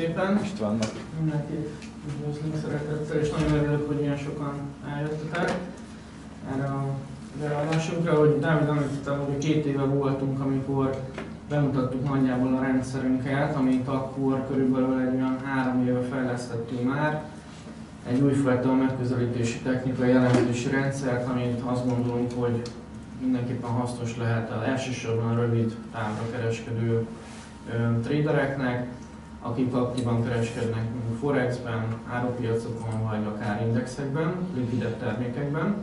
szépen. Istvánnak. Mindenkit üdvözlünk szeretettel, és nagyon örülök, hogy ilyen sokan eljöttetek erre a beadásunkra. Hogy Dávid említette, hogy két éve voltunk, amikor bemutattuk nagyjából a rendszerünket, amit akkor körülbelül egy olyan három éve fejlesztettünk már. Egy újfajta megközelítési technika jelentősi rendszert, amit azt gondolunk, hogy mindenképpen hasznos lehet a elsősorban a rövid távra kereskedő tradereknek, akik aktívan kereskednek Forexben, árupiacokon vagy akár indexekben, likvidebb termékekben.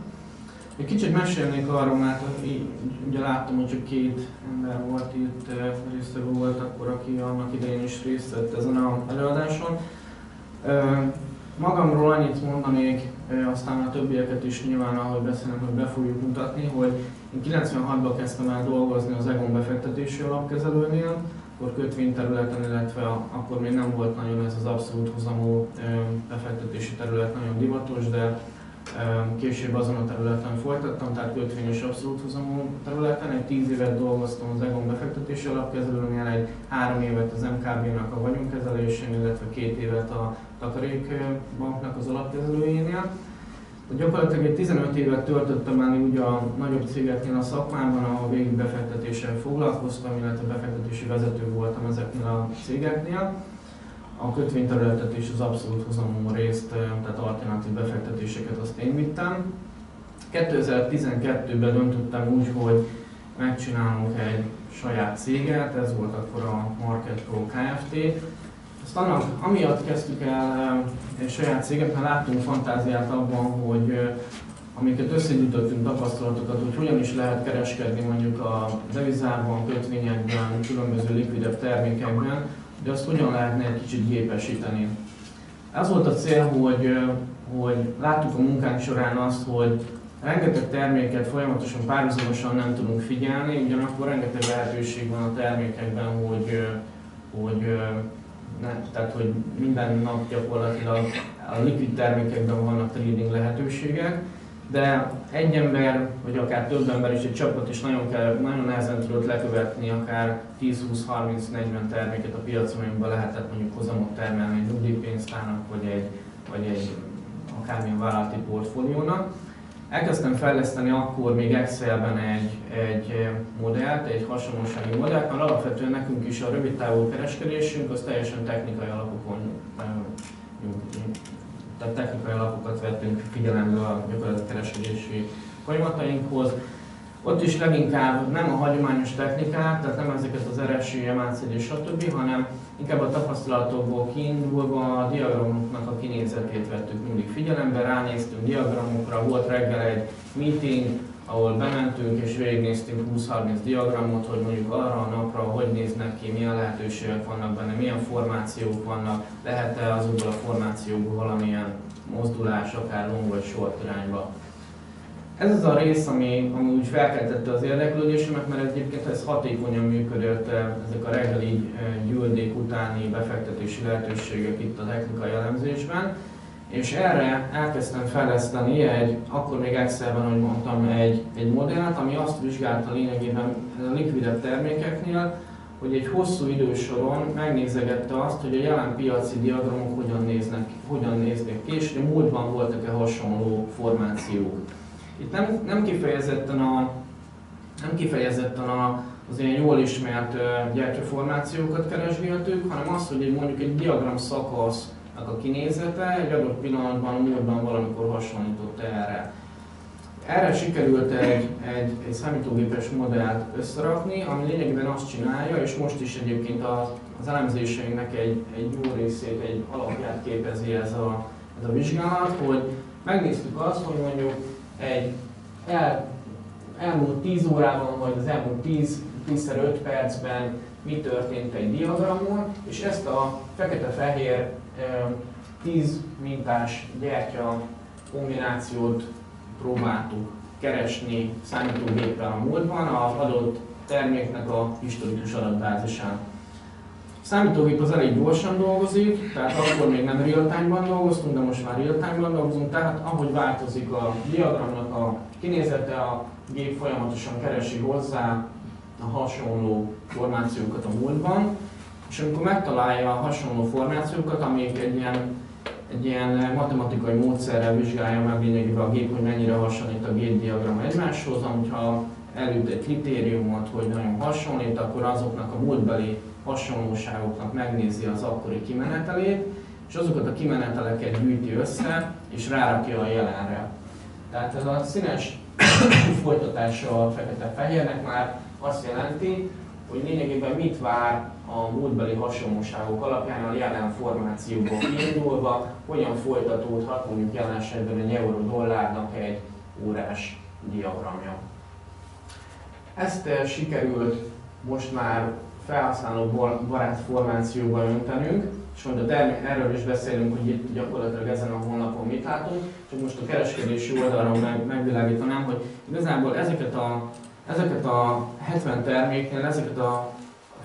Egy kicsit mesélnék arról, mert ugye láttam, hogy csak két ember volt itt, résztvevő volt akkor, aki annak idején is részt vett ezen az előadáson. Magamról annyit mondanék, aztán a többieket is nyilván, ahogy beszélem, hogy be fogjuk mutatni, hogy én 96-ban kezdtem el dolgozni az Egon befektetési alapkezelőnél, akkor kötvényterületen, illetve akkor még nem volt nagyon ez az abszolút hozamú befektetési terület nagyon divatos, de később azon a területen folytattam, tehát kötvényes abszolút hozamú területen. Egy tíz évet dolgoztam az Egon befektetési alapkezelőnél, egy három évet az MKB-nak a vagyonkezelésén, illetve két évet a Takarékbanknak az alapkezelőjénél. Gyakorlatilag egy 15 évet töltöttem el úgy a nagyobb cégeknél a szakmában, ahol végig befektetéssel foglalkoztam, illetve befektetési vezető voltam ezeknél a cégeknél. A kötvényterületet és az abszolút hozamú részt, tehát alternatív befektetéseket azt én vittem. 2012-ben döntöttem úgy, hogy megcsinálunk egy saját céget, ez volt akkor a Market Pro Kft. Azt annak, amiatt kezdtük el egy saját céget, mert láttunk fantáziát abban, hogy amiket összegyűjtöttünk tapasztalatokat, hogy hogyan is lehet kereskedni mondjuk a devizában, kötvényekben, különböző likvidebb termékekben, de azt hogyan lehetne egy kicsit gépesíteni. Ez volt a cél, hogy, hogy láttuk a munkánk során azt, hogy rengeteg terméket folyamatosan párhuzamosan nem tudunk figyelni, ugyanakkor rengeteg lehetőség van a termékekben, hogy, hogy ne, tehát hogy minden nap gyakorlatilag a likvid termékekben vannak trading lehetőségek, de egy ember, vagy akár több ember is, egy csapat is nagyon, kell, nagyon nehezen tudott lekövetni akár 10-20-30-40 terméket a piacon, amiben lehetett mondjuk hozamot termelni egy nyugdíjpénztárnak, vagy egy, vagy egy akármilyen vállalati portfóliónak. Elkezdtem fejleszteni akkor még Excelben egy, egy modellt, egy hasonlósági modellt, mert alapvetően nekünk is a rövid távú kereskedésünk az teljesen technikai alapokon tehát technikai alapokat vettünk figyelembe a gyakorlatilag kereskedési folyamatainkhoz. Ott is leginkább nem a hagyományos technikát, tehát nem ezeket az RSI, MACD stb., hanem inkább a tapasztalatokból kiindulva a diagramoknak a kinézetét vettük mindig figyelembe, ránéztünk diagramokra, volt reggel egy meeting, ahol bementünk és végignéztünk 20-30 diagramot, hogy mondjuk arra a napra hogy néznek ki, milyen lehetőségek vannak benne, milyen formációk vannak, lehet-e azokból a formációkból valamilyen mozdulás, akár long vagy short irányba. Ez az a rész, ami, ami úgy felkeltette az érdeklődésemet, mert egyébként ez hatékonyan működött, eh, ezek a reggeli eh, gyűldék utáni befektetési lehetőségek itt a technikai elemzésben. És erre elkezdtem fejleszteni egy, akkor még Excelben, ahogy mondtam, egy, egy modellt, ami azt vizsgálta lényegében a likvidebb termékeknél, hogy egy hosszú idősoron megnézegette azt, hogy a jelen piaci diagramok hogyan néznek, hogyan néznek ki, és hogy a múltban voltak-e hasonló formációk. Itt nem, nem kifejezetten a nem kifejezetten a, az ilyen jól ismert gyertyaformációkat keresgéltük, hanem azt, hogy mondjuk egy diagram szakasz a kinézete egy adott pillanatban, a múltban valamikor hasonlított erre. Erre sikerült egy, egy, egy számítógépes modellt összerakni, ami lényegében azt csinálja, és most is egyébként az, az elemzéseinknek egy, egy jó részét, egy alapját képezi ez a, ez a vizsgálat, hogy megnéztük azt, hogy mondjuk egy el, elmúlt 10 órában, vagy az elmúlt 10, 10 5 percben mi történt egy diagramon, és ezt a fekete-fehér 10 mintás gyertya kombinációt próbáltuk keresni számítógéppel a múltban az adott terméknek a historikus adatbázisán. Számítógép az elég gyorsan dolgozik, tehát akkor még nem real-time-ban dolgoztunk, de most már real-time-ban dolgozunk, tehát ahogy változik a diagramnak a kinézete, a gép folyamatosan keresi hozzá a hasonló formációkat a múltban, és amikor megtalálja a hasonló formációkat, amik egy ilyen, egy ilyen matematikai módszerrel vizsgálja meg lényegében a gép, hogy mennyire hasonlít a gépdiagram egymáshoz, hogyha elüt egy kritériumot, hogy nagyon hasonlít, akkor azoknak a múltbeli hasonlóságoknak megnézi az akkori kimenetelét, és azokat a kimeneteleket gyűjti össze, és rárakja a jelenre. Tehát ez a színes folytatása a fekete-fehérnek már azt jelenti, hogy lényegében mit vár a múltbeli hasonlóságok alapján a jelen formációból kiindulva, hogyan folytatódhat mondjuk jelen esetben egy euró-dollárnak egy órás diagramja. Ezt eh, sikerült most már felhasználó barát formációba öntenünk, és majd a termék, erről is beszélünk, hogy itt gyakorlatilag ezen a honlapon mit látunk, csak most a kereskedési oldalról meg, megvilágítanám, hogy igazából ezeket a, ezeket a 70 terméknél, ezeket a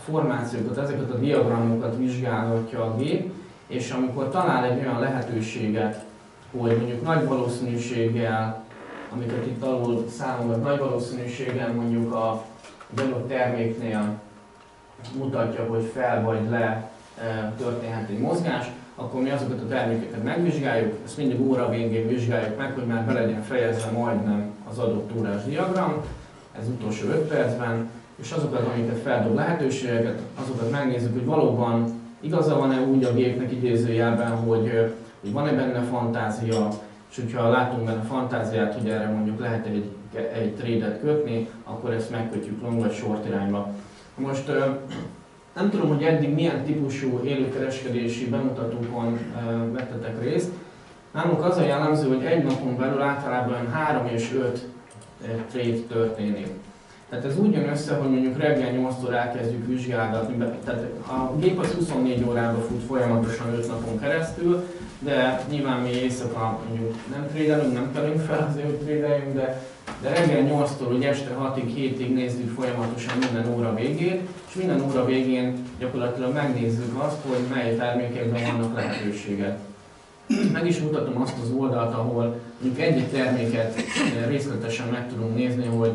formációkat, ezeket a diagramokat vizsgálhatja a gép, és amikor talál egy olyan lehetőséget, hogy mondjuk nagy valószínűséggel, amiket itt alul számolnak, nagy valószínűséggel mondjuk a adott terméknél mutatja, hogy fel vagy le e, történhet egy mozgás, akkor mi azokat a termékeket megvizsgáljuk, ezt mindig óra végén vizsgáljuk meg, hogy már be legyen fejezve majdnem az adott órás diagram, ez utolsó 5 percben, és azokat, amiket feldob lehetőségeket, azokat megnézzük, hogy valóban igaza van-e úgy a gépnek idézőjelben, hogy, hogy van-e benne fantázia, és hogyha látunk benne fantáziát, hogy erre mondjuk lehet egy, egy trédet kötni, akkor ezt megkötjük long vagy short irányba. Most nem tudom, hogy eddig milyen típusú élőkereskedési bemutatókon vettetek részt. Nálunk az a jellemző, hogy egy napon belül általában 3 és 5 trade történik. Tehát ez úgy jön össze, hogy mondjuk reggel 8-tól elkezdjük vizsgálgatni, tehát a gép az 24 órában fut folyamatosan 5 napon keresztül, de nyilván mi éjszaka mondjuk nem trédelünk, nem kelünk fel azért, hogy trédeljünk, de, de reggel 8-tól ugye este 6-ig, 7-ig nézzük folyamatosan minden óra végén, és minden óra végén gyakorlatilag megnézzük azt, hogy mely termékekben vannak lehetőségek. Meg is mutatom azt az oldalt, ahol mondjuk egy-egy terméket részletesen meg tudunk nézni, hogy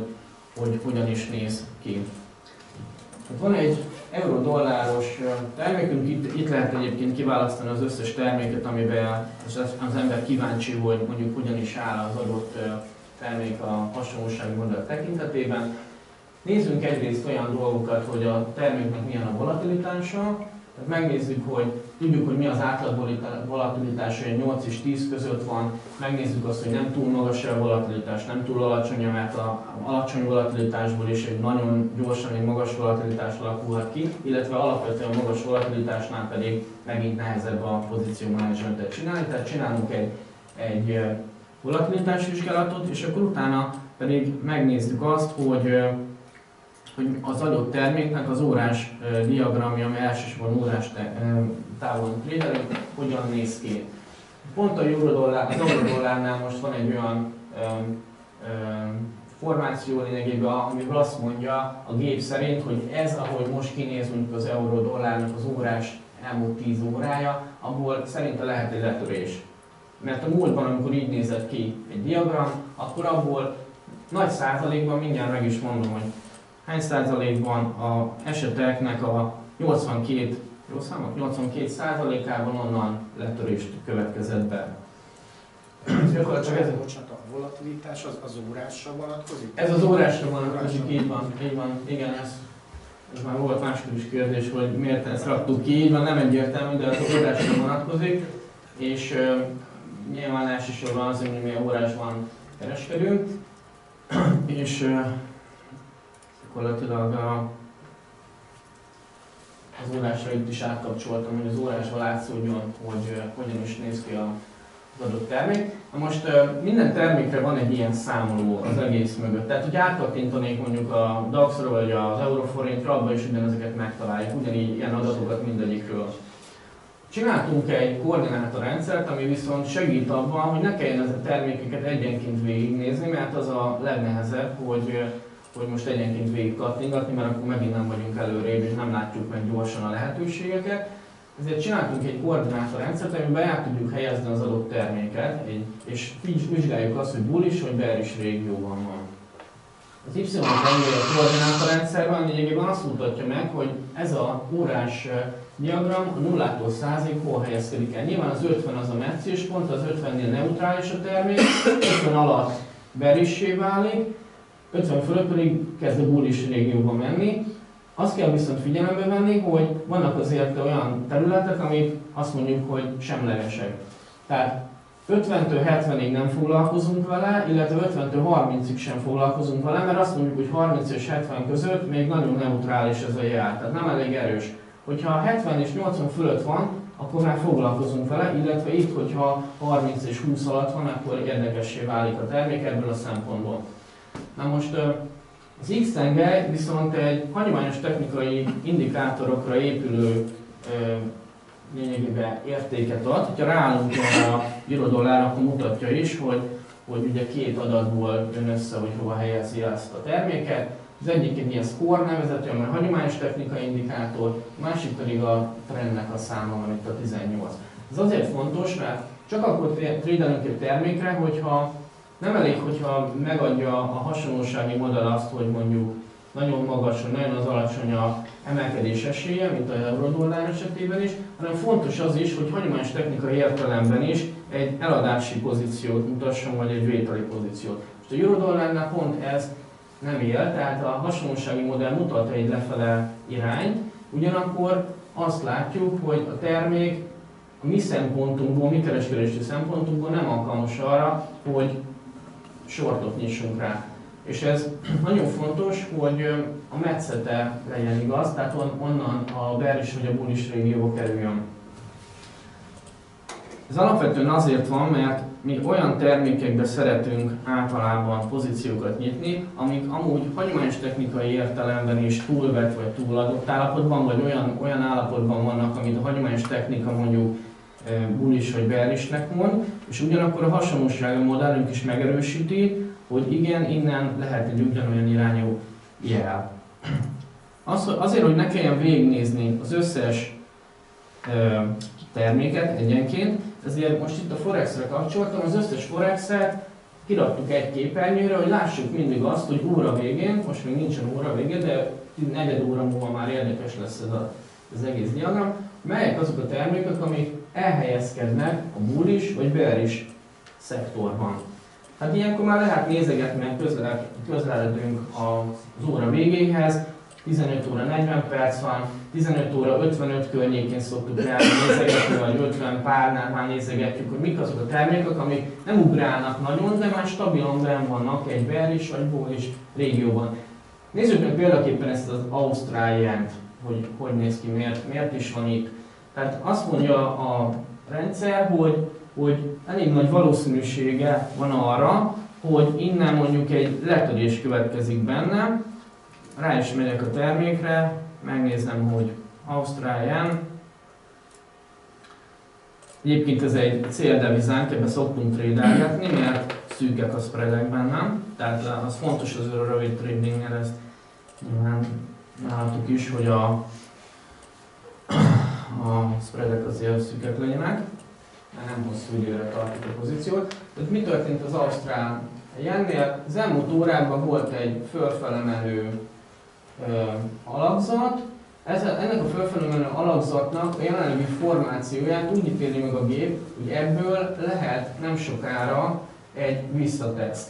hogy hogyan is néz ki. Hát van egy euró-dolláros termékünk, itt, itt lehet egyébként kiválasztani az összes terméket, amiben az, az ember kíváncsi, hogy mondjuk hogyan is áll az adott termék a hasonlósági modell tekintetében. Nézzünk egyrészt olyan dolgokat, hogy a terméknek milyen a volatilitása, tehát megnézzük, hogy tudjuk, hogy mi az átlag volatilitás, hogy 8 és 10 között van, megnézzük azt, hogy nem túl magas a volatilitás, nem túl alacsony, mert a alacsony volatilitásból is egy nagyon gyorsan egy magas volatilitás alakulhat ki, illetve alapvetően a magas volatilitásnál pedig megint nehezebb a pozíció managementet csinálni, tehát csinálunk egy, egy volatilitásvizsgálatot, és akkor utána pedig megnézzük azt, hogy hogy az adott terméknek az órás diagramja, ami elsősorban órás távon trédelünk, hogyan néz ki. Pont a eurodollár, az eurodollárnál most van egy olyan öm, öm, formáció lényegében, amiből azt mondja a gép szerint, hogy ez, ahogy most kinéz az eurodollárnak az órás elmúlt 10 órája, abból szerinte lehet egy letörés. Mert a múltban, amikor így nézett ki egy diagram, akkor abból nagy százalékban mindjárt meg is mondom, hogy hány százalékban a eseteknek a 82, jó számok, 82 százalékában onnan letörést következett be. Gyakorlatilag ez, bocsánat, a volatilitás az, az órásra vonatkozik? Ez az órásra vonatkozik, így van, így van, igen, ez, ez már volt máskor is kérdés, hogy miért ezt raktuk ki, így van, nem egyértelmű, de az órásra vonatkozik, és nyilván elsősorban az, hogy mi órásban kereskedünk, és gyakorlatilag a, az órásra itt is átkapcsoltam, hogy az órásra látszódjon, hogy hogyan is néz ki az adott termék. Na most minden termékre van egy ilyen számoló az egész mögött. Tehát, hogy átkattintanék mondjuk a DAX-ra vagy az Euroforintra, abban is ugyanezeket megtaláljuk, ugyanígy ilyen adatokat mindegyikről. Csináltunk egy koordinátorrendszert, ami viszont segít abban, hogy ne kelljen ezeket a termékeket egyenként végignézni, mert az a legnehezebb, hogy hogy most egyenként végig kattingatni, mert akkor megint nem vagyunk előrébb, és nem látjuk meg gyorsan a lehetőségeket. Ezért csináltunk egy koordinátorrendszert, amiben el tudjuk helyezni az adott terméket, és vizsgáljuk azt, hogy bullish vagy bearish régióban van. Az y a koordinátorrendszerben lényegében azt mutatja meg, hogy ez a órás diagram a nullától százig hol helyezkedik el. Nyilván az 50 az a meccius pont, az 50-nél neutrális a termék, 50 alatt berissé válik, 50 fölött pedig kezd a bullish régióba menni. Azt kell viszont figyelembe venni, hogy vannak azért olyan területek, amik azt mondjuk, hogy semlegesek. Tehát 50-től 70-ig nem foglalkozunk vele, illetve 50-től 30-ig sem foglalkozunk vele, mert azt mondjuk, hogy 30 és 70 között még nagyon neutrális ez a jel, tehát nem elég erős. Hogyha 70 és 80 fölött van, akkor már foglalkozunk vele, illetve itt, hogyha 30 és 20 alatt van, akkor érdekessé válik a termék ebből a szempontból. Na most az X-tengely viszont egy hagyományos technikai indikátorokra épülő lényegében értéket ad. Ha ráállunk a irodollára, akkor mutatja is, hogy, hogy ugye két adatból jön össze, hogy hova helyezi ezt a terméket. Az egyik egy ilyen score nevezetű, amely hagyományos technikai indikátor, a másik pedig a trendnek a száma, amit a 18. Ez azért fontos, mert csak akkor trédelünk egy termékre, hogyha nem elég, hogyha megadja a hasonlósági modell azt, hogy mondjuk nagyon magas, vagy nagyon az alacsony a emelkedés esélye, mint a eurodollár esetében is, hanem fontos az is, hogy hagyományos technikai értelemben is egy eladási pozíciót mutasson, vagy egy vételi pozíciót. Most a eurodollárnál pont ez nem él, tehát a hasonlósági modell mutat egy lefele irányt, ugyanakkor azt látjuk, hogy a termék a mi szempontunkból, mi kereskedési szempontunkból nem alkalmas arra, hogy sortot nyissunk rá. És ez nagyon fontos, hogy a metszete legyen igaz, tehát on, onnan a bearish vagy a bullish régióba kerüljön. Ez alapvetően azért van, mert mi olyan termékekbe szeretünk általában pozíciókat nyitni, amik amúgy hagyományos technikai értelemben is túlvett vagy túladott állapotban, vagy olyan, olyan állapotban vannak, amit a hagyományos technika mondjuk bullish vagy bearishnek mond, és ugyanakkor a hasonlósági modellünk is megerősíti, hogy igen, innen lehet egy ugyanolyan irányú jel. Az, azért, hogy ne kelljen végignézni az összes ö, terméket egyenként, ezért most itt a Forex-re kapcsoltam, az összes Forex-et kiraktuk egy képernyőre, hogy lássuk mindig azt, hogy óra végén, most még nincsen óra végén, de negyed óra múlva már érdekes lesz ez a, az egész diagram, melyek azok a termékek, amik elhelyezkednek a bullish vagy bearish szektorban. Hát ilyenkor már lehet nézegetni, mert közeledünk az óra végéhez, 15 óra 40 perc van, 15 óra 55 környékén szoktuk rá nézegetni, vagy 50 párnál már nézegetjük, hogy mik azok a termékek, amik nem ugrálnak nagyon, de már stabilan benn vannak egy bearish vagy bullish régióban. Nézzük meg példaképpen ezt az Ausztráliánt, hogy hogy néz ki, miért, miért is van itt. Tehát azt mondja a rendszer, hogy hogy elég nagy valószínűsége van arra, hogy innen mondjuk egy letörés következik benne, rá is megyek a termékre, megnézem, hogy Ausztrálián, Egyébként ez egy céldevizánk, ebben szoktunk trédelgetni, mert szűkek a spreadek bennem, tehát az fontos az a rövid tradingnél, ezt nyilván láttuk is, hogy a, a spreadek azért szűkek legyenek nem hosszú időre tartjuk a pozíciót. Tehát mi történt az Ausztrál jennél? Az elmúlt órában volt egy fölfele menő ö, alakzat, ez, ennek a fölfele menő alakzatnak a jelenlegi formációját úgy ítéli meg a gép, hogy ebből lehet nem sokára egy visszateszt.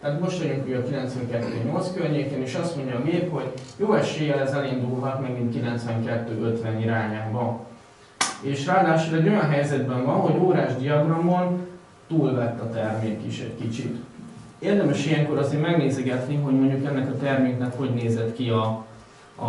Tehát most vagyunk ugye a 92.8 környékén, és azt mondja a gép, hogy jó eséllyel ez elindulhat megint 92.50 irányába és ráadásul egy olyan helyzetben van, hogy órás diagramon túlvett a termék is egy kicsit. Érdemes ilyenkor azért megnézegetni, hogy mondjuk ennek a terméknek hogy nézett ki a, a,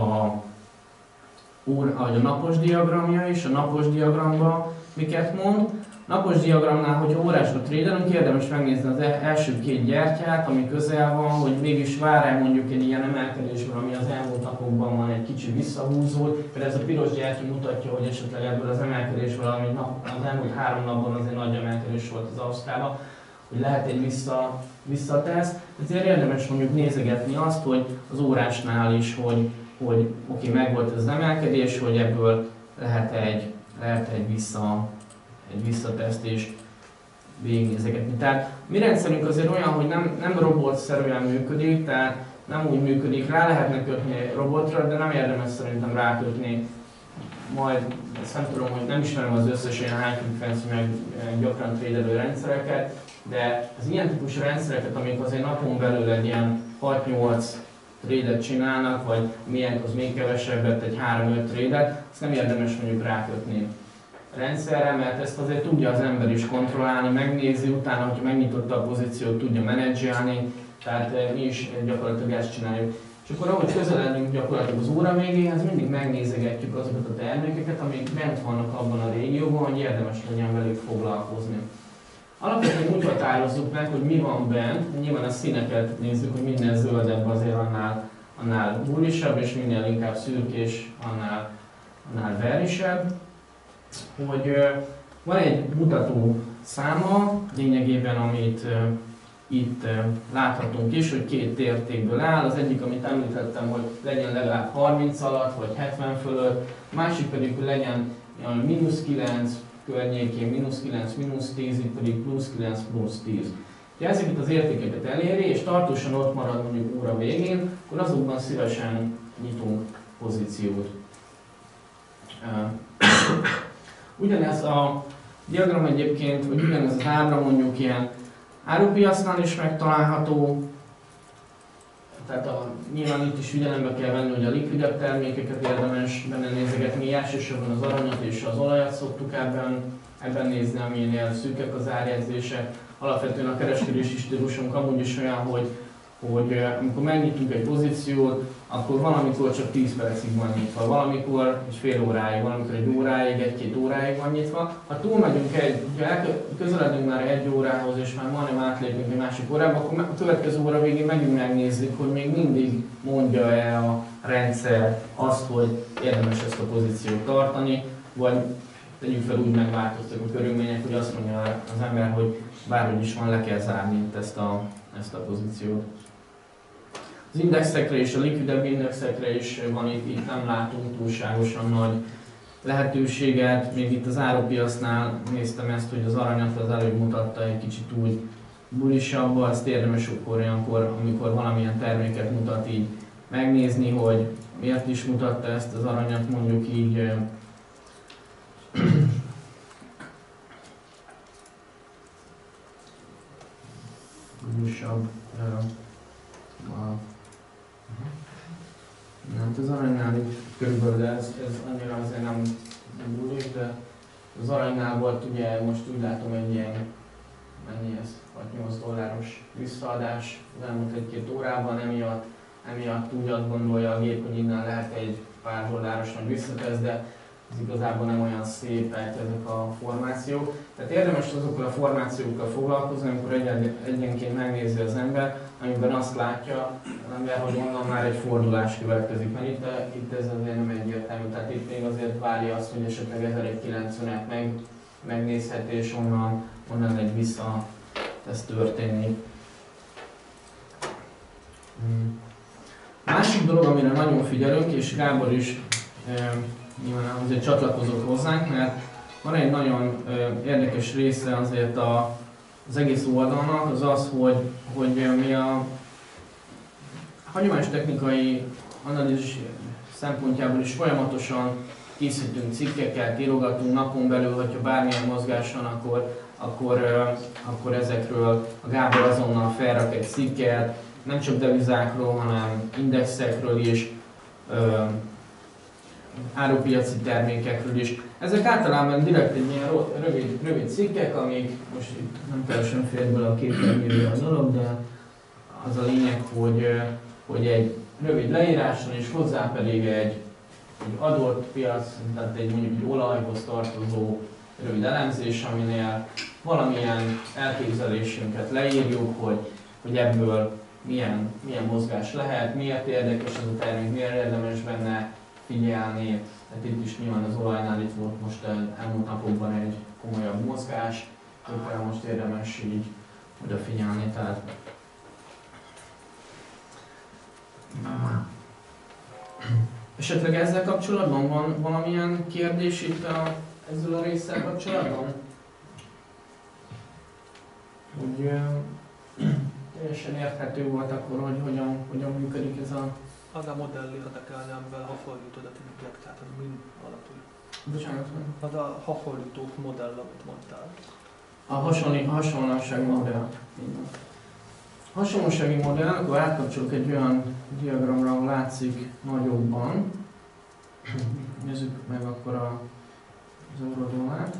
a, napos diagramja is, a napos diagramban miket mond, napos diagramnál, hogy órásra trédelünk, érdemes megnézni az e- első két gyertyát, ami közel van, hogy mégis vár-e mondjuk egy ilyen emelkedésben, ami az elmúlt napokban van egy kicsi visszahúzód. Például ez a piros gyertya mutatja, hogy esetleg ebből az emelkedésből, ami nap, az elmúlt három napban azért nagy emelkedés volt az Ausztrában, hogy lehet egy vissza, visszatesz. Ezért érdemes mondjuk nézegetni azt, hogy az órásnál is, hogy, hogy oké, okay, megvolt az emelkedés, hogy ebből lehet egy, lehet egy vissza, egy visszateszt és végignézegetni. Tehát mi rendszerünk azért olyan, hogy nem, nem robotszerűen működik, tehát nem úgy működik, rá lehetne kötni robotra, de nem érdemes szerintem rákötni. Majd ezt nem tudom, hogy nem ismerem az összes ilyen high frequency meg gyakran trédelő rendszereket, de az ilyen típusú rendszereket, amik azért napon belül egy ilyen 6-8 trédet csinálnak, vagy milyen az még kevesebbet, egy 3-5 trédet, azt nem érdemes mondjuk rákötni rendszerre, mert ezt azért tudja az ember is kontrollálni, megnézi, utána, hogyha megnyitotta a pozíciót, tudja menedzselni, tehát eh, mi is gyakorlatilag ezt csináljuk. És akkor ahogy közeledünk gyakorlatilag az óra végéhez, mindig megnézegetjük azokat a termékeket, amik bent vannak abban a régióban, hogy érdemes legyen velük foglalkozni. Alapvetően úgy határozzuk meg, hogy mi van bent, nyilván a színeket nézzük, hogy minél zöldebb azért annál, annál bullisabb, és minél inkább szürkés, annál, annál verisebb. Hogy van egy mutató száma, lényegében amit itt láthatunk is, hogy két értékből áll. Az egyik, amit említettem, hogy legyen legalább 30 alatt, vagy 70 fölött, a másik pedig, hogy legyen mínusz 9, környékén mínusz 9, mínusz 10, itt pedig plusz 9, plusz 10. Ha ezeket az értékeket eléri, és tartósan ott marad mondjuk óra végén, akkor azokban szívesen nyitunk pozíciót. Ugyanez a diagram egyébként, vagy ugyanez az ábra mondjuk ilyen árupiacnál is megtalálható, tehát a, nyilván itt is figyelembe kell venni, hogy a likvidebb termékeket érdemes benne nézegetni, elsősorban az aranyat és az olajat szoktuk ebben, ebben nézni, aminél szűkek az árjegyzések. Alapvetően a kereskedési stílusunk amúgy is olyan, hogy hogy amikor megnyitunk egy pozíciót, akkor valamikor csak 10 percig van nyitva, valamikor egy fél óráig, valamikor egy óráig, egy-két óráig van nyitva. Ha túlmegyünk egy, ha közeledünk már egy órához, és már majdnem átlépünk egy másik órába, akkor a következő óra végén megint megnézzük, hogy még mindig mondja-e a rendszer azt, hogy érdemes ezt a pozíciót tartani, vagy tegyük fel úgy megváltoztak a körülmények, hogy azt mondja az ember, hogy bárhogy is van, le kell zárni ezt a, ezt a pozíciót. Az indexekre és a likvidebb indexekre is van itt, itt nem látunk túlságosan nagy lehetőséget. Még itt az árupiasznál néztem ezt, hogy az aranyat az előbb mutatta egy kicsit úgy bulisabb, azt érdemes akkor olyankor, amikor valamilyen terméket mutat így megnézni, hogy miért is mutatta ezt az aranyat mondjuk így bulisabb Hát az aranynál körülbelül, de ez, ez annyira azért nem múlik, de az aranynál volt ugye most úgy látom egy ilyen, mennyi ez, 6-8 dolláros visszaadás az elmúlt egy-két órában, emiatt, emiatt úgy azt gondolja a gép, hogy innen lehet egy pár dolláros nagy visszatesz, de ez igazából nem olyan szépek ezek a formációk. Tehát érdemes azokkal a formációkkal foglalkozni, amikor egyen, egyenként megnézi az ember, amiben azt látja az ember, hogy onnan már egy fordulás következik. Mert itt, itt ez azért nem egyértelmű, tehát itt még azért várja azt, hogy esetleg 1090-et meg, megnézhet, és onnan, onnan egy vissza ez történik. Hmm. Másik dolog, amire nagyon figyelünk, és Gábor is e, nyilván azért csatlakozok hozzánk, mert van egy nagyon e, érdekes része azért a, az egész oldalnak, az az, hogy, hogy mi a hagyományos technikai analízis szempontjából is folyamatosan készítünk cikkeket, írogatunk napon belül, hogyha bármilyen mozgás van, akkor, akkor, akkor ezekről a Gábor azonnal felrak egy cikket, nem csak devizákról, hanem indexekről is, árupiaci termékekről is. Ezek általában direkt egy ilyen rövid, rövid cikkek, amik most nem teljesen fér bele a képernyőre a dolog, de az a lényeg, hogy, hogy egy rövid leíráson és hozzá pedig egy, egy adott piac, tehát egy mondjuk egy olajhoz tartozó rövid elemzés, aminél valamilyen elképzelésünket leírjuk, hogy, hogy ebből milyen, milyen mozgás lehet, miért érdekes ez a termék, miért érdemes benne figyelni. Tehát itt is nyilván az olajnál itt volt most elmúlt napokban egy komolyabb mozgás, tökre most érdemes így odafigyelni. Tehát Esetleg ezzel kapcsolatban van valamilyen kérdés itt a, ezzel a résszel kapcsolatban? Úgy teljesen érthető volt akkor, hogy hogyan, hogyan működik ez a... Az a modell érdekelne, amivel ha fordítod a tinikek, tehát az mind alapul. Bocsánat, Az a ha fordító modell, amit mondtál. a hasonló, hasonlósági modell. Hasonlósági modell, akkor átkapcsolok egy olyan diagramra, ahol látszik nagyobban. Nézzük meg akkor a, az eurodollárt.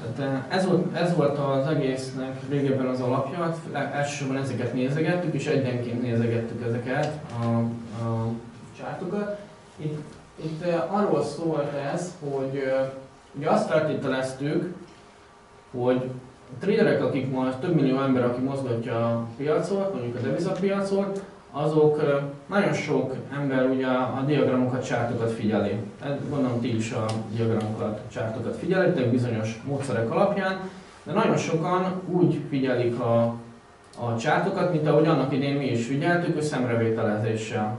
Tehát eh, ez volt, ez volt az egésznek régebben az alapja, hát elsősorban ezeket nézegettük, és egyenként nézegettük ezeket a, a csártokat. Itt, itt eh, arról szólt ez, hogy eh, ugye azt feltételeztük, hogy a traderek, akik ma több millió ember, aki mozgatja a piacot, mondjuk a devizapiacot, azok nagyon sok ember ugye a diagramokat, csártokat figyeli. Hát gondolom ti is a diagramokat, csártokat figyelitek bizonyos módszerek alapján, de nagyon sokan úgy figyelik a, a csártokat, mint ahogy annak idén mi is figyeltük, hogy szemrevételezéssel.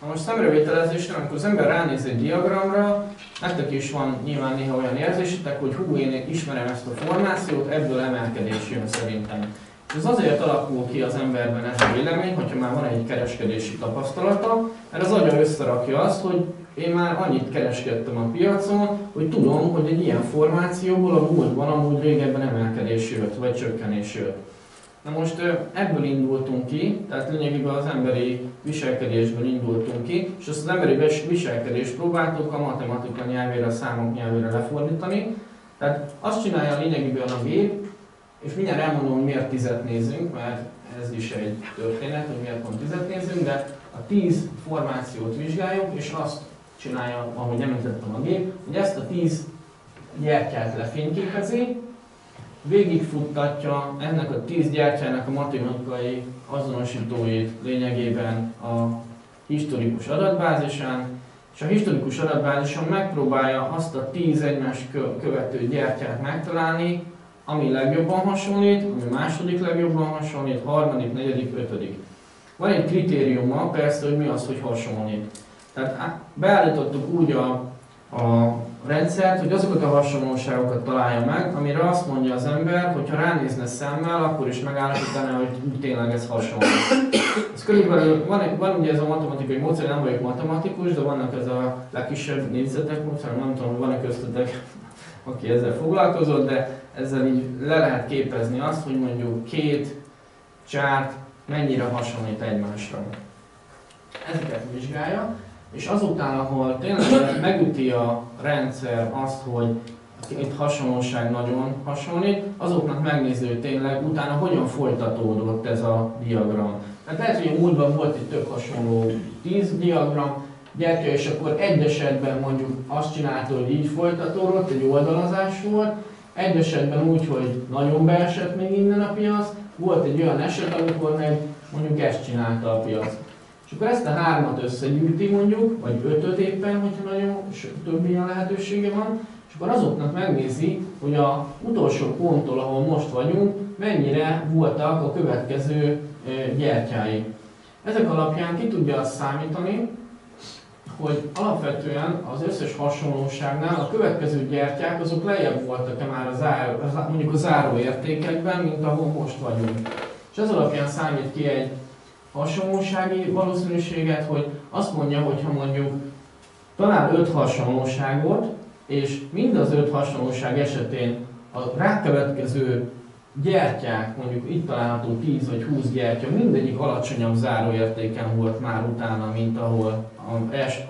Na most szemrevételezésre, amikor az ember ránéz egy diagramra, nektek is van nyilván néha olyan érzésetek, hogy hú, én ismerem ezt a formációt, ebből emelkedés jön szerintem. Ez azért alakul ki az emberben ez a vélemény, hogyha már van egy kereskedési tapasztalata, mert az agya összerakja azt, hogy én már annyit kereskedtem a piacon, hogy tudom, hogy egy ilyen formációból a múltban amúgy régebben emelkedés jött, vagy csökkenés jött. Na most ebből indultunk ki, tehát lényegében az emberi viselkedésből indultunk ki, és azt az emberi viselkedést próbáltuk a matematika nyelvére, a számok nyelvére lefordítani. Tehát azt csinálja lényegében a gép, és mindjárt elmondom, hogy miért tizet nézünk, mert ez is egy történet, hogy miért pont tizet nézünk, de a tíz formációt vizsgáljuk, és azt csinálja, ahogy említettem a gép, hogy ezt a tíz gyertyát lefényképezi, végigfuttatja ennek a tíz gyertyának a matematikai azonosítóit lényegében a historikus adatbázisán, és a historikus adatbázison megpróbálja azt a tíz egymás követő gyertyát megtalálni, ami legjobban hasonlít, ami második legjobban hasonlít, harmadik, negyedik, ötödik. Van egy kritériuma persze, hogy mi az, hogy hasonlít. Tehát beállítottuk úgy a, a rendszert, hogy azokat a hasonlóságokat találja meg, amire azt mondja az ember, hogy ha ránézne szemmel, akkor is megállapítaná, hogy tényleg ez hasonló. Ez körülbelül, van, van ugye ez a matematikai módszer, nem vagyok matematikus, de vannak ez a legkisebb négyzetek módszer, nem tudom, van-e köztetek, aki ezzel foglalkozott, de ezzel így le lehet képezni azt, hogy mondjuk két csárt mennyire hasonlít egymásra. Ezeket vizsgálja, és azután, ahol tényleg megüti a rendszer azt, hogy itt hasonlóság nagyon hasonlít, azoknak megnézi, hogy tényleg utána hogyan folytatódott ez a diagram. Tehát lehet, hogy a múltban volt egy tök hasonló 10 diagram, gyertya, és akkor egy esetben mondjuk azt csinálta, hogy így folytatódott, egy oldalazás volt, egy esetben úgy, hogy nagyon beesett még innen a piac, volt egy olyan eset, amikor meg mondjuk ezt csinálta a piac. És akkor ezt a hármat összegyűjti mondjuk, vagy ötöt éppen, hogyha nagyon több ilyen lehetősége van, és akkor azoknak megnézi, hogy a utolsó ponttól, ahol most vagyunk, mennyire voltak a következő gyertyái. Ezek alapján ki tudja azt számítani, hogy alapvetően az összes hasonlóságnál a következő gyertyák azok lejjebb voltak-e már a záró, mondjuk a záró értékekben, mint ahol most vagyunk. És ez alapján számít ki egy hasonlósági valószínűséget, hogy azt mondja, hogy ha mondjuk talál öt hasonlóságot, és mind az öt hasonlóság esetén a rákövetkező gyertyák, mondjuk itt található 10 vagy 20 gyertya, mindegyik alacsonyabb záróértéken volt már utána, mint ahol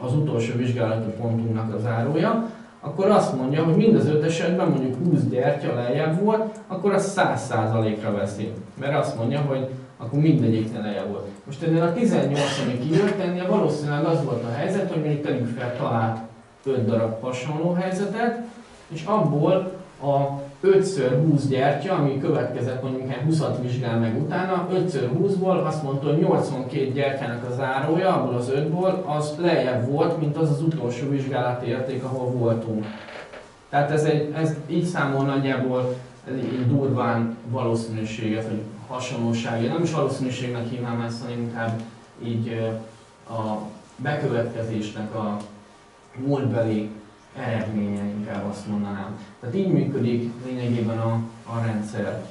az utolsó vizsgálati pontunknak a zárója, akkor azt mondja, hogy mind az öt esetben mondjuk 20 gyertya lejjebb volt, akkor az 100%-ra veszi. Mert azt mondja, hogy akkor mindegyiknél lejjebb volt. Most ennél a 18, ami kijött, ennél valószínűleg az volt a helyzet, hogy mondjuk tegyünk fel talált 5 darab hasonló helyzetet, és abból a 5x20 gyertya, ami következett mondjuk 20-at vizsgál meg utána, 5x20-ból azt mondta, hogy 82 gyertyának a zárója, abból az 5-ból, az lejjebb volt, mint az az utolsó vizsgálati érték, ahol voltunk. Tehát ez, egy, ez így számol nagyjából ez durván valószínűséget, vagy hasonlóságet. Nem is valószínűségnek hívnám ezt, hanem inkább így a bekövetkezésnek a múltbeli eredménye, inkább azt mondanám. Tehát így működik lényegében a, a rendszer.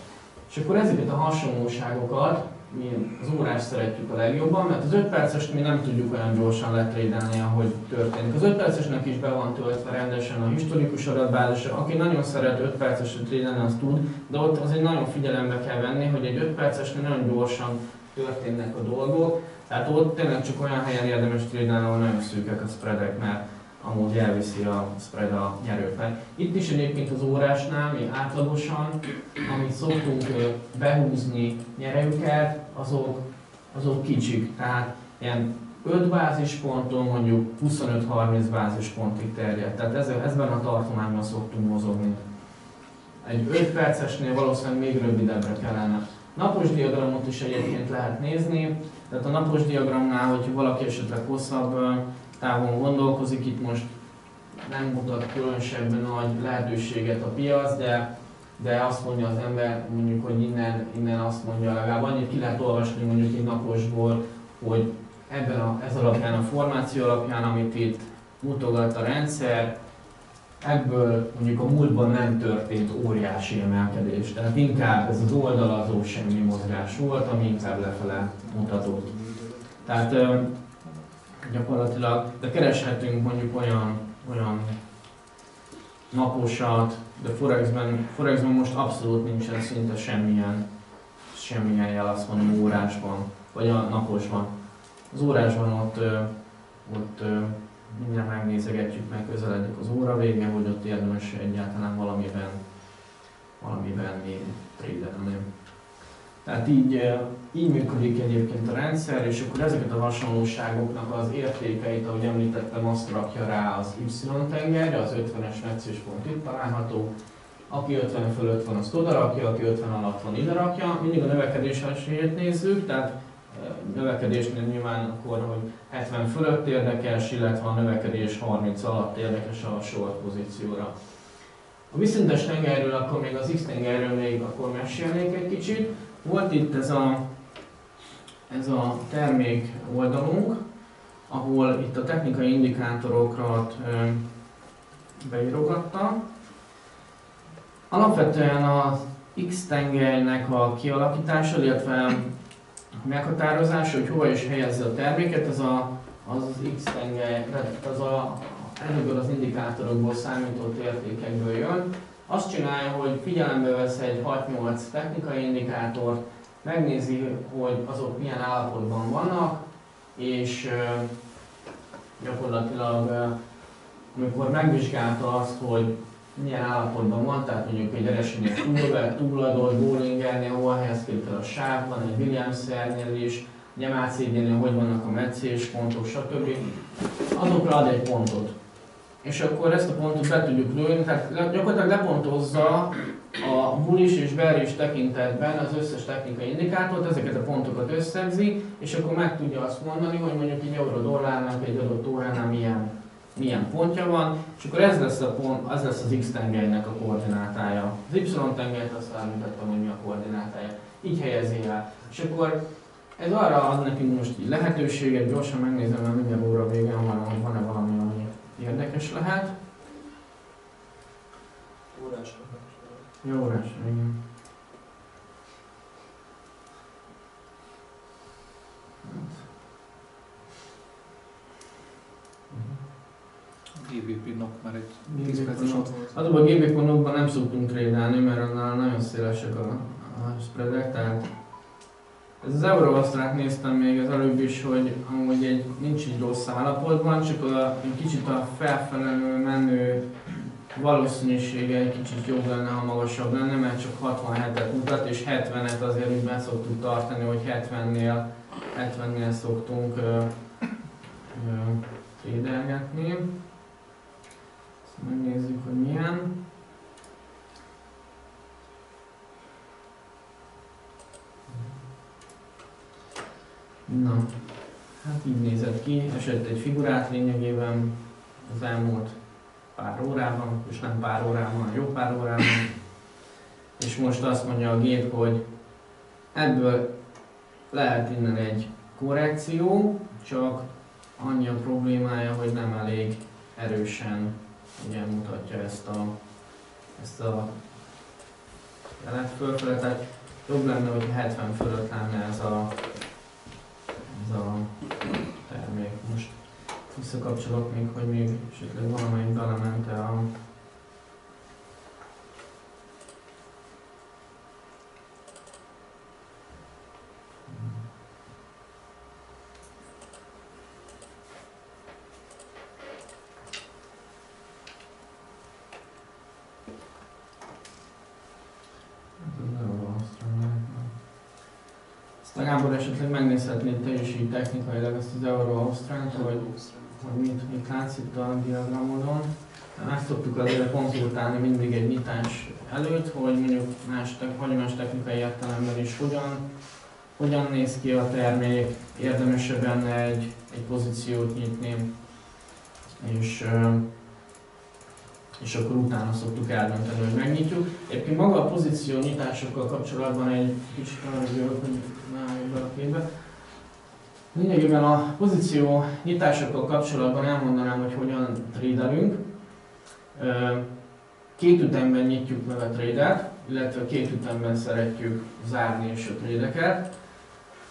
És akkor ezeket a hasonlóságokat mi az órás szeretjük a legjobban, mert az 5 percest mi nem tudjuk olyan gyorsan letrédelni, ahogy történik. Az 5 percesnek is be van töltve rendesen a historikus adatbázis, aki nagyon szeret 5 percesre trédelni, az tud, de ott azért nagyon figyelembe kell venni, hogy egy 5 percesnél nagyon gyorsan történnek a dolgok, tehát ott tényleg csak olyan helyen érdemes trédelni, ahol nagyon szűkek a spreadek, mert amúgy elviszi a spread a nyerőfel. Itt is egyébként az órásnál mi átlagosan, amit szoktunk behúzni nyerőket, azok, azok kicsik, tehát ilyen 5 bázisponton mondjuk 25-30 bázispontig terjed. Tehát ez, ezben a tartományban szoktunk mozogni. Egy 5 percesnél valószínűleg még rövidebbre kellene. Napos diagramot is egyébként lehet nézni, tehát a napos diagramnál, hogyha valaki esetleg hosszabb távon gondolkozik, itt most nem mutat különösebben nagy lehetőséget a piac, de, de azt mondja az ember, mondjuk, hogy innen, innen azt mondja, legalább annyit ki lehet olvasni mondjuk egy naposból, hogy ebben a, ez alapján, a formáció alapján, amit itt mutogat a rendszer, ebből mondjuk a múltban nem történt óriási emelkedés. Tehát inkább ez az oldalazó semmi mozgás volt, ami inkább lefele mutatott. Tehát gyakorlatilag, de kereshetünk mondjuk olyan, olyan naposat, de Forexben, Forexben most abszolút nincsen szinte semmilyen, semmilyen jel, azt mondom, órásban, vagy a naposban. Az órásban ott, ott mindjárt megnézegetjük, meg közeledik az óra vége, hogy ott érdemes egyáltalán valamiben, valamiben mi trédelni. Tehát így, így működik egyébként a rendszer, és akkor ezeket a hasonlóságoknak az értékeit, ahogy említettem, azt rakja rá az Y-tengerre, az 50-es meccés pont itt található. Aki 50 fölött van, azt oda rakja, aki 50 alatt van, ide rakja. Mindig a növekedés esélyét nézzük, tehát növekedésnél nyilván akkor, hogy 70 fölött érdekes, illetve a növekedés 30 alatt érdekes a short pozícióra. A viszintes tengerről, akkor még az X-tengerről még akkor mesélnék egy kicsit. Volt itt ez a, ez a termék oldalunk, ahol itt a technikai indikátorokat beírogatta. Alapvetően az X-tengelynek a kialakítása, illetve a meghatározása, hogy hova is helyezze a terméket, az a, az, az X-tengely, az a, ezekből az indikátorokból számított értékekből jön. Azt csinálja, hogy figyelembe vesz egy 6-8 technikai indikátort, megnézi, hogy azok milyen állapotban vannak, és gyakorlatilag amikor megvizsgálta azt, hogy milyen állapotban van, tehát mondjuk egy eresények túl, túladott, Bollingernél, hol helyezkedik el a sávban, egy Williams-szernél is, Nyemácédnél, hogy vannak a meccés pontok, stb. Azokra ad egy pontot és akkor ezt a pontot be tudjuk lőni, tehát gyakorlatilag lepontozza a bullish és bearish tekintetben az összes technikai indikátort, ezeket a pontokat összegzi, és akkor meg tudja azt mondani, hogy mondjuk egy euró dollárnak egy adott óránál milyen, milyen pontja van, és akkor ez lesz, a pont, az lesz az x tengelynek a koordinátája. Az y tengelyt azt elmutattam, hogy mi a koordinátája. Így helyezi el. És akkor ez arra ad nekünk most így lehetőséget, gyorsan megnézem, mert minden óra végén van, van-e valami, ami érdekes lehet. Órás. Jó órás, igen. GBP nok már egy 10 perces. Azonban a GBP nokban nem szoktunk trédelni, mert annál nagyon szélesek a, a spreadek, tehát ez az Euroasztrát néztem még az előbb is, hogy amúgy egy, nincs egy rossz állapotban, csak a, egy kicsit a felfelelő menő valószínűsége egy kicsit jobb lenne, ha magasabb lenne, mert csak 67-et mutat, és 70-et azért úgy be szoktuk tartani, hogy 70-nél 70-nél szoktunk ö, ö, megnézzük, hogy milyen. Na, hát így nézett ki, esett egy figurát lényegében az elmúlt pár órában, és nem pár órában, jó pár órában. És most azt mondja a gép, hogy ebből lehet innen egy korrekció, csak annyi a problémája, hogy nem elég erősen ugye mutatja ezt a, ezt a jelet fölfele. Tehát jobb lenne, hogy 70 fölött lenne ez a, ez a termék. Most visszakapcsolok még, hogy még esetleg valamelyik belemente a Ezt a Gábor esetleg megnézhetnéd te is így technikailag ezt az Euro Ausztránt, hogy, hogy mit, mit látsz itt a diagramodon. Ezt szoktuk azért konzultálni mindig egy nyitás előtt, hogy mondjuk más, hagyományos technikai értelemben is hogyan, hogyan néz ki a termék, érdemes benne egy, egy pozíciót nyitni, és és akkor utána szoktuk eldönteni, hogy megnyitjuk. Egyébként maga a pozíció nyitásokkal kapcsolatban egy kicsit arra jövök, hogy a képbe. Lényegében a pozíció nyitásokkal kapcsolatban elmondanám, hogy hogyan trédelünk. Két ütemben nyitjuk meg a trédet, illetve két ütemben szeretjük zárni is a trédeket.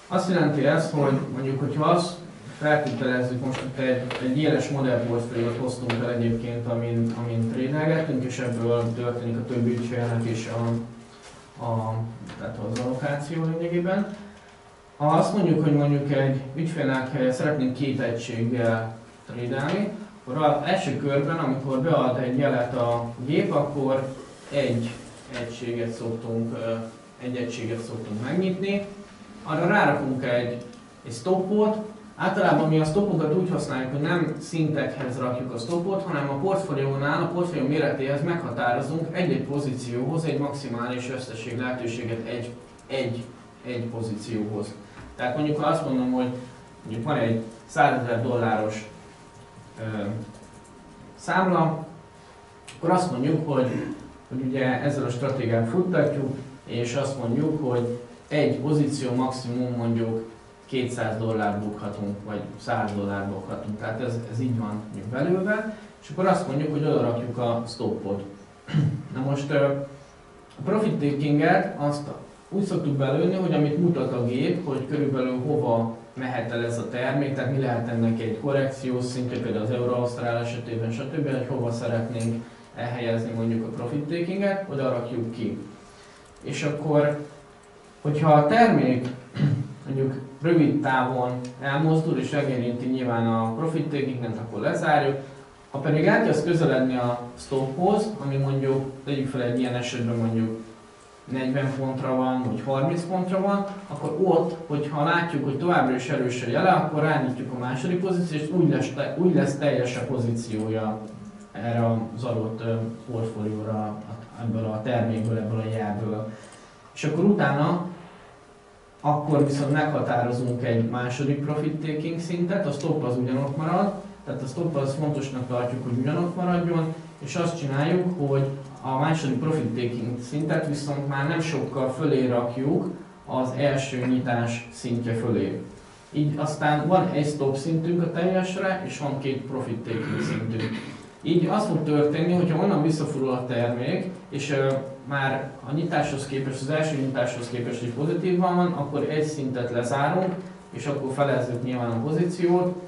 Azt jelenti ez, hogy mondjuk, hogyha azt feltételezzük most itt egy, egy éles modellportfóliót hoztunk el egyébként, amin, amin trédelgettünk, és ebből történik a többi ügyfélnek is a, a, tehát az allokáció lényegében. Ha azt mondjuk, hogy mondjuk egy ügyfélnek szeretnénk két egységgel trédelni, akkor az első körben, amikor bead egy jelet a gép, akkor egy egységet szoktunk, egy egységet szoktunk megnyitni, arra rárakunk egy, egy stopot, Általában mi a stopokat úgy használjuk, hogy nem szintekhez rakjuk a stopot, hanem a portfóliónál, a portfólió méretéhez meghatározunk egy-egy pozícióhoz egy maximális összesség lehetőséget egy, egy, egy pozícióhoz. Tehát mondjuk ha azt mondom, hogy mondjuk van egy 100 ezer dolláros ö, számla, akkor azt mondjuk, hogy, hogy ugye ezzel a stratégiát futtatjuk, és azt mondjuk, hogy egy pozíció maximum mondjuk 200 dollár bukhatunk, vagy 100 dollár bukhatunk. Tehát ez, ez így van belőle, és akkor azt mondjuk, hogy oda rakjuk a stopot. Na most a profit takinget azt úgy szoktuk belőni, hogy amit mutat a gép, hogy körülbelül hova mehet el ez a termék, tehát mi lehet ennek egy korrekciós szintje, például az Euró-Ausztrál esetében, stb., hogy hova szeretnénk elhelyezni mondjuk a profit takinget, oda rakjuk ki. És akkor, hogyha a termék mondjuk rövid távon elmozdul és megérinti nyilván a profit takinget, akkor lezárjuk. Ha pedig elkezd közeledni a stophoz, ami mondjuk, tegyük fel egy ilyen esetben mondjuk 40 pontra van, vagy 30 pontra van, akkor ott, hogyha látjuk, hogy továbbra is erős a jele, akkor rányítjuk a második pozíciót, és úgy lesz, úgy lesz teljes a pozíciója erre az adott portfólióra, ebből a termékből, ebből a jelből. És akkor utána akkor viszont meghatározunk egy második profit taking szintet, a stop az ugyanott marad, tehát a stop az fontosnak tartjuk, hogy ugyanott maradjon, és azt csináljuk, hogy a második profit taking szintet viszont már nem sokkal fölé rakjuk az első nyitás szintje fölé. Így aztán van egy stop szintünk a teljesre, és van két profit taking szintünk. Így az fog történni, hogyha onnan visszafordul a termék, és már a nyitáshoz képest, az első nyitáshoz képest is pozitívan van, akkor egy szintet lezárunk, és akkor felezzük nyilván a pozíciót.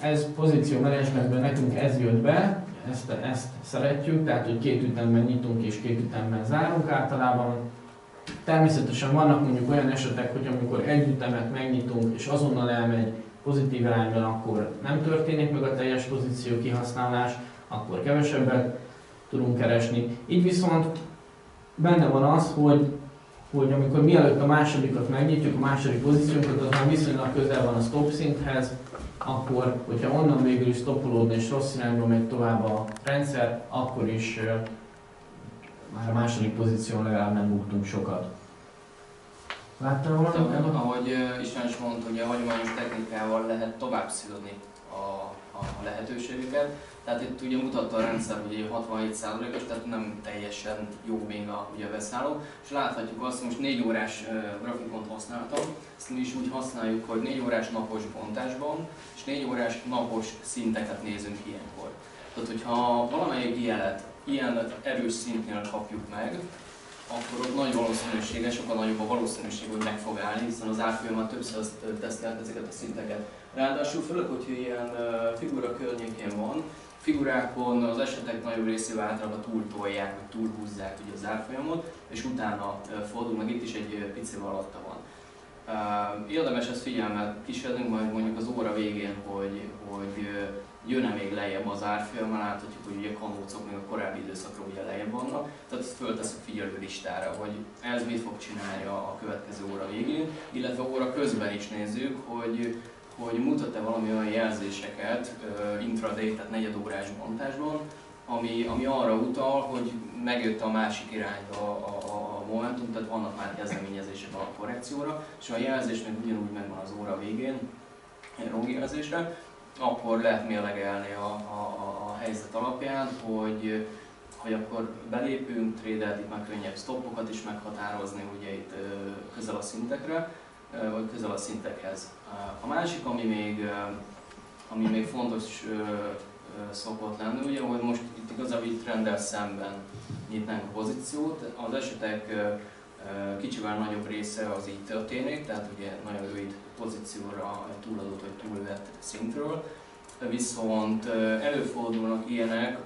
Ez pozíció menedzsmentben nekünk ez jött be, ezt, ezt szeretjük, tehát hogy két ütemben nyitunk és két ütemben zárunk általában. Természetesen vannak mondjuk olyan esetek, hogy amikor egy ütemet megnyitunk és azonnal elmegy pozitív irányban, akkor nem történik meg a teljes pozíció kihasználás, akkor kevesebbet tudunk keresni. Így viszont benne van az, hogy, hogy amikor mielőtt a másodikat megnyitjuk, a második pozíciónkat, az már viszonylag közel van a stop szinthez, akkor, hogyha onnan végül is stopolódna és rossz irányba megy tovább a rendszer, akkor is már a második pozíción legalább nem buktunk sokat. Láttam valamit? Ahogy uh, István is mondta, hogy a hagyományos technikával lehet tovább szülni a, a lehetőségeket. Tehát itt ugye mutatta a rendszer, hogy 67%-os, tehát nem teljesen jó még a, ugye a beszálló. És láthatjuk azt, hogy most 4 órás grafikont használtam. Ezt mi is úgy használjuk, hogy 4 órás napos bontásban, és 4 órás napos szinteket nézünk ilyenkor. Tehát, hogyha valamelyik jelet ilyen erős szintnél kapjuk meg, akkor ott nagy valószínűsége, sokkal nagyobb a valószínűség, hogy meg fog állni, hiszen az árfolyam már többször tesztelt ezeket a szinteket. Ráadásul főleg, hogyha ilyen figura környékén van, figurákon az esetek nagyobb részével általában túltolják, vagy túlhúzzák ugye az árfolyamot, és utána fordul meg itt is egy picivel alatta van. Érdemes ezt figyelmet kísérnünk majd mondjuk az óra végén, hogy, hogy jön-e még lejjebb az árfolyam, mert láthatjuk, hogy ugye kanócok még a korábbi időszakról ugye lejjebb vannak, tehát ezt fölteszek figyelő listára, hogy ez mit fog csinálni a következő óra végén, illetve óra közben is nézzük, hogy hogy mutat-e valami olyan jelzéseket intraday, tehát negyedórás bontásban, ami, ami arra utal, hogy megjött a másik irányba a, a, a momentum, tehát vannak már kezdeményezések a korrekcióra, és a jelzés még ugyanúgy megvan az óra végén, egy jelzésre, akkor lehet mérlegelni a, a, a, a helyzet alapján, hogy, hogy akkor belépünk, trédelt, itt már könnyebb stoppokat is meghatározni, ugye itt közel a szintekre, vagy közel a szintekhez. A másik, ami még, ami még fontos szokott lenni, ugye, hogy most itt igazából itt rendel szemben nyitnánk a pozíciót, az esetek kicsivel nagyobb része az így történik, tehát ugye nagyon rövid pozícióra túladott vagy túlvett szintről, viszont előfordulnak ilyenek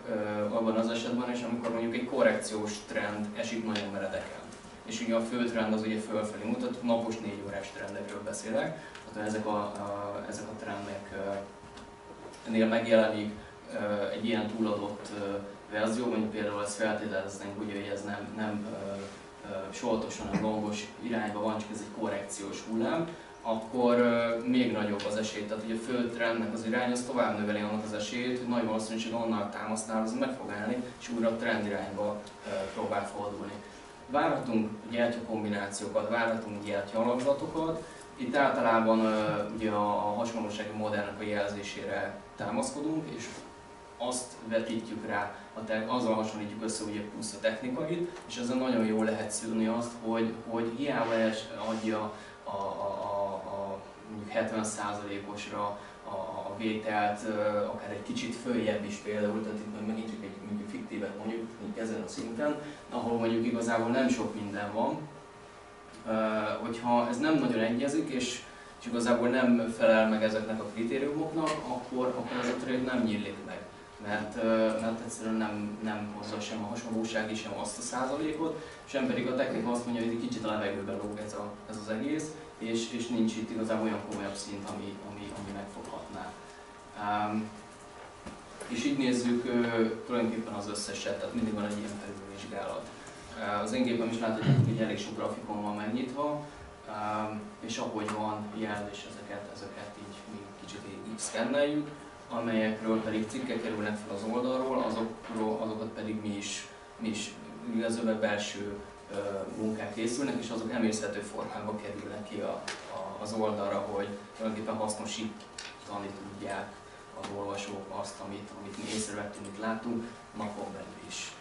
abban az esetben is, amikor mondjuk egy korrekciós trend esik nagyon meredeken. És ugye a fő trend az ugye fölfelé mutat, napos négy órás trendekről beszélek, tehát ezek a, a, ezek a trendek ennél megjelenik egy ilyen túladott verzió, mondjuk például ezt feltételeznénk, ugye, hogy ez nem, nem soltosan, hanem longos irányba van, csak ez egy korrekciós hullám, akkor még nagyobb az esély. Tehát hogy a fő trendnek az irány az tovább növeli annak az esélyét, hogy nagy valószínűség onnan támasznál, az meg fog állni, és újra a trend irányba próbál fordulni. Várhatunk gyertya kombinációkat, várhatunk gyertya alakzatokat, itt általában ugye a, a hasonlósági modellnek a jelzésére támaszkodunk, és azt vetítjük rá, a te, azzal hasonlítjuk össze ugye plusz a technikait, és ezzel nagyon jól lehet szűrni azt, hogy, hogy hiába adja a, a, a, a mondjuk 70%-osra a, a vételt, akár egy kicsit följebb is például, tehát itt megint csak egy mondjuk fiktívet mondjuk, mondjuk ezen a szinten, ahol mondjuk igazából nem sok minden van, hogyha ez nem nagyon egyezik, és, és igazából nem felel meg ezeknek a kritériumoknak, akkor, akkor ez a trade nem nyílik meg. Mert, mert egyszerűen nem, nem hozza sem a hasonlóság, sem azt a százalékot, sem pedig a technika azt mondja, hogy egy kicsit a levegőben lóg ez, a, ez az egész, és, és nincs itt igazából olyan komolyabb szint, ami, ami, ami megfoghatná. És így nézzük tulajdonképpen az összeset, tehát mindig van egy ilyen felülvizsgálat. Az én gépem is láthatjuk, hogy elég sok grafikon van megnyitva, um, és ahogy van jelzés ezeket, ezeket így mi kicsit így szkenneljük, amelyekről pedig cikkek kerülnek fel az oldalról, azokról, azokat pedig mi is, mi is igazából belső munkák készülnek, és azok emészhető formában kerülnek ki a, a, az oldalra, hogy tulajdonképpen hasznosítani tudják az olvasók azt, amit, amit mi észrevettünk, amit látunk, napon belül is.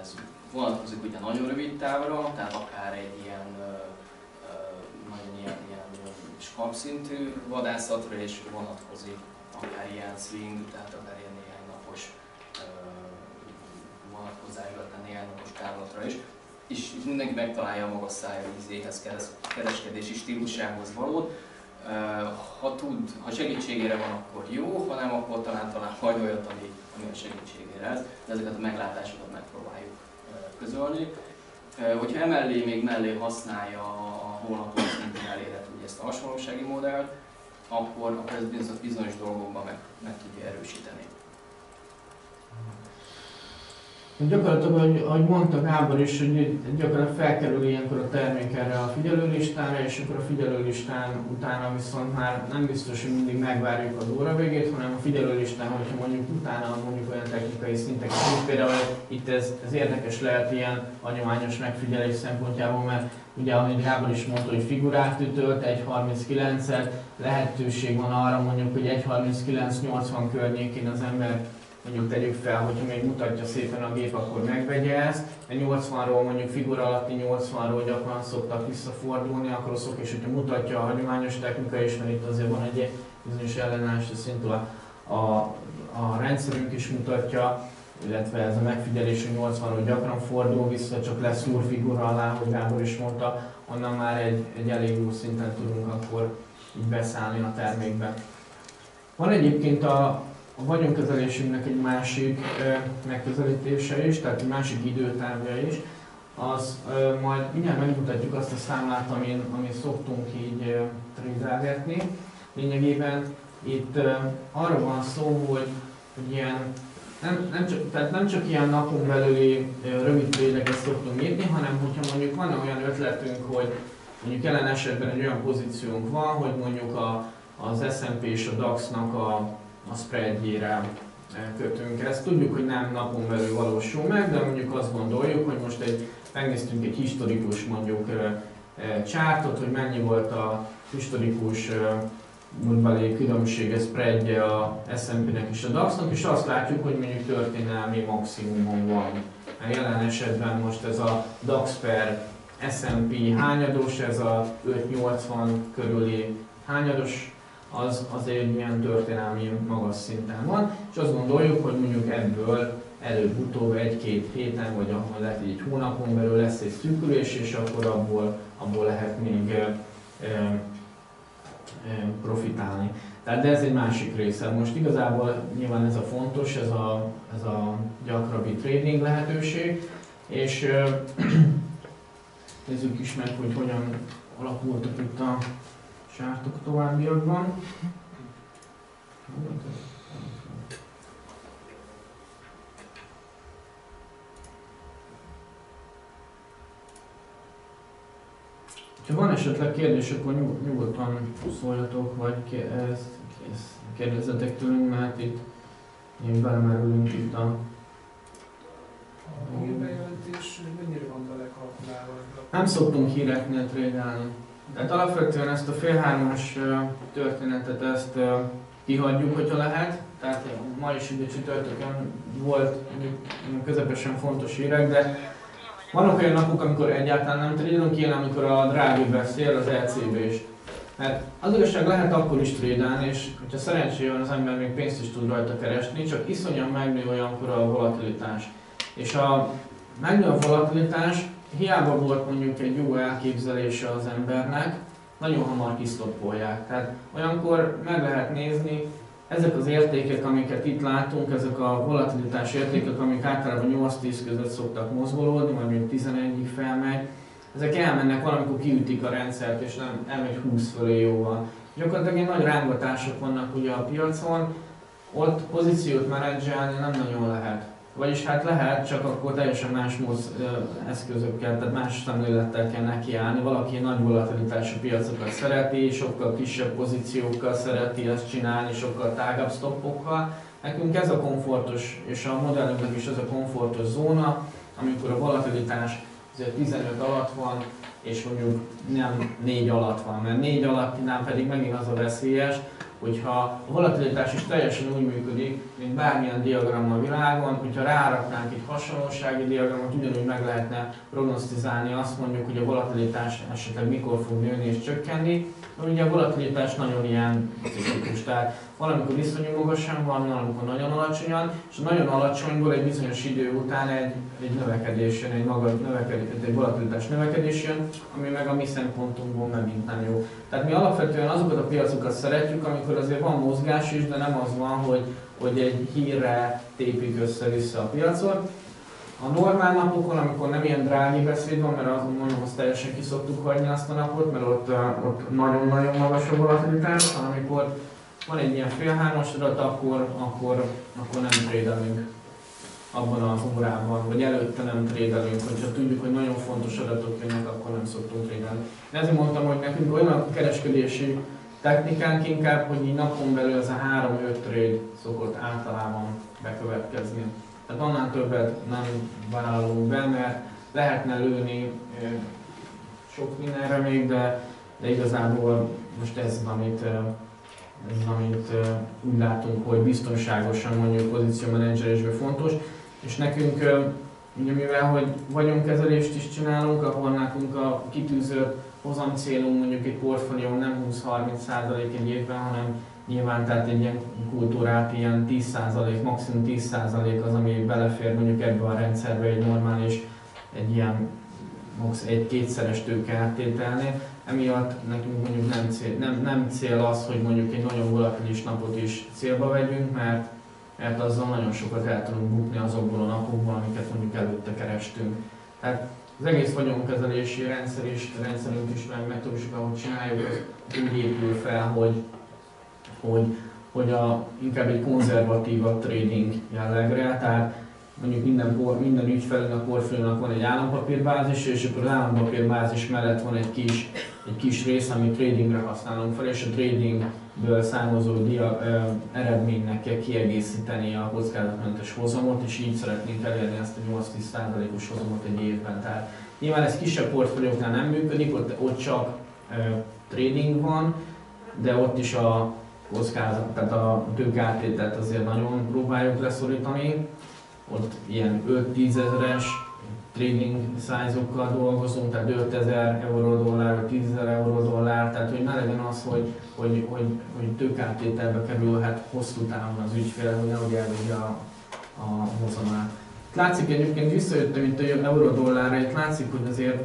Ez vonatkozik ugye nagyon rövid távra, tehát akár egy ilyen nagyon ilyen, ilyen skapszintű vadászatra is vonatkozik, akár ilyen swing, tehát akár ilyen néhány napos vonatkozásban, tehát néhány napos távlatra is és mindenki megtalálja a maga szája ízéhez, kereskedési stílusához valót. Ha tud, ha segítségére van, akkor jó, ha nem, akkor talán talán majd olyat, ami, ami a segítségére ez. De ezeket a meglátásokat megpróbáljuk közölni. Hogyha emellé még mellé használja a honlapon szintén elérhető ezt a hasonlósági modellt, akkor, akkor ez bizonyos dolgokban meg, meg tudja erősíteni. Gyakorlatilag, ahogy, ahogy mondta Gábor is, hogy gyakorlatilag felkerül ilyenkor a termék erre a figyelőlistára, és akkor a figyelőlistán utána viszont már nem biztos, hogy mindig megvárjuk az óra végét, hanem a figyelőlistán, hogyha mondjuk utána mondjuk olyan technikai szinteket, mint például itt ez, ez érdekes lehet ilyen hagyományos megfigyelés szempontjából, mert ugye amit Gábor is mondta, hogy figurát ütölt, 1.39-et, lehetőség van arra mondjuk, hogy 1.39-80 környékén az ember mondjuk tegyük fel, hogyha még mutatja szépen a gép, akkor megvegye ezt. A 80-ról mondjuk figura alatti 80-ról gyakran szoktak visszafordulni, akkor szok, és hogyha mutatja a hagyományos technika is, mert itt azért van egy bizonyos ellenállás szintű a, a, a rendszerünk is mutatja, illetve ez a megfigyelés, hogy 80 gyakran fordul vissza, csak leszúr figura alá, hogy Gábor is mondta, onnan már egy, egy elég jó szinten tudunk akkor így beszállni a termékbe. Van egyébként a, a vagyonkezelésünknek egy másik megközelítése is, tehát egy másik időtávja is, az ö, majd mindjárt megmutatjuk azt a számlát, amin, amin szoktunk így trédelgetni. Lényegében itt ö, arra van szó, hogy, hogy ilyen nem, nem, csak, tehát nem csak ilyen napon belüli rövid trédeket szoktunk írni, hanem hogyha mondjuk van olyan ötletünk, hogy mondjuk jelen esetben egy olyan pozíciónk van, hogy mondjuk a, az S&P és a DAX-nak a, a spreadjére kötünk ezt. Tudjuk, hogy nem napon belül valósul meg, de mondjuk azt gondoljuk, hogy most egy, megnéztünk egy historikus mondjuk csártot, hogy mennyi volt a historikus múltbeli különbsége, spreadje a S&P-nek és a DAX-nak, és azt látjuk, hogy mondjuk történelmi maximumon van. A jelen esetben most ez a DAX per S&P hányados, ez a 580 körüli hányados, az azért milyen történelmi magas szinten van, és azt gondoljuk, hogy mondjuk ebből előbb-utóbb egy-két héten, vagy ahol lehet egy hónapon belül lesz egy szűkülés, és akkor abból, abból lehet még e, e, profitálni. Tehát de ez egy másik része. Most igazából nyilván ez a fontos, ez a, ez a gyakrabbi trading lehetőség, és nézzük is meg, hogy hogyan alakultak itt a sártok továbbiakban. Ha van esetleg kérdés, akkor nyugodtan szóljatok, vagy kérdezzetek tőlünk, mert itt én belemerülünk itt a a hírbejelentés mennyire van belekalkulálva? Nem szoktunk híreknél trédelni. Tehát alapvetően ezt a fél hármas történetet ezt kihagyjuk, hogyha lehet. Tehát ma is ide csütörtökön volt közepesen fontos hírek, de vannak olyan napok, amikor egyáltalán nem trédelünk, ilyen, amikor a drági beszél, az LCB is. Mert az igazság lehet akkor is trédelni, és hogyha szerencsé van, az ember még pénzt is tud rajta keresni, csak iszonyan megnő olyankor a volatilitás. És a megnő a volatilitás, hiába volt mondjuk egy jó elképzelése az embernek, nagyon hamar kisztoppolják. Tehát olyankor meg lehet nézni, ezek az értékek, amiket itt látunk, ezek a volatilitás értékek, amik általában 8-10 között szoktak mozgolódni, vagy mondjuk 11-ig felmegy, ezek elmennek valamikor kiütik a rendszert, és nem elmegy 20 fölé jóval. Gyakorlatilag egy nagy rángatások vannak ugye a piacon, ott pozíciót menedzselni nem nagyon lehet. Vagyis hát lehet, csak akkor teljesen más moz, eszközökkel, tehát más szemlélettel kell nekiállni. Valaki nagy volatilitású piacokat szereti, sokkal kisebb pozíciókkal szereti ezt csinálni, sokkal tágabb stoppokkal. Nekünk ez a komfortos, és a modellünknek is ez a komfortos zóna, amikor a volatilitás 15 alatt van, és mondjuk nem 4 alatt van, mert 4 alattnál pedig megint az a veszélyes, hogyha a volatilitás is teljesen úgy működik, mint bármilyen diagram a világon, hogyha ráraknánk egy hasonlósági diagramot, ugyanúgy meg lehetne prognosztizálni azt mondjuk, hogy a volatilitás esetleg mikor fog nőni és csökkenni, ugye a volatilitás nagyon ilyen ciklikus, tehát valamikor viszonyú magasan van, valamikor nagyon alacsonyan, és a nagyon alacsonyból egy bizonyos idő után egy, egy növekedés jön, egy, maga, növekedés, egy volatilitás növekedés jön, ami meg a mi szempontunkból megint nem jó. Tehát mi alapvetően azokat a piacokat szeretjük, amikor azért van mozgás is, de nem az van, hogy, hogy egy hírre tépik össze-vissza a piacot, a normál napokon, amikor nem ilyen drági beszéd van, mert azt mondom, azt teljesen ki szoktuk hagyni azt a napot, mert ott, ott nagyon-nagyon magas a volatilitás, amikor van egy ilyen félhármas adat, akkor, akkor, akkor nem trédelünk abban az órában, vagy előtte nem trédelünk, hogyha tudjuk, hogy nagyon fontos adatok jönnek, akkor nem szoktunk trédelni. Ezért mondtam, hogy nekünk olyan kereskedési technikánk inkább, hogy így napon belül ez a 3-5 trade szokott általában bekövetkezni. Tehát annál többet nem vállalunk be, mert lehetne lőni sok mindenre még, de, de igazából most ez, amit, amit úgy látunk, hogy biztonságosan mondjuk pozíciómenedzselésben fontos, és nekünk ugye mivel, hogy vagyonkezelést is csinálunk, ahol nekünk a kitűzött hozam célunk mondjuk egy portfólió nem 20-30% egy évben, hanem nyilván tehát egy ilyen kultúrát ilyen 10%, maximum 10% az, ami belefér mondjuk ebbe a rendszerbe egy normális, egy ilyen max. egy kétszeres tőke áttételnél. Emiatt nekünk mondjuk nem cél, nem, nem cél az, hogy mondjuk egy nagyon volatilis napot is célba vegyünk, mert, mert azzal nagyon sokat el tudunk bukni azokból a napokból, amiket mondjuk előtte kerestünk. Tehát az egész vagyonkezelési rendszer is, rendszerünk is, meg metodusok, ahogy csináljuk, az úgy épül fel, hogy, hogy, hogy a, inkább egy konzervatívabb trading jellegre, tehát mondjuk minden, por, minden ügyfelőnek, portfóliónak van egy állampapírbázis, és akkor az állampapírbázis mellett van egy kis, egy kis rész, amit tradingre használunk fel, és a tradingből származó dia, ö, eredménynek kell kiegészíteni a kockázatmentes hozamot, és így szeretnénk elérni ezt a 8-10%-os hozamot egy évben. Tehát nyilván ez kisebb portfólióknál nem működik, ott, ott csak ö, trading van, de ott is a kockázat, tehát a tőkeáttételt azért nagyon próbáljuk leszorítani, ott ilyen 5-10 ezeres trading size-okkal dolgozunk, tehát 5000 euró dollár, vagy 10 ezer euró dollár, tehát hogy ne legyen az, hogy, hogy, hogy, hogy tőkáttételbe kerülhet hosszú távon az ügyfél, hogy nehogy elvegye a, a hozamát. Látszik egyébként visszajöttem itt a euró-dollárra, itt látszik, hogy azért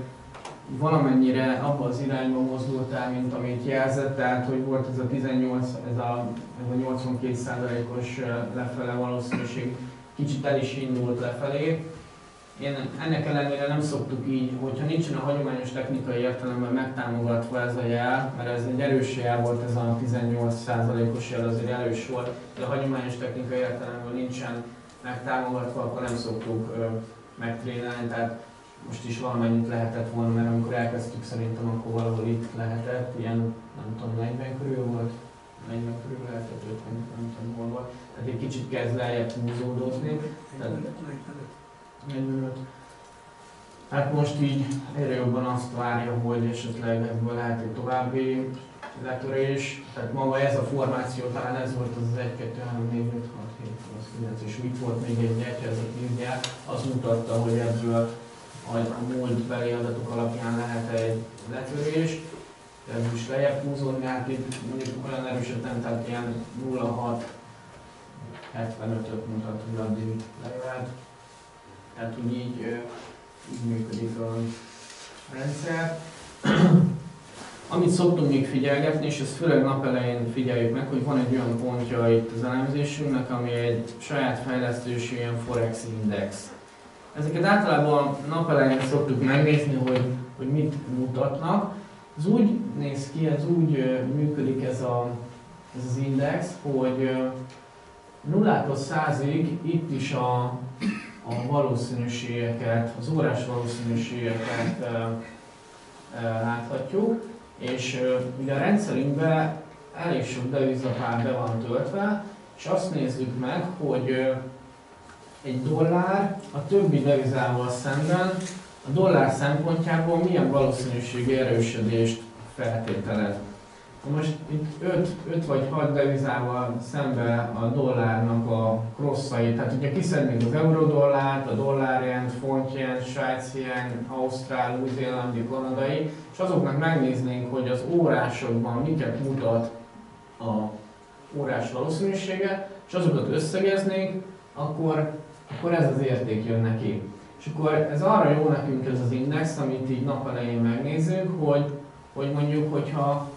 valamennyire abba az irányba mozdult el, mint amit jelzett, tehát hogy volt ez a 18, ez a, ez a 82 os lefele valószínűség, kicsit el is indult lefelé. Én ennek ellenére nem szoktuk így, hogyha nincsen a hagyományos technikai értelemben megtámogatva ez a jel, mert ez egy erős jel volt, ez a 18%-os jel azért erős volt, de a hagyományos technikai értelemben nincsen megtámogatva, akkor nem szoktuk ö, megtrénálni, tehát most is valamennyit lehetett volna, mert amikor elkezdtük szerintem, akkor valahol itt lehetett, ilyen nem tudom, 40 körül volt, 40 körül lehetett, 50, nem tudom hol volt. Tehát egy kicsit kezd lejjebb húzódozni. 45. Hát most így egyre jobban azt várja, hogy esetleg ebből lehet egy további letörés. Tehát maga ez a formáció, talán ez volt az 1, 2, 3, 4, 5, 6, 7, 8, 9, és mit volt még egy 1, ez a az mutatta, hogy ebből a múltbeli adatok alapján lehet egy letörés, ez is lejjebb húzódni, hát itt mondjuk olyan erősödten, tehát ilyen 0,6 75-öt mutat, addig lejöhet. Tehát úgy így, így működik a rendszer. Amit szoktunk még figyelgetni, és ezt főleg napelején figyeljük meg, hogy van egy olyan pontja itt az elemzésünknek, ami egy saját fejlesztősi ilyen Forex Index. Ezeket általában napelején szoktuk megnézni, hogy, hogy mit mutatnak. Ez úgy néz ki, ez úgy működik ez, a, ez az index, hogy nullától százig itt is a, a valószínűségeket, az órás valószínűségeket e, e, láthatjuk, és e, ugye a rendszerünkben elég sok devizapár be van töltve, és azt nézzük meg, hogy egy dollár a többi devizával szemben a dollár szempontjából milyen valószínűségi erősödést feltételez. Most itt 5, 5 vagy 6 devizával szembe a dollárnak a crosszai, tehát ugye kiszednék az eurodollárt, a dollárjent, fontjent, svájcien, ausztrál, új-zélandi, kanadai, és azoknak megnéznénk, hogy az órásokban miket mutat a órás valószínűsége, és azokat összegeznénk, akkor, akkor ez az érték jön neki. És akkor ez arra jó nekünk ez az index, amit így nap elején megnézünk, hogy, hogy mondjuk, hogyha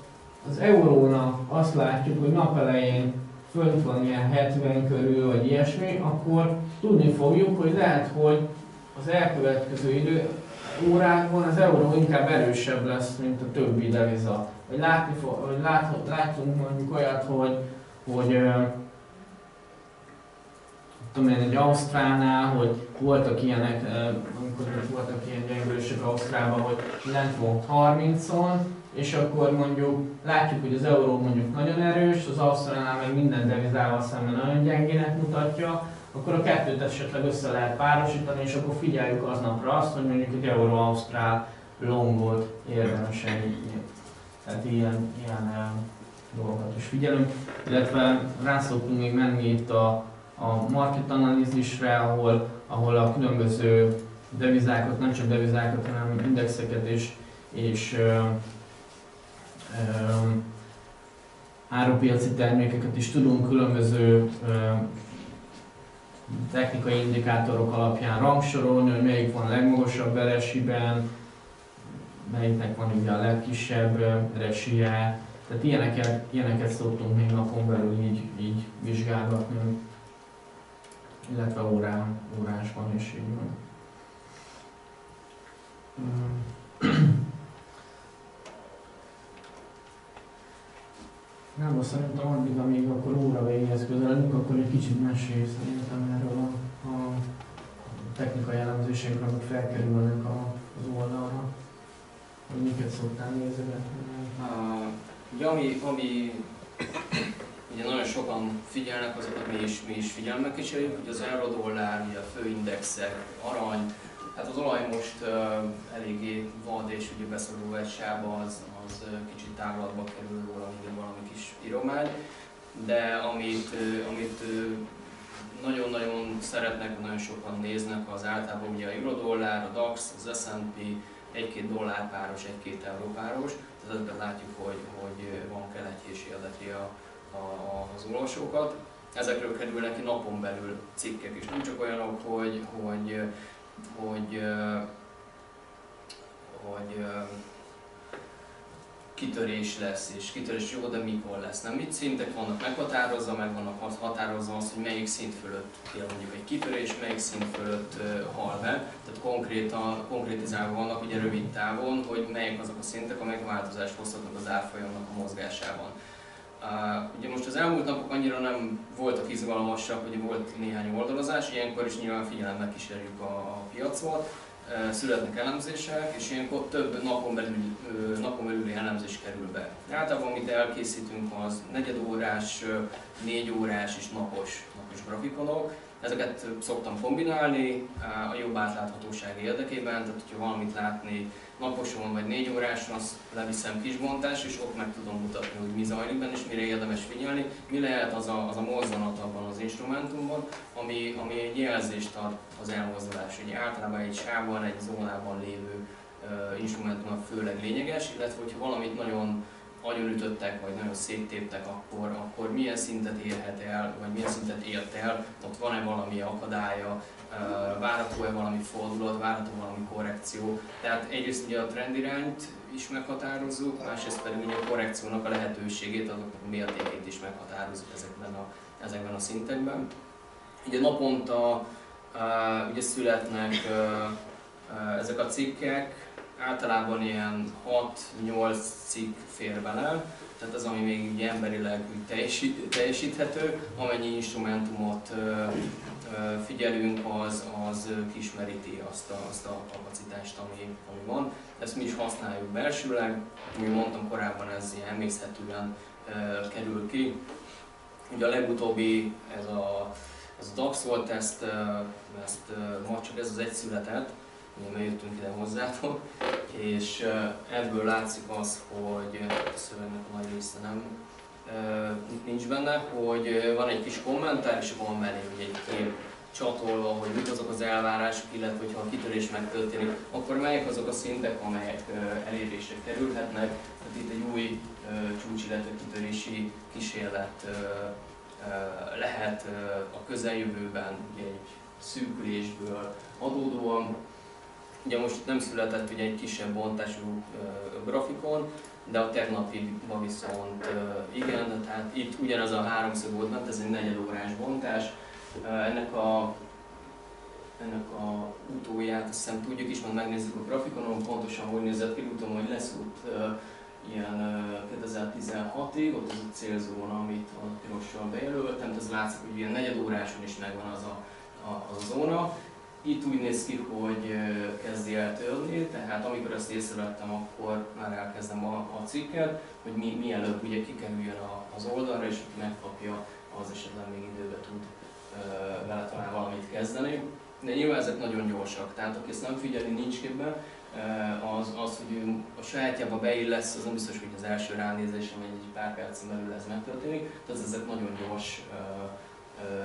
az eurónak azt látjuk, hogy nap elején fönt van ilyen 70 körül, vagy ilyesmi, akkor tudni fogjuk, hogy lehet, hogy az elkövetkező idő órákban az euró inkább erősebb lesz, mint a többi deviza. Vagy, látni, vagy lát, látunk mondjuk olyat, hogy, hogy tudom én, egy Ausztrálnál, hogy voltak ilyenek, amikor voltak ilyen gyengülések Ausztrálban, hogy lent volt 30-on, és akkor mondjuk látjuk, hogy az euró mondjuk nagyon erős, az Ausztrálnál meg minden devizával szemben nagyon gyengének mutatja, akkor a kettőt esetleg össze lehet párosítani, és akkor figyeljük aznapra azt, hogy mondjuk egy euró-ausztrál longot érdemes nyitni. Tehát ilyen, ilyen dolgokat is figyelünk, illetve rá szoktunk még menni itt a a market analízisre, ahol, ahol a különböző devizákat, nem csak devizákat, hanem indexeket és, és ö, árupiaci termékeket is tudunk különböző technikai indikátorok alapján rangsorolni, hogy melyik van a legmagasabb veresiben, melyiknek van ugye a legkisebb resie. Tehát ilyeneket, ilyeneket szoktunk még napon belül így, így vizsgálgatni, illetve órán, órásban is így van. Nem, szerintem addig, amíg akkor óra végéhez közeledünk, akkor egy kicsit mesélj szerintem erről a, a technikai elemzésekről, amik felkerülnek a, az oldalra. Hogy miket szoktál nézegetni? Uh, ugye ami, ami ugye nagyon sokan figyelnek, azokat mi is, mi is figyelmek kísérjük, hogy az eurodollár, ugye a főindexek, arany, hát az olaj most eléggé vad és ugye beszoruló egy sába az, az kicsit távlatba kerül róla, minden valami kis iromány, de amit, amit nagyon-nagyon szeretnek, nagyon sokan néznek, az általában ugye a eurodollár, a DAX, az S&P, egy-két dollár páros, egy-két euró páros, tehát ezeket látjuk, hogy, hogy van kelet és érdekli a, a, az olvasókat. Ezekről kerülnek ki napon belül cikkek is, nem csak olyanok, hogy, hogy, hogy, hogy, kitörés lesz, és kitörés jó, de mikor lesz. Nem mit szintek vannak meghatározva, meg vannak határozva az, hogy melyik szint fölött kell mondjuk egy kitörés, melyik szint fölött hal be. Tehát konkrétan, konkrétizálva vannak ugye rövid távon, hogy melyek azok a szintek, amelyek változást hozhatnak az árfolyamnak a mozgásában. Uh, ugye most az elmúlt napok annyira nem voltak izgalmasak, hogy volt néhány oldalazás, ilyenkor is nyilván figyelemmel kísérjük a, a piacot, születnek elemzések, és ilyenkor több napon, belül, napon belüli elemzés kerül be. Általában amit elkészítünk az negyedórás, négy órás és napos, napos grafikonok. Ezeket szoktam kombinálni a jobb átláthatóság érdekében, tehát hogyha valamit látni naposon vagy négy óráson, azt leviszem kisbontás, és ott meg tudom mutatni, hogy mi zajlik benne, és mire érdemes figyelni, mi lehet az a, az a mozzanat abban az instrumentumban, ami, ami egy jelzést ad az elmozdulás. Ugye általában egy sávban, egy zónában lévő uh, instrumentumnak főleg lényeges, illetve hogyha valamit nagyon ütöttek, vagy nagyon széttéptek, akkor, akkor milyen szintet érhet el, vagy milyen szintet ért el, ott van-e valami akadálya, várható-e valami fordulat, várható valami korrekció. Tehát egyrészt ugye a trendirányt is meghatározzuk, másrészt pedig ugye a korrekciónak a lehetőségét, a mértékét is meghatározzuk ezekben a, ezekben a szintekben. Ugye naponta uh, ugye születnek uh, uh, ezek a cikkek, általában ilyen 6-8 cikk fér bele, tehát az, ami még ugye emberileg teljesít, teljesíthető, amennyi instrumentumot figyelünk, az, az kismeríti azt a, azt a kapacitást, ami, ami van. Ezt mi is használjuk belsőleg, mint mondtam korábban, ez ilyen emészhetően kerül ki. Ugye a legutóbbi, ez a, ez a DAX volt, ezt, ezt ma csak ez az egy született, ugye mert jöttünk ide hozzátok, és ebből látszik az, hogy a szövegnek a nagy része nem nincs benne, hogy van egy kis kommentár, és van mellé egy kép csatolva, hogy mik azok az elvárások, illetve hogyha a kitörés megtörténik, akkor melyek azok a szintek, amelyek elérésre kerülhetnek. Tehát itt egy új csúcs, illetve kitörési kísérlet lehet a közeljövőben egy szűkülésből adódóan. Ugye most nem született ugye egy kisebb bontású grafikon, de a tegnapiban viszont igen, tehát itt ugyanaz a háromszög volt mert ez egy negyed órás bontás. Ennek a, ennek a utóját azt hiszem tudjuk is, majd megnézzük a grafikonon, pontosan hogy nézett ki, tudom, hogy út ilyen 2016-ig, ott az a célzóna, amit a pirossal bejelöltem, ez látszik, hogy ilyen negyed óráson is megvan az a, a, a zóna. Itt úgy néz ki, hogy kezdi el törni, tehát amikor ezt észrevettem, akkor már elkezdem a, a cikket, hogy mi, mielőbb ugye kikerüljön a, az oldalra, és aki megkapja, az esetleg még időbe tud vele talán valamit kezdeni. De nyilván ezek nagyon gyorsak, tehát aki ezt nem figyeli, nincs képben, az, az, hogy a sajátjába beillesz, az nem biztos, hogy az első ránézésen vagy egy pár percen belül ez megtörténik, tehát ezek nagyon gyors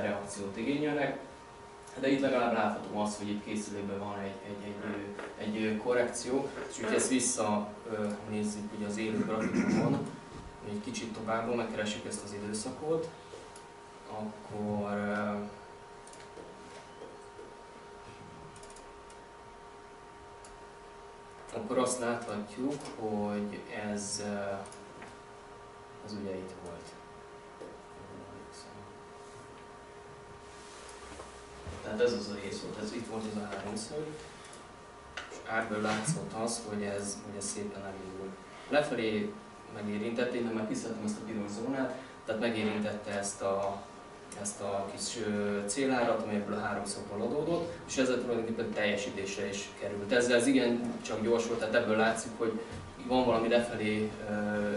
reakciót igényelnek. De itt legalább látható az, hogy itt készülőben van egy, egy, egy, egy korrekció, és hogyha ezt vissza nézzük ugye az élő grafikonon, egy kicsit tovább, megkeressük ezt az időszakot, akkor akkor azt láthatjuk, hogy ez, ez ugye itt volt. Tehát ez az a rész volt, ez itt volt ez a háromszög, és árből látszott az, hogy ez, hogy ez szépen elindul. Lefelé megérintette, én már kiszedtem ezt a piros zónát, tehát megérintette ezt a, ezt a kis célárat, ami ebből a háromszögből adódott, és ezzel tulajdonképpen teljesítésre is került. Ezzel ez igen csak gyors volt, tehát ebből látszik, hogy van valami lefelé,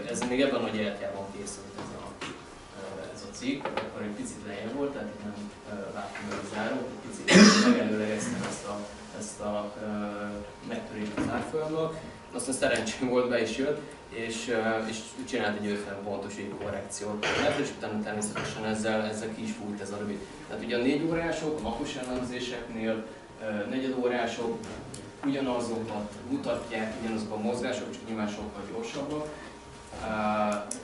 ez még ebben a nagy eltjában készült ez a, a cikk, akkor egy picit lejjebb volt, tehát itt nem láttam hogy a záró, egy picit megelőlegeztem ezt a, ezt a megtörést az árfolyamnak, aztán szerencsém volt, be is jött, és, és csinált egy 50 pontos korrekciót. Hát, és utána természetesen ezzel, ezzel ki is fújt ez a rövid. Tehát ugye a négy órások, a napos elemzéseknél negyed órások ugyanazokat mutatják, ugyanazok a mozgások, csak nyilván sokkal gyorsabbak.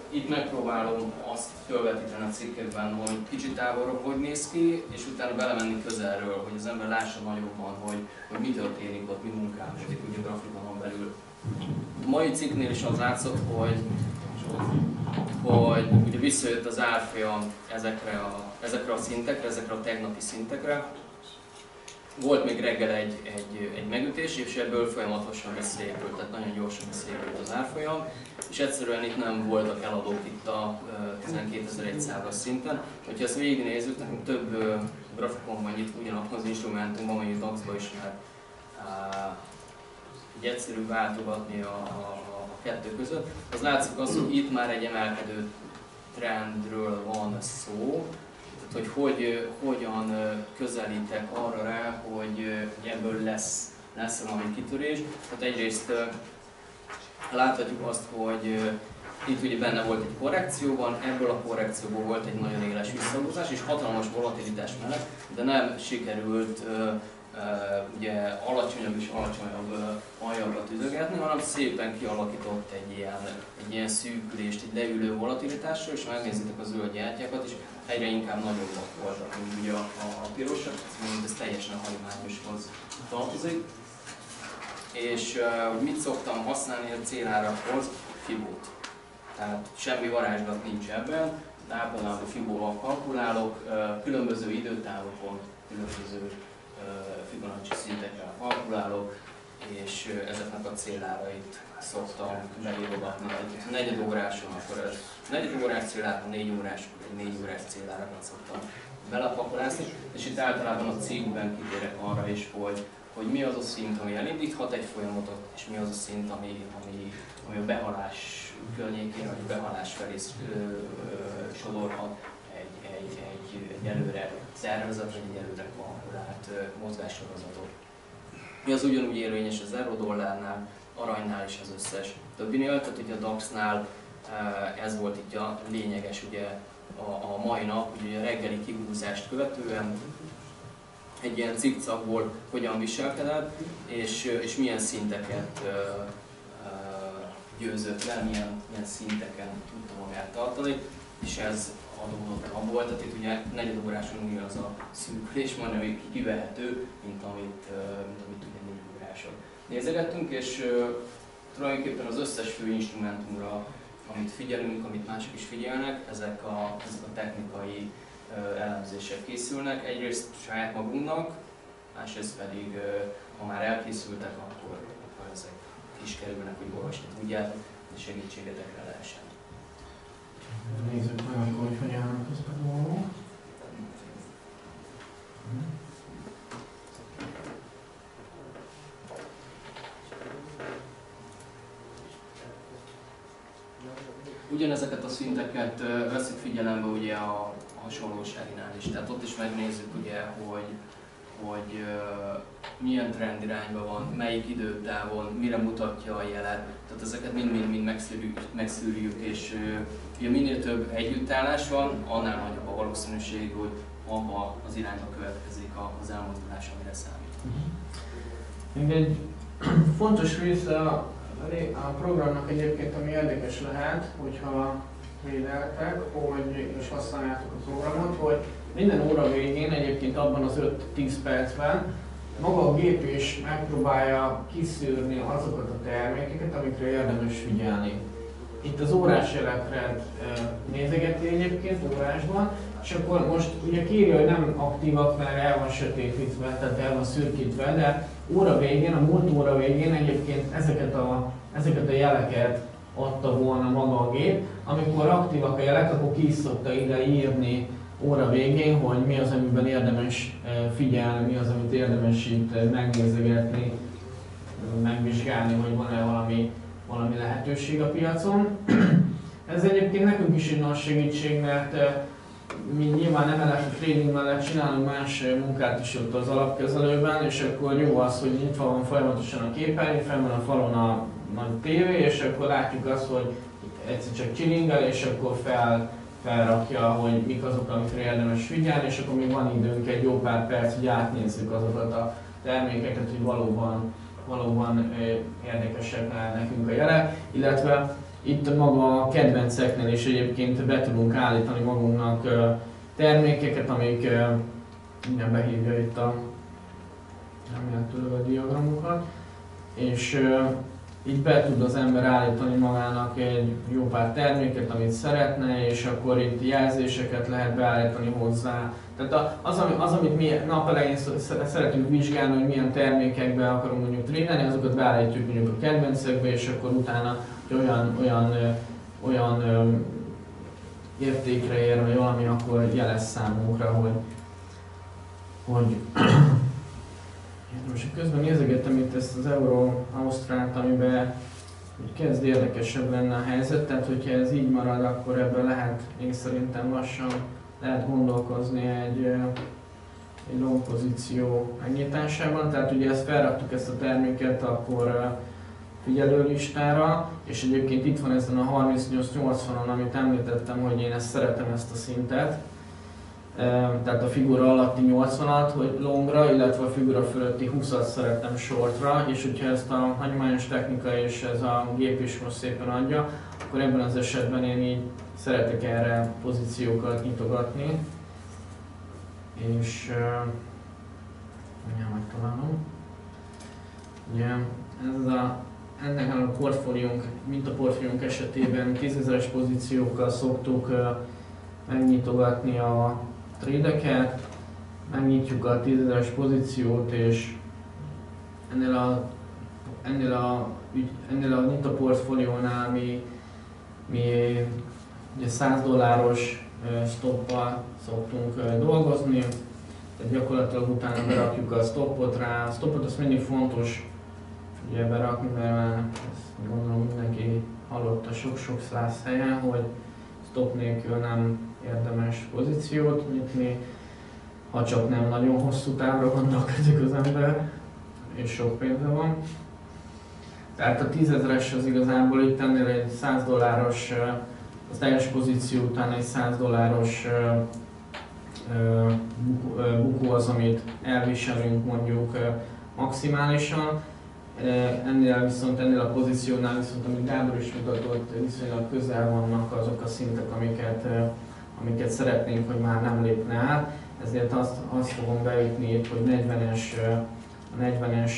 Itt megpróbálom azt felvetíteni a cikkekben, hogy kicsit távolról hogy néz ki, és utána belemenni közelről, hogy az ember lássa nagyobban, hogy, hogy mi történik ott, mi munkálkodik ugye grafikonon belül. A mai cikknél is az látszott, hogy, hogy ugye visszajött az árfolyam ezekre a, ezekre a szintekre, ezekre a tegnapi szintekre. Volt még reggel egy, egy, egy megütés, és ebből folyamatosan visszaépült, tehát nagyon gyorsan visszaépült az árfolyam, és egyszerűen itt nem voltak eladók itt a 12.100-as szinten. Hogyha ezt végignézzük, nekünk több grafikon van itt ugyanaz az instrumentumban, ami DAX-ba is lehet így egyszerű váltogatni a, a, a kettő között. Az látszik az, hogy itt már egy emelkedő trendről van szó, hogy, hogy hogyan közelítek arra rá, hogy ebből lesz, lesz valami kitörés. Tehát egyrészt láthatjuk azt, hogy itt ugye benne volt egy korrekcióban, ebből a korrekcióból volt egy nagyon éles visszahúzás és hatalmas volatilitás mellett, de nem sikerült ugye alacsonyabb és alacsonyabb aljakat üdögetni, hanem szépen kialakított egy ilyen, egy ilyen szűkülést, egy leülő volatilitásra, és megnézitek a zöld gyártyákat, és egyre inkább nagyobbak voltak, mint ugye a, a, a pirosak, ez teljesen a hagyományoshoz tartozik. És uh, mit szoktam használni a célárakhoz? Fibót. Tehát semmi varázslat nincs ebben, általában Fibóval kalkulálok, uh, különböző időtávokon, különböző Fibonacci szintekre kalkulálok, és ezeknek a célárait szoktam beírogatni. Tehát negyed óráson, akkor ez negyed órás célár, négy órás, egy négy órás célárakat szoktam belepakolászni, és itt általában a cikkben kitérek arra is, hogy, hogy mi az a szint, ami elindíthat egy folyamatot, és mi az a szint, ami, ami, ami a behalás környékén, vagy a behalás felé sodorhat egy, egy, egy, egy előre szervezet, vagy egy előre kalkulált mozgássorozatot. Mi az ugyanúgy érvényes az dollárnál, aranynál is az összes többinél, tehát ugye a DAX-nál ez volt itt a lényeges ugye a, a mai nap, ugye a reggeli kihúzást követően. Egy ilyen cikcakból hogyan viselkedett, és, és milyen szinteket győzött le, milyen, milyen szinteken tudta magát tartani, és ez adódott abból, tehát itt ugye negyed óráson ugye az a szűkülés, majdnem kivehető, mint amit, mint amit ugye négy óráson nézegettünk, és tulajdonképpen az összes fő instrumentumra, amit figyelünk, amit mások is figyelnek, ezek a, ezek a technikai elemzések készülnek. Egyrészt saját magunknak, másrészt pedig, ha már elkészültek, akkor, akkor ezek is kerülnek, hogy olvasni tudják, és segítségetekre lehessen. Nézzük meg hogy hogy állnak ezek a dolgok. Ugyanezeket a szinteket veszik figyelembe ugye a hasonlóságinál is. Tehát ott is megnézzük ugye, hogy, hogy milyen trend irányba van, melyik időtávon, mire mutatja a jelet. Tehát ezeket mind-mind megszűrjük, megszűrjük és ugye minél több együttállás van, annál nagyobb a valószínűség, hogy abba az irányba következik az elmozdulás, amire számít. Még egy fontos része a programnak egyébként, ami érdekes lehet, hogyha védeltek, hogy, és használjátok a programot, hogy minden óra végén egyébként abban az 5-10 percben maga a gép is megpróbálja kiszűrni azokat a termékeket, amikre érdemes figyelni. Itt az órás jelekre nézegeti egyébként órásban, és akkor most ugye kírja, hogy nem aktívak, mert el van sötétítve, tehát el van szürkítve, de óra végén, a múlt óra végén egyébként ezeket a, ezeket a jeleket adta volna maga a gép. Amikor aktívak a jelek, akkor ki is szokta ide írni óra végén, hogy mi az, amiben érdemes figyelni, mi az, amit érdemes itt megnézegetni, megvizsgálni, hogy van-e valami, valami lehetőség a piacon. Ez egyébként nekünk is egy nagy segítség, mert mi nyilván emelet trading mellett csinálunk más munkát is ott az alapkezelőben, és akkor jó az, hogy nyitva van folyamatosan a képernyő, fel van a falon a nagy tévé, és akkor látjuk azt, hogy egyszer csak csilingel, és akkor fel, felrakja, hogy mik azok, amikre érdemes figyelni, és akkor még van időnk egy jó pár perc, hogy átnézzük azokat a termékeket, hogy valóban, valóban érdekesek nekünk a jele, illetve itt maga a kedvenceknél is egyébként be tudunk állítani magunknak termékeket, amik minden behívja itt a remélhetőleg a diagramokat, és így be tud az ember állítani magának egy jó pár terméket, amit szeretne, és akkor itt jelzéseket lehet beállítani hozzá. Tehát az, az amit mi nap elején szeretünk vizsgálni, hogy milyen termékekbe akarunk mondjuk trénelni, azokat beállítjuk mondjuk a kedvencekbe, és akkor utána olyan, olyan, olyan értékre ér, vagy valami, akkor jelez számunkra, hogy, hogy most közben nézegettem itt ezt az Euro Ausztrált, amiben hogy kezd érdekesebb lenne a helyzet, tehát hogyha ez így marad, akkor ebben lehet, én szerintem lassan lehet gondolkozni egy, egy long pozíció megnyitásában, tehát ugye ezt felraktuk ezt a terméket, akkor figyelőlistára, és egyébként itt van ezen a 38-80-on, amit említettem, hogy én ezt szeretem ezt a szintet, tehát a figura alatti 80-at, hogy longra, illetve a figura fölötti 20-at szeretem shortra, és hogyha ezt a hagyományos technika és ez a gép is most szépen adja, akkor ebben az esetben én így szeretek erre pozíciókat nyitogatni, és mindjárt megtalálom. Ugye ez a ennek a portfóliónk, mint a portfóliónk esetében 10 ezeres pozíciókkal szoktuk megnyitogatni a trédeket, megnyitjuk a 10 ezeres pozíciót, és ennél a, ennél a, ennél a nyitó portfóliónál mi, mi ugye 100 dolláros stoppal szoktunk dolgozni, tehát gyakorlatilag utána berakjuk a stoppot rá. A stoppot az mindig fontos ugye berakni, mert ezt gondolom mindenki hallotta sok-sok száz helyen, hogy stop nélkül nem érdemes pozíciót nyitni, ha csak nem nagyon hosszú távra gondolkodik az ember, és sok pénze van. Tehát a tízezeres az igazából itt ennél egy 100 dolláros, az teljes pozíció után egy 100 dolláros bukó az, amit elviselünk mondjuk maximálisan, Ennél viszont, ennél a pozíciónál viszont, amit Gábor is mutatott, viszonylag közel vannak azok a szintek, amiket, amiket szeretnénk, hogy már nem lépne át. Ezért azt, azt fogom beütni itt, hogy 40-es, a 40-es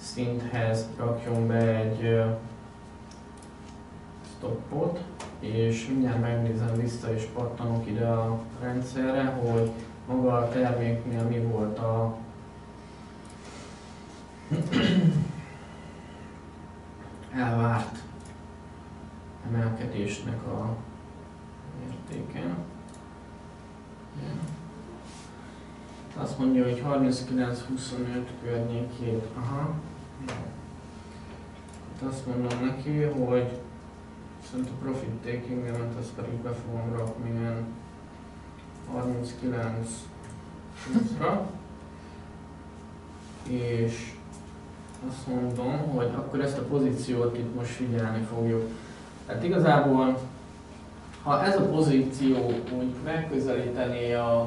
szinthez rakjon be egy stoppot, és mindjárt megnézem vissza és pattanok ide a rendszerre, hogy maga a terméknél mi volt a elvárt emelkedésnek a értéke. Azt mondja, hogy 39-25 környékét. Aha. Hát azt mondom neki, hogy viszont a profit taking emet azt pedig be fogom rakni ilyen 39 ra és azt mondom, hogy akkor ezt a pozíciót itt most figyelni fogjuk. Tehát igazából, ha ez a pozíció úgy megközelíteni a,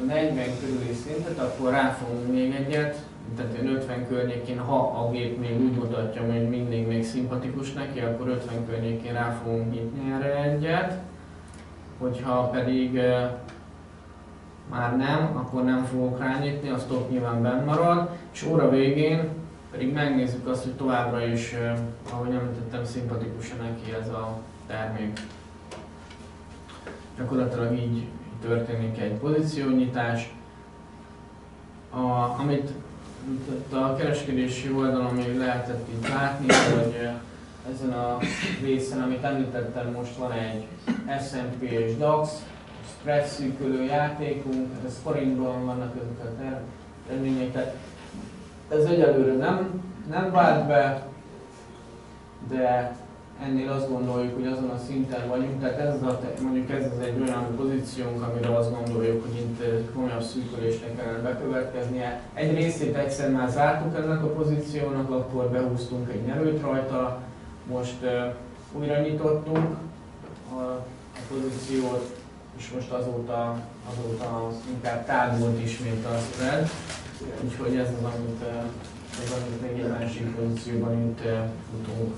a 40 körüli szintet, akkor ráfogunk még egyet, tehát ilyen 50 környékén, ha a gép még úgy mutatja, hogy mindig még szimpatikus neki, akkor 50 környékén rá fogunk nyitni erre egyet. Hogyha pedig eh, már nem, akkor nem fogok rányitni, a stop nyilván benn marad, és óra végén pedig megnézzük azt, hogy továbbra is, eh, ahogy említettem, szimpatikus neki ez a termék. Gyakorlatilag így történik egy pozíciónyitás. A, amit a kereskedési oldalon még lehetett itt látni, hogy ezen a részen, amit említettem, most van egy S&P és DAX, spread szűkülő játékunk, ez forintban vannak ezek a ter- termények, tehát ez egyelőre nem, nem vált be, de ennél azt gondoljuk, hogy azon a szinten vagyunk, tehát ez a, mondjuk ez az egy olyan pozíciónk, amire azt gondoljuk, hogy itt komolyabb szűkülésnek kellene bekövetkeznie. Egy részét egyszer már zártuk ennek a pozíciónak, akkor behúztunk egy nyerőt rajta, most uh, újra nyitottunk a, a pozíciót, és most azóta, azóta inkább tágult ismét a spread, úgyhogy ez az, amit, uh, az, amit még egy másik pozícióban itt uh, futunk.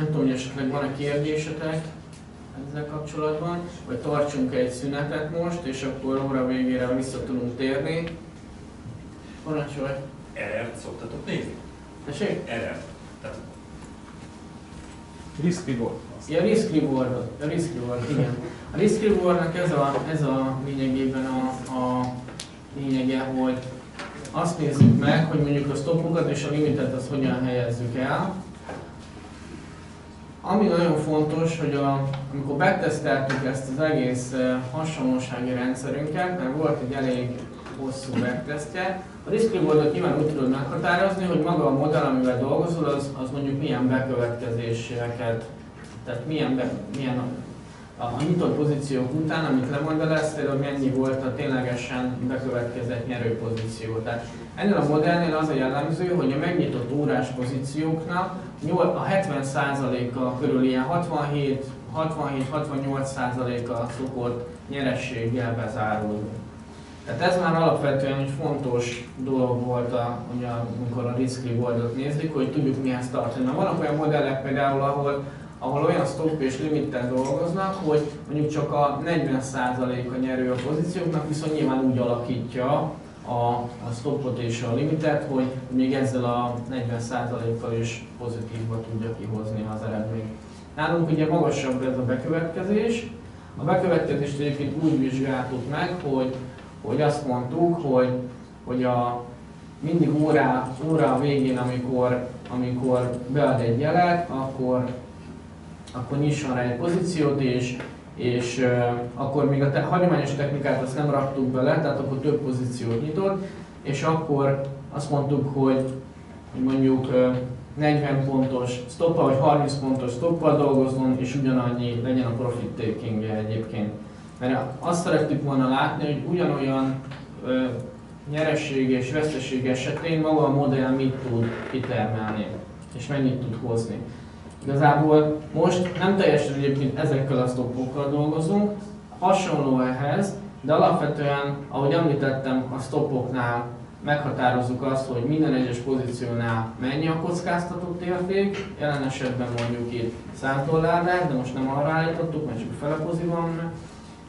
Nem tudom, hogy esetleg van-e kérdésetek ezzel kapcsolatban, vagy tartsunk egy szünetet most, és akkor óra végére vissza tudunk térni. Parancsolj! Erre szoktatok nézni? Tessék? Erre. Tehát Risk reward. Ja, risk reward, a risk reward, igen. A risk rewardnak ez a, ez a lényegében a, a lényege, hogy azt nézzük meg, hogy mondjuk a stopokat és a limitet az hogyan helyezzük el, ami nagyon fontos, hogy a, amikor beteszteltük ezt az egész hasonlósági rendszerünket, mert volt egy elég hosszú backtesztje, a risk rewardot nyilván úgy tudod meghatározni, hogy maga a modell, amivel dolgozol, az, az mondjuk milyen bekövetkezéseket, tehát milyen, be, milyen a, nyitott pozíciók után, amit lemondeleztél, hogy mennyi volt a ténylegesen bekövetkezett nyerő pozíció. Tehát ennél a modellnél az a jellemző, hogy a megnyitott órás pozícióknak a 70%-a körül ilyen 67-68%-a szokott nyerességgel bezárulni. Tehát ez már alapvetően egy fontos dolog volt, a, ugye, amikor a risk rewardot nézzük, hogy tudjuk mihez tartani. Na, vannak olyan modellek például, ahol, ahol olyan stop és limittel dolgoznak, hogy mondjuk csak a 40% a nyerő a pozícióknak, viszont nyilván úgy alakítja a, a stopot és a limitet, hogy még ezzel a 40%-kal is pozitívba tudja kihozni az eredményt. Nálunk ugye magasabb ez a bekövetkezés. A bekövetkezést egyébként úgy vizsgáltuk meg, hogy, hogy azt mondtuk, hogy, hogy a, mindig órá, órá végén, amikor, amikor bead egy jelet, akkor, akkor nyisson rá egy pozíciót, és és uh, akkor még a te- hagyományos technikát azt nem raktuk bele, tehát akkor több pozíciót nyitott, és akkor azt mondtuk, hogy, mondjuk uh, 40 pontos stoppal, vagy 30 pontos stoppal dolgozzon, és ugyanannyi legyen a profit taking egyébként. Mert azt szerettük volna látni, hogy ugyanolyan uh, nyeresség és veszteség esetén maga a modell mit tud kitermelni, és mennyit tud hozni. Igazából most nem teljesen egyébként ezekkel a stoppokkal dolgozunk, hasonló ehhez, de alapvetően, ahogy említettem, a stopoknál meghatározzuk azt, hogy minden egyes pozíciónál mennyi a kockáztatott érték, jelen esetben mondjuk itt 100 dollár de most nem arra állítottuk, mert csak fele van,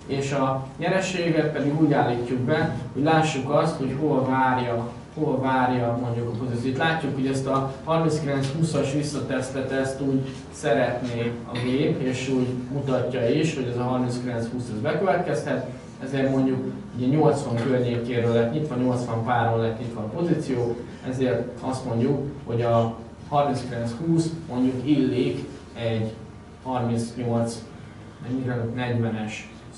és a nyerességet pedig úgy állítjuk be, hogy lássuk azt, hogy hol várja hol várja mondjuk a pozíciót. Látjuk, hogy ezt a 39-20-as visszatesztet ezt úgy szeretné a gép, és úgy mutatja is, hogy ez a 39-20 ez bekövetkezhet, ezért mondjuk ugye 80 környékéről lett nyitva, 80 páron lett nyitva a pozíció, ezért azt mondjuk, hogy a 39-20 mondjuk illik egy 38 40-es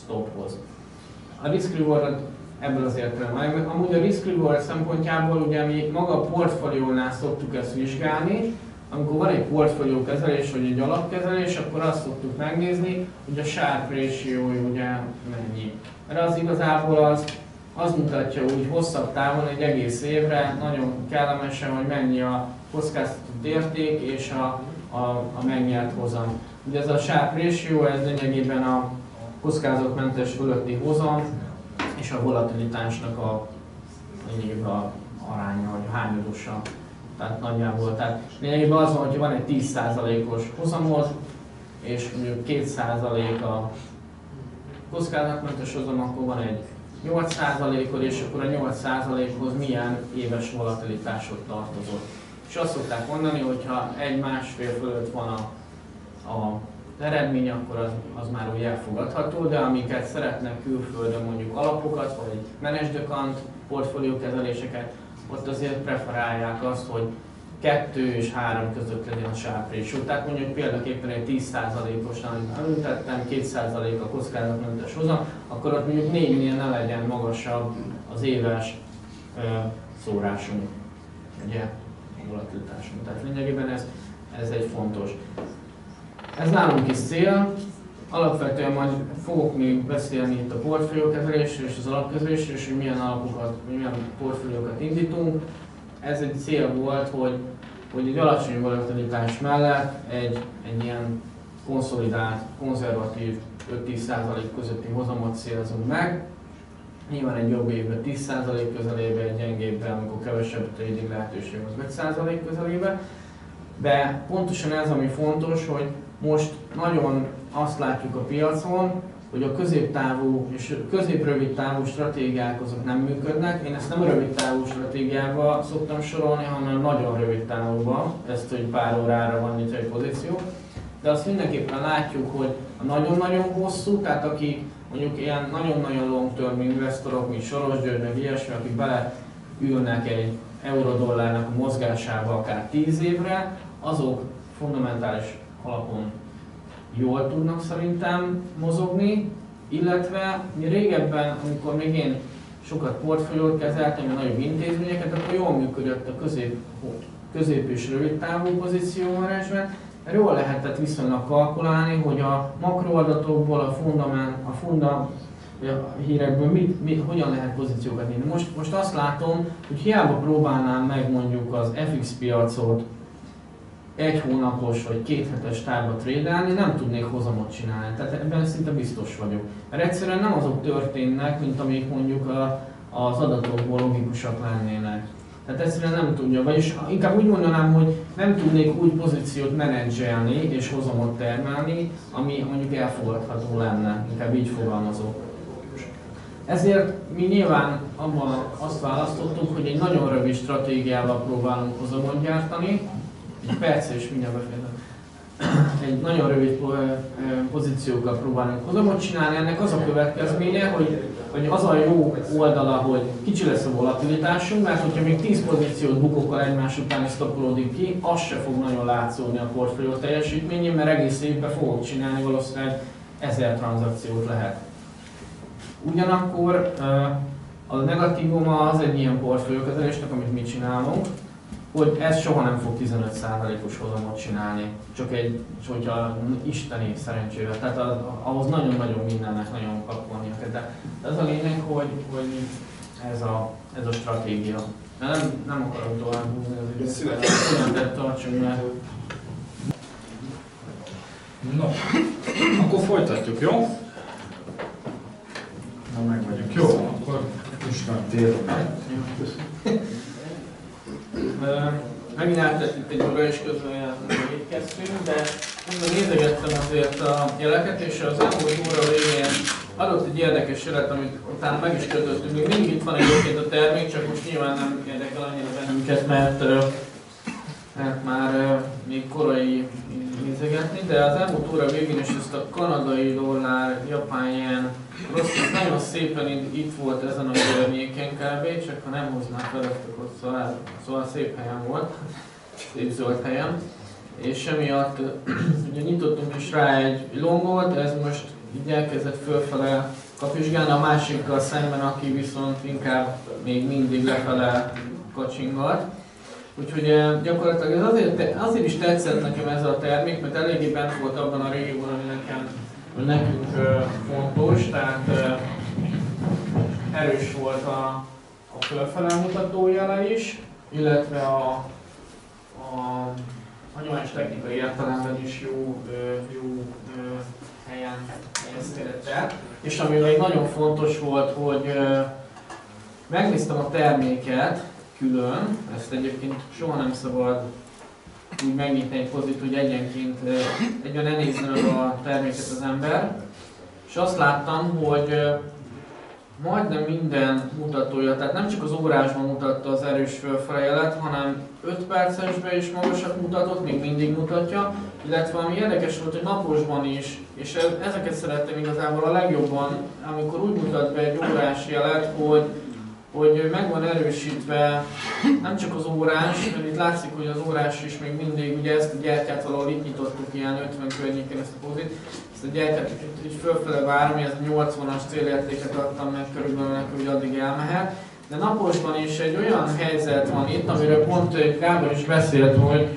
stophoz. A risk reward ebből az értelemben. Amúgy a risk reward szempontjából ugye mi maga a portfóliónál szoktuk ezt vizsgálni, amikor van egy portfólió kezelés, vagy egy alapkezelés, akkor azt szoktuk megnézni, hogy a sharp ratio ugye mennyi. Mert az igazából az, az mutatja úgy hosszabb távon egy egész évre, nagyon kellemesen, hogy mennyi a kockáztatott érték és a, a, a megnyert hozam. Ugye ez a sharp ratio, ez lényegében a kockázatmentes fölötti hozam, és a volatilitásnak a lényegében a aránya, vagy hányadosa. Tehát nagyjából. Tehát lényegében az van, hogy van egy 10%-os hozamod, és mondjuk 2% a kockázatmentes hozam, akkor van egy 8%-od, és akkor a 8%-hoz milyen éves volatilitásot tartozott. És azt szokták mondani, hogy ha egy-másfél fölött van a, a eredmény, akkor az, az már úgy elfogadható, de amiket szeretnek külföldön mondjuk alapokat, vagy menedzsdökant, portfóliókezeléseket, ott azért preferálják azt, hogy 2 és 3 között legyen a ratio. Tehát mondjuk példaképpen egy 10%-osan említettem, 2% a kockázatmentes hozam, akkor ott mondjuk 4-nél ne legyen magasabb az éves ö, szórásunk, ugye, volatilitásunk. Tehát lényegében ez, ez egy fontos. Ez nálunk is cél, alapvetően majd fogok még beszélni itt a portfóliókezelésről és az alapkezelésről, és hogy milyen alapokat, milyen portfóliókat indítunk. Ez egy cél volt, hogy, hogy egy alacsony volatilitás mellett egy, egy ilyen konszolidált, konzervatív 5-10% közötti hozamot célzunk meg. Nyilván egy jobb évben 10% közelébe, egy gyengébben, amikor kevesebb trading lehetőség az 5% közelébe. De pontosan ez, ami fontos, hogy most nagyon azt látjuk a piacon, hogy a középtávú és közép-rövid távú stratégiák azok nem működnek. Én ezt nem a rövid távú stratégiába szoktam sorolni, hanem nagyon rövid távúba, ezt, hogy pár órára van itt egy pozíció. De azt mindenképpen látjuk, hogy a nagyon-nagyon hosszú, tehát akik mondjuk ilyen nagyon-nagyon long-term investorok, mint Soros György, meg ilyesmi, akik beleülnek egy eurodollárnak a mozgásába akár 10 évre, azok fundamentális alapon jól tudnak szerintem mozogni, illetve mi régebben, amikor még én sokat portfóliót kezeltem, a nagyobb intézményeket, akkor jól működött a közép, közép és rövid távú pozíció management, mert jól lehetett viszonylag kalkulálni, hogy a makroadatokból, a fundament, a funda, a hírekből mit, mit, hogyan lehet pozíciókat írni. Most, most azt látom, hogy hiába próbálnám meg mondjuk az FX piacot egy hónapos vagy két hetes távba trédelni, nem tudnék hozamot csinálni. Tehát ebben szinte biztos vagyok. Mert egyszerűen nem azok történnek, mint amik mondjuk a, az adatokból logikusak lennének. Tehát egyszerűen nem tudja, vagyis inkább úgy mondanám, hogy nem tudnék úgy pozíciót menedzselni és hozamot termelni, ami mondjuk elfogadható lenne, inkább így fogalmazok. Ezért mi nyilván abban azt választottuk, hogy egy nagyon rövid stratégiával próbálunk hozamot gyártani, egy perc és mindjárt befejezem. Egy nagyon rövid pozíciókkal próbálunk hozamot csinálni. Ennek az a következménye, hogy, hogy az a jó oldala, hogy kicsi lesz a volatilitásunk, mert hogyha még 10 pozíciót bukokkal egymás után stopolódik ki, az se fog nagyon látszódni a portfólió teljesítményén, mert egész évben fogok csinálni valószínűleg ezer tranzakciót lehet. Ugyanakkor a negatívuma az egy ilyen portfóliókezelésnek, amit mi csinálunk, hogy ez soha nem fog 15%-os hozamot csinálni, csak egy, hogyha isteni szerencsével. Tehát az, ahhoz nagyon-nagyon mindennek nagyon kapolnia kell. De ez a lényeg, hogy, hogy ez a, ez a stratégia. De nem, nem akarom tovább húzni az időt, született tartsunk, mert... No, akkor folytatjuk, jó? Na, meg vagyunk. Jó, akkor most már térünk. Megint itt egy óra, és közben hogy kezdtünk, de mondom, nézegettem azért a jeleket, és az elmúlt óra végén adott egy érdekes jelet, amit utána meg is kötöttünk. Még mindig itt van egyébként a termék, csak most nyilván nem érdekel annyira bennünket, mert, mert már még korai nézegetni, de az elmúlt óra végén is ezt a kanadai dollár, japán yen, rossz, nagyon szépen itt volt ezen a környéken kb, csak ha nem hoznák fel ezt, akkor szóval, szóval szép helyen volt, szép zöld helyen. És emiatt ugye nyitottunk is rá egy longot, ez most így elkezdett fölfele kapizsgálni, a másikkal szemben, aki viszont inkább még mindig lefele kacsingat. Úgyhogy eh, gyakorlatilag ez azért, azért is tetszett nekem ez a termék, mert eléggé bent volt abban a régióban, ami nekem, nekünk eh, fontos, tehát eh, erős volt a, a fölfele mutató jele is, illetve a, a hagyományos technikai értelemben is jó, jó helyen helyezkedett el. És ami még nagyon fontos volt, hogy megnéztem a terméket külön, ezt egyébként soha nem szabad úgy megnyitni egy pozit, hogy egyenként egyben meg a terméket az ember. És azt láttam, hogy majdnem minden mutatója, tehát nem csak az órásban mutatta az erős fölfelejelet, hanem 5 percesben is magasat mutatott, még mindig mutatja, illetve ami érdekes volt, hogy naposban is, és ezeket szerettem igazából a legjobban, amikor úgy mutat be egy órás jelet, hogy hogy meg van erősítve nem csak az órás, mert itt látszik, hogy az órás is még mindig, ugye ezt a gyertyát valahol itt nyitottuk ilyen 50 környékén ezt a pozit, ezt a gyertyát így fölfele várom, ez a 80-as célértéket adtam meg körülbelül neki, hogy addig elmehet. De naposban is egy olyan helyzet van itt, amiről pont Gábor is beszélt, hogy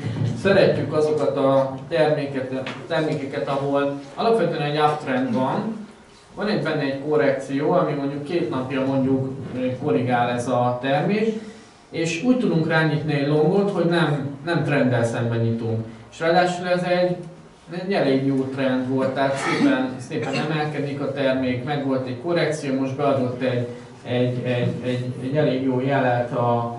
szeretjük azokat a termékeket, termékeket ahol alapvetően egy uptrend van, van egy benne egy korrekció, ami mondjuk két napja mondjuk korrigál ez a termék, és úgy tudunk rányitni egy longot, hogy nem, nem trenddel szemben nyitunk. És ráadásul ez egy, egy elég jó trend volt, tehát szépen, szépen emelkedik a termék, meg volt egy korrekció, most beadott egy, egy, egy, egy, egy elég jó jelet a,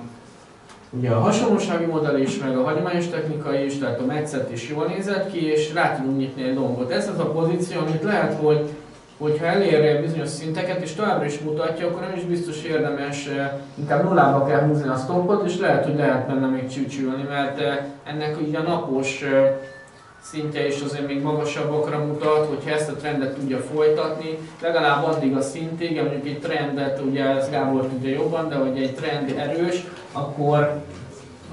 ugye a hasonlósági modell is, meg a hagyományos technika is, tehát a metszet is jól nézett ki, és rá tudunk nyitni egy longot. Ez az a pozíció, amit lehet, hogy hogyha elérje bizonyos szinteket, és továbbra is mutatja, akkor nem is biztos érdemes, eh, inkább nullába kell húzni a stoppot, és lehet, hogy lehet benne még csücsülni, mert eh, ennek ugye a napos eh, szintje is azért még magasabbakra mutat, hogyha ezt a trendet tudja folytatni, legalább addig a szintig, mondjuk egy trendet, ugye ez Gábor tudja jobban, de hogy egy trend erős, akkor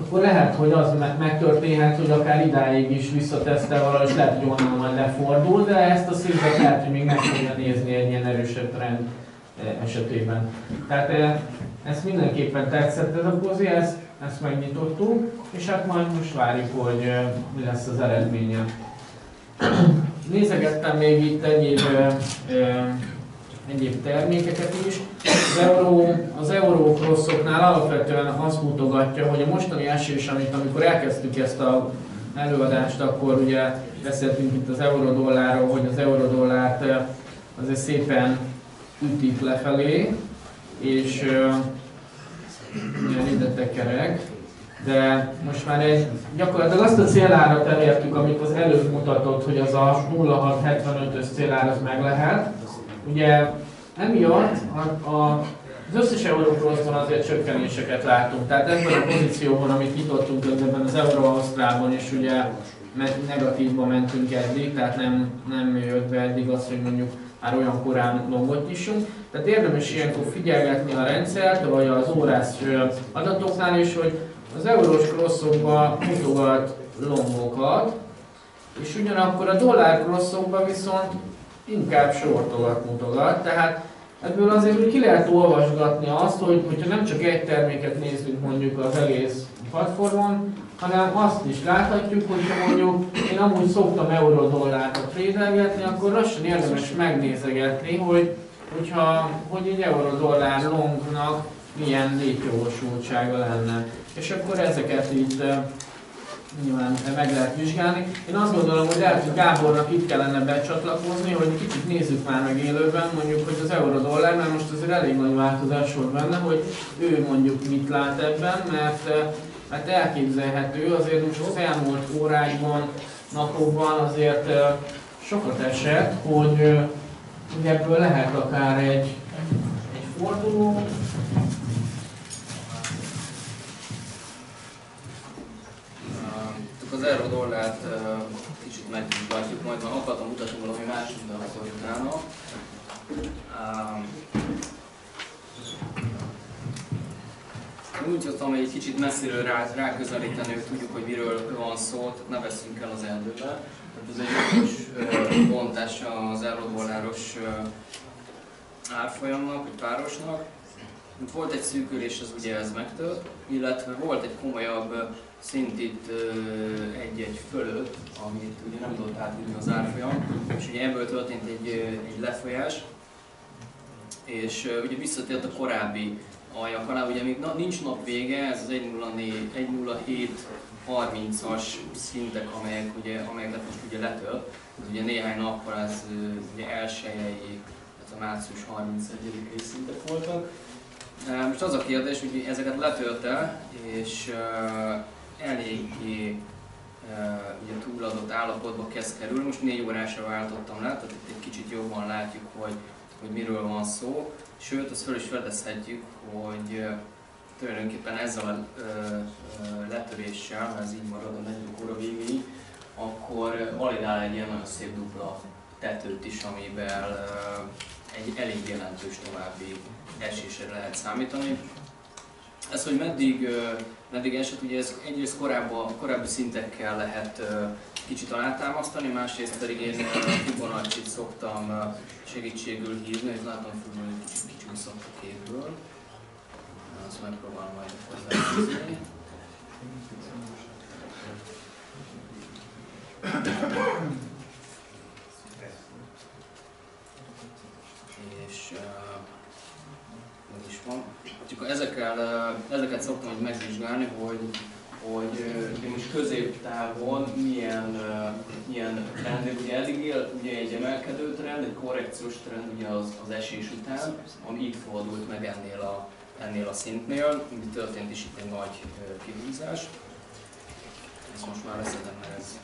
akkor lehet, hogy az megtörténhet, hogy akár idáig is visszatesztel valahogy, és lehet, hogy onnan lefordul, de ezt a szintet lehet, hogy még meg fogja nézni egy ilyen erősebb trend eh, esetében. Tehát eh, ezt mindenképpen tetszett ez a pozi, ezt, ezt megnyitottuk, és hát majd most várjuk, hogy eh, mi lesz az eredménye. Nézegettem még itt egyéb egyéb termékeket is. Az euró, az eurókrosszoknál alapvetően azt mutogatja, hogy a mostani esés, amit amikor elkezdtük ezt a előadást, akkor ugye beszéltünk itt az eurodollárról, hogy az eurodollárt azért szépen ütik lefelé, és ugye ide kerek, de most már egy, gyakorlatilag azt a célárat elértük, amit az előbb mutatott, hogy az a 0675-ös célár az meg lehet, Ugye emiatt a, a, az összes eurókroszban azért csökkenéseket látunk. Tehát ebben a pozícióban, amit nyitottunk ebben az euró is ugye negatívba mentünk eddig, tehát nem, nem jött be eddig az, hogy mondjuk már olyan korán longot nyissunk. Tehát érdemes ilyenkor figyelgetni a rendszert, vagy az órás adatoknál is, hogy az eurós crossokba mutogat longokat, és ugyanakkor a dollár crossokba viszont inkább sortolat mutogat, tehát ebből azért úgy ki lehet olvasgatni azt, hogy hogyha nem csak egy terméket nézzük mondjuk az egész platformon, hanem azt is láthatjuk, hogyha mondjuk én amúgy szoktam euró-dollárt trédelgetni, akkor lassan érdemes megnézegetni, hogy hogyha, hogy egy euró-dollár longnak milyen létjogosultsága lenne. És akkor ezeket így nyilván meg lehet vizsgálni. Én azt gondolom, hogy lehet, hogy Gábornak itt kellene becsatlakozni, hogy kicsit nézzük már meg élőben, mondjuk, hogy az euró-dollár, mert most azért elég nagy változás volt benne, hogy ő mondjuk mit lát ebben, mert, mert elképzelhető, azért most az elmúlt órákban, napokban azért sokat esett, hogy, hogy ebből lehet akár egy, egy forduló, az euró dollárt kicsit megvizsgáljuk, majd már akartam mutatni valami más, de akkor utána. Úgy jöttem, hogy egy kicsit messziről rá, ráközelíteni, hogy tudjuk, hogy miről van szó, ne veszünk el az erdőbe. Ez egy fontos bontás az eurodolláros árfolyamnak, vagy párosnak. Volt egy szűkülés, az ugye ez megtört, illetve volt egy komolyabb szint itt egy-egy fölött, amit ugye nem tudott átvinni az árfolyam, és ugye ebből történt egy, egy lefolyás, és ugye visszatért a korábbi aljak alá, ugye még nincs nap vége, ez az 1.07.30-as szintek, amelyek ugye, amelyeket most ugye letölt, ez ugye néhány nappal ez ugye elsőjei, tehát a március 31-i szintek voltak, most az a kérdés, hogy ezeket letölte, és eléggé ugye túladott állapotba kezd kerülni. Most négy órásra váltottam le, tehát itt egy kicsit jobban látjuk, hogy, hogy miről van szó. Sőt, azt föl is fedezhetjük, hogy tulajdonképpen ezzel a letöréssel, ha ez így marad a negyedik óra végéig, akkor validál egy ilyen nagyon szép dupla tetőt is, amivel egy elég jelentős további esésre lehet számítani. Ez, hogy meddig, meddig esett, ugye ez egyrészt korábban, korábbi szintekkel lehet kicsit alátámasztani, másrészt pedig én Fibonacci-t szoktam segítségül hívni, és látom, hogy kicsit kicsúszott a képből. Azt megpróbálom majd hozzáfűzni. És uh, van. Csak ezekkel, ezeket szoktam hogy megvizsgálni, hogy hogy most középtávon milyen, milyen trend, ugye eddig él ugye egy emelkedő trend, egy korrekciós trend ugye az, az esés után, ami itt fordult meg ennél a, ennél a szintnél, így történt is itt egy nagy kihúzás ezt most már leszedem, mert ez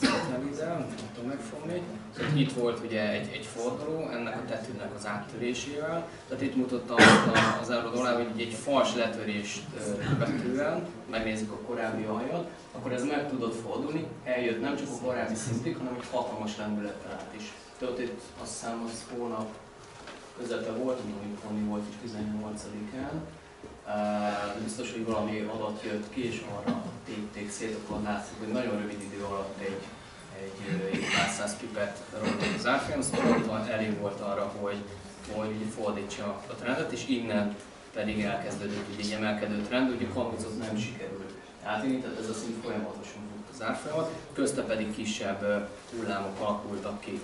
centralizál, nem tudom megfogni. Tehát itt volt ugye egy, egy forduló ennek a tetőnek az áttörésével. Tehát itt mutattam az eurodolár, hogy egy fals letörést követően, megnézzük a korábbi aljat, akkor ez meg tudott fordulni, eljött nem csak a korábbi szintig, hanem egy hatalmas lendülettel át is. Tehát itt azt hiszem az hónap közepe volt, amikor mi volt is 18-án, de biztos, hogy valami adat jött ki, és arra tépték szét, akkor látszik, hogy nagyon rövid idő alatt egy, egy 100 pipet rontott az árfolyam, szóval elég volt arra, hogy, hogy fordítsa a trendet, és innen pedig elkezdődött ugye egy emelkedő trend, ugye Kamuzot nem sikerült átírni, tehát ez a szint folyamatosan volt az árfolyamat, közte pedig kisebb hullámok alakultak ki.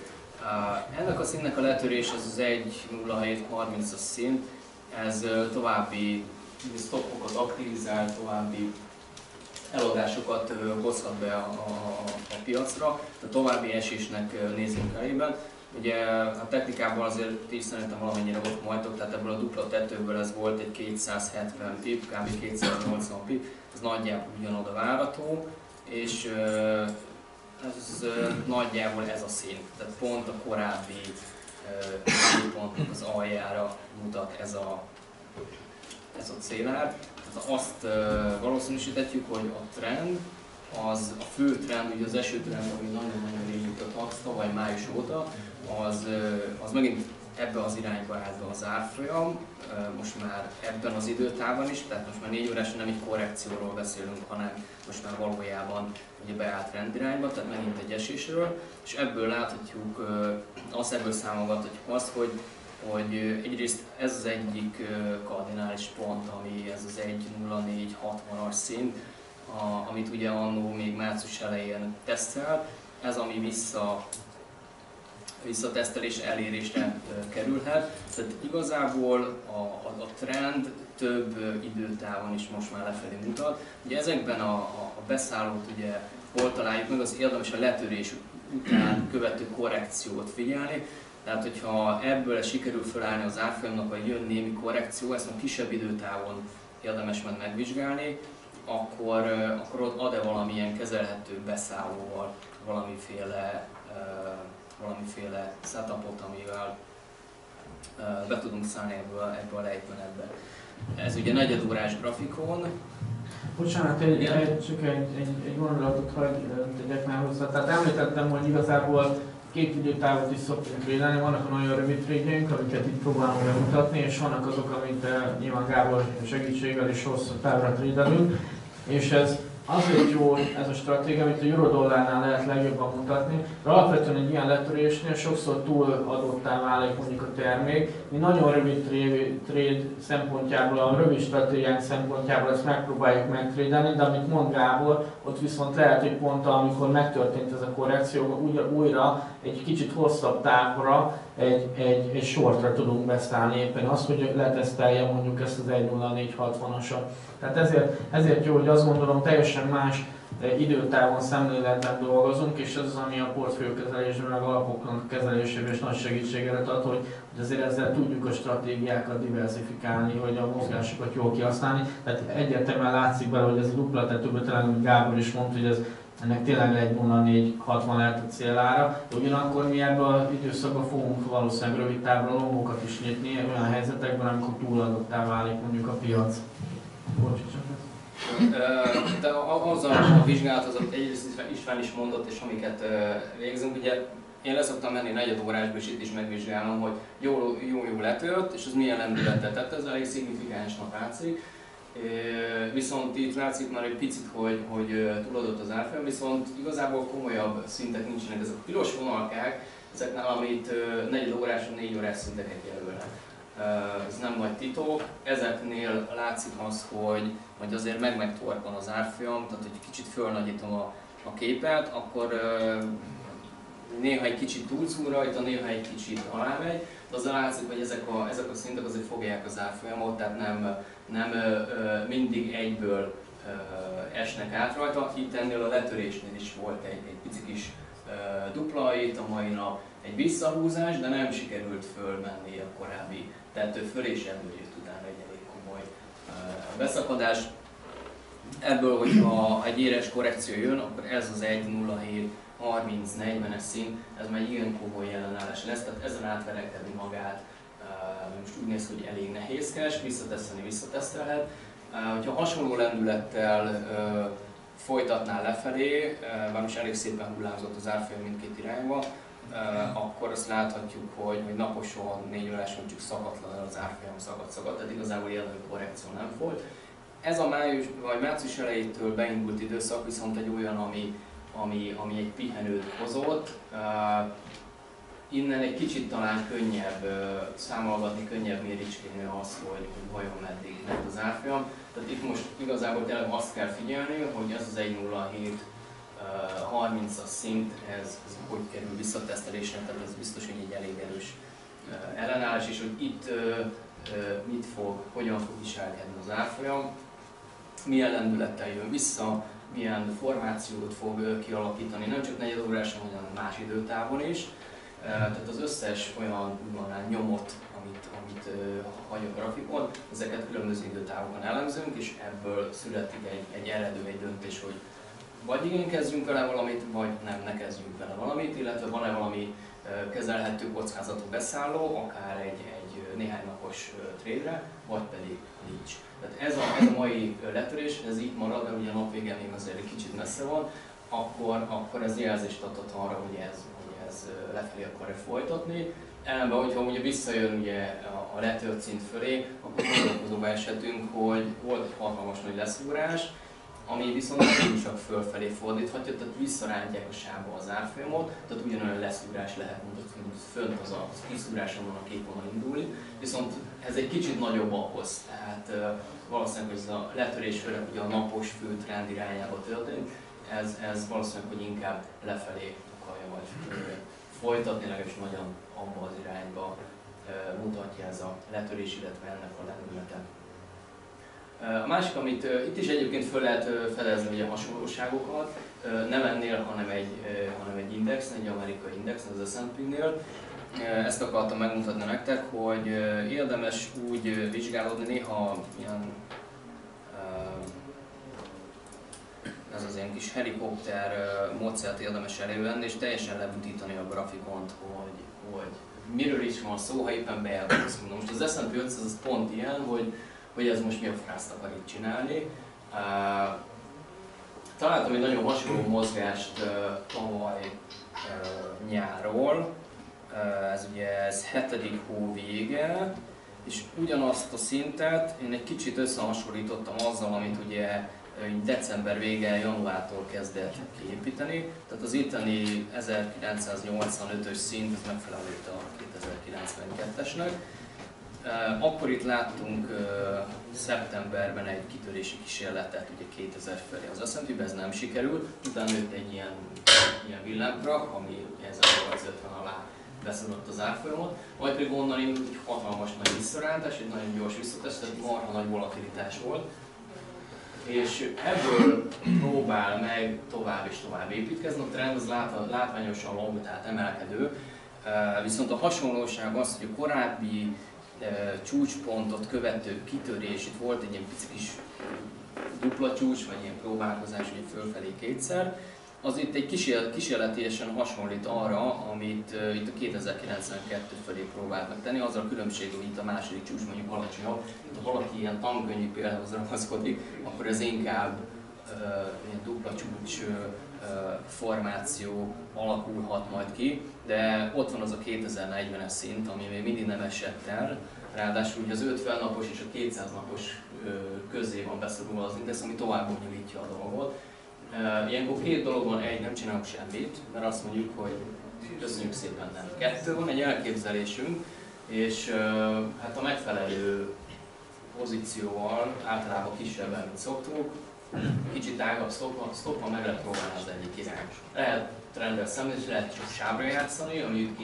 Ennek a színnek a letörés, ez az 1.07.30-as szint, ez további stoppokat aktivizál, további eladásokat hozhat be a, a, a piacra, a további esésnek nézünk elében. Ugye a technikában azért is szerintem valamennyire ott majtok, tehát ebből a dupla tetőből ez volt egy 270 pip, kb. 280 pip, ez nagyjából ugyanoda várható, és ez nagyjából ez a szint, tehát pont a korábbi pontnak az aljára mutat ez a, ez a célár. Tehát azt valószínűsítetjük, hogy a trend, az a fő trend, ugye az eső trend, ami nagyon-nagyon régóta tart, tavaly május óta, az, az megint ebbe az irányba állt be az árfolyam, most már ebben az időtában is, tehát most már négy órás nem egy korrekcióról beszélünk, hanem most már valójában ugye beállt rendirányba, tehát megint egy esésről, és ebből láthatjuk, azt ebből számolgathatjuk azt, hogy hogy egyrészt ez az egyik kardinális pont, ami ez az 1.04.60-as szint, a, amit ugye annó még március elején tesztel, ez ami vissza visszatesztelés elérésre kerülhet. Tehát igazából a, a, a trend több időtávon is most már lefelé mutat. Ugye ezekben a, a, a beszállót ugye hol találjuk meg, az érdemes a letörés után követő korrekciót figyelni. Tehát, hogyha ebből sikerül felállni az árfolyamnak, vagy jön némi korrekció, ezt a kisebb időtávon érdemes meg megvizsgálni, akkor, akkor ott ad-e valamilyen kezelhető beszállóval valamiféle, valamiféle setupot, amivel be tudunk szállni ebből, ebből a lejtmenetbe. Ez ugye negyedórás grafikon. Bocsánat, egy, egy, csak egy, egy, egy gondolatot hagy tegyek már hozzá. Tehát említettem, hogy igazából két időtávot is szoktunk védelni, vannak a nagyon rövid trade amiket itt próbálunk bemutatni, és vannak azok, amit uh, nyilván Gábor segítségével is hosszú távra trédelünk, és ez azért jó ez a stratégia, amit a eurodollárnál lehet legjobban mutatni, de alapvetően egy ilyen letörésnél sokszor túl adottá válik mondjuk a termék. Mi nagyon rövid trade szempontjából, a rövid stratégiánk szempontjából ezt megpróbáljuk megtrédelni, de amit mond Gábor, ott viszont lehet, hogy pont amikor megtörtént ez a korrekció, újra egy kicsit hosszabb távra egy, egy, egy sortra tudunk beszállni éppen azt, hogy letesztelje mondjuk ezt az 1.0460-asat. Tehát ezért, ezért jó, hogy azt gondolom teljesen más időtávon szemléletben dolgozunk, és ez az, ami a portfóliókezelésben, meg alapoknak kezelésében is nagy segítséget ad, hogy, hogy azért ezzel tudjuk a stratégiákat diversifikálni, hogy a mozgásokat jól kihasználni. Tehát egyértelműen látszik bele, hogy ez a dupla tetőben talán, Gábor is mondta, hogy ez ennek tényleg egy 0,460 lehet a célára, ugyanakkor mi ebben az időszakban fogunk valószínűleg rövid távra longokat is nyitni olyan helyzetekben, amikor túladottá válik mondjuk a piac. De azzal a vizsgálat, az, amit egyrészt István is mondott, és amiket végzünk, ugye én leszoktam menni negyed órásba, és itt is megvizsgálom, hogy jó, jó, jó letört, és az milyen lendületet tett, ez elég szignifikánsnak látszik. Viszont itt látszik már egy picit, hogy, hogy túladott az árfolyam, viszont igazából komolyabb szintek nincsenek. Ezek a piros vonalkák, ezeknél, amit negyed órás, négy órás szinteket jelölnek. Ez nem nagy titok. Ezeknél látszik az, hogy, hogy azért meg megtorpan az árfolyam, tehát hogy kicsit fölnagyítom a, a képet, akkor néha egy kicsit túlszúr rajta, néha egy kicsit alámegy, de az látszik, hogy ezek a, ezek a szintek azért fogják az árfolyamot, tehát nem, nem mindig egyből esnek át rajta. Itt ennél a letörésnél is volt egy, egy pici kis dupla itt a mai nap, egy visszahúzás, de nem sikerült fölmenni a korábbi tető föl, és ebből jött utána egy elég komoly beszakadás. Ebből, hogyha egy éres korrekció jön, akkor ez az 1.07 30-40-es szint, ez már egy igen komoly ellenállás lesz, tehát ezen átverekedni magát most úgy néz ki, hogy elég nehézkes, visszateszteni visszatesztelhet. Ha hasonló lendülettel folytatnál lefelé, bár most elég szépen hullámzott az árfolyam mindkét irányba, akkor azt láthatjuk, hogy, hogy naposan, négy óráson csak szakatlan az árfolyam szakadt szakadt, tehát igazából jelentő korrekció nem volt. Ez a május vagy március elejétől beindult időszak viszont egy olyan, ami, ami, ami egy pihenőt hozott. Innen egy kicsit talán könnyebb számolgatni, könnyebb méricskélni az, hogy, hogy vajon meddig ment az árfolyam. Tehát itt most igazából tényleg azt kell figyelni, hogy ez az 107 30-as szint, ez, ez hogy kerül visszatesztelésre, tehát ez biztos, hogy egy elég erős ellenállás, és hogy itt mit fog, hogyan fog viselkedni az árfolyam, milyen lendülettel jön vissza, milyen formációt fog kialakítani, nem csak negyed óráson, hanem más időtávon is. Tehát az összes olyan nyomot, amit, amit hagy a grafikon, ezeket különböző időtávokon elemzünk, és ebből születik egy, egy eredő, egy döntés, hogy vagy igen kezdjünk vele valamit, vagy nem, ne kezdjünk vele valamit, illetve van-e valami kezelhető kockázatú beszálló, akár egy, egy néhány napos trade vagy pedig nincs. Tehát ez a, ez a mai letörés, ez itt marad, mert ugye a nap végén még azért egy kicsit messze van, akkor, akkor ez jelzést adhat arra, hogy ez, ez lefelé akar-e folytatni. Ellenben, hogyha ugye visszajön ugye a, letört szint fölé, akkor gondolkodóba esetünk, hogy volt egy hatalmas nagy leszúrás, ami viszont nem csak fölfelé fordíthatja, tehát visszarántják a sávba az árfolyamot, tehát ugyanolyan leszúrás lehet, mint fönt az a kiszúráson van a képon indulni, viszont ez egy kicsit nagyobb ahhoz, tehát valószínűleg hogy ez a letörés főleg ugye a napos főtrend irányába történik, ez, ez valószínűleg, hogy inkább lefelé uh, folytatni, legalábbis nagyon abba az irányba mutatja ez a letörés, illetve ennek a lendülete. A másik, amit itt is egyébként föl lehet fedezni a hasonlóságokat, nem ennél, hanem egy, hanem egy index, egy amerikai index, az S&P-nél. Ezt akartam megmutatni nektek, hogy érdemes úgy vizsgálódni, néha ilyen ez az ilyen kis helikopter módszert érdemes elővenni, és teljesen lebutítani a grafikont, hogy, hogy miről is van szó, ha éppen bejelentkezünk. Most az S&P 500 az pont ilyen, hogy hogy ez most mi a frászt akar itt csinálni. Találtam egy nagyon hasonló mozgást tavaly nyáról, ez ugye ez hetedik hó vége, és ugyanazt a szintet én egy kicsit összehasonlítottam azzal, amit ugye december vége, januártól kezdett kiépíteni. Tehát az itteni 1985-ös szint az megfelelő a 2092-esnek. Akkor itt láttunk szeptemberben egy kitörési kísérletet, ugye 2000 felé az S&P, ez nem sikerült, utána jött egy ilyen, ilyen villámkrak, ami 1850 alá beszorult az árfolyamot, majd pedig onnan indult egy hatalmas nagy visszarántás, egy nagyon gyors visszatesz, tehát marha nagy volatilitás volt. És ebből próbál meg tovább és tovább építkezni. A trend az lát, látványosan lomb, tehát emelkedő, viszont a hasonlóság az, hogy a korábbi csúcspontot követő kitörés, itt volt egy ilyen pici kis dupla csúcs, vagy ilyen próbálkozás, hogy fölfelé kétszer, az itt egy kísérletesen hasonlít arra, amit itt a 2092 felé próbált megtenni, azzal a különbség, hogy itt a második csúcs mondjuk alacsonyabb, ha valaki ilyen tankönyvi példához ragaszkodik, akkor ez inkább ilyen dupla csúcs formáció alakulhat majd ki, de ott van az a 2040-es szint, ami még mindig nem esett el, ráadásul az 50 napos és a 200 napos közé van beszorulva az index, ami tovább bonyolítja a dolgot. Ilyenkor két dolog van, egy, nem csinálunk semmit, mert azt mondjuk, hogy köszönjük szépen nem. Kettő, van egy elképzelésünk, és hát a megfelelő pozícióval, általában kisebben, mint szoktuk, kicsit tágabb stoppal meg lehet próbálni az egyik irány. Lehet rendel szemben, és lehet csak sávra játszani, ami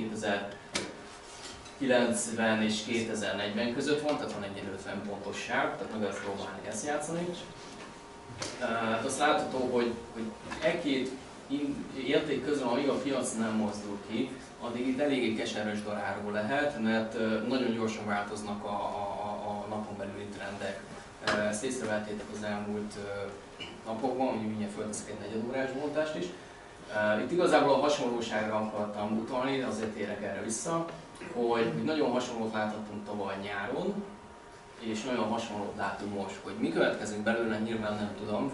2090 és 2040 között van, tehát van egy 50 pontos sáv, tehát meg lehet próbálni ezt játszani. Hát azt látható, hogy, hogy e két érték közül, amíg a piac nem mozdul ki, addig itt eléggé keserves daráról lehet, mert nagyon gyorsan változnak a, a, a napon belüli trendek. Ezt észrevettétek az elmúlt napokban, hogy mindjárt fölteszek egy negyedórás voltást is. Itt igazából a hasonlóságra akartam utalni, azért érek erre vissza, hogy nagyon hasonlót láthattunk tavaly nyáron, és nagyon hasonlót látunk most, hogy mi következik belőle, nyilván nem tudom,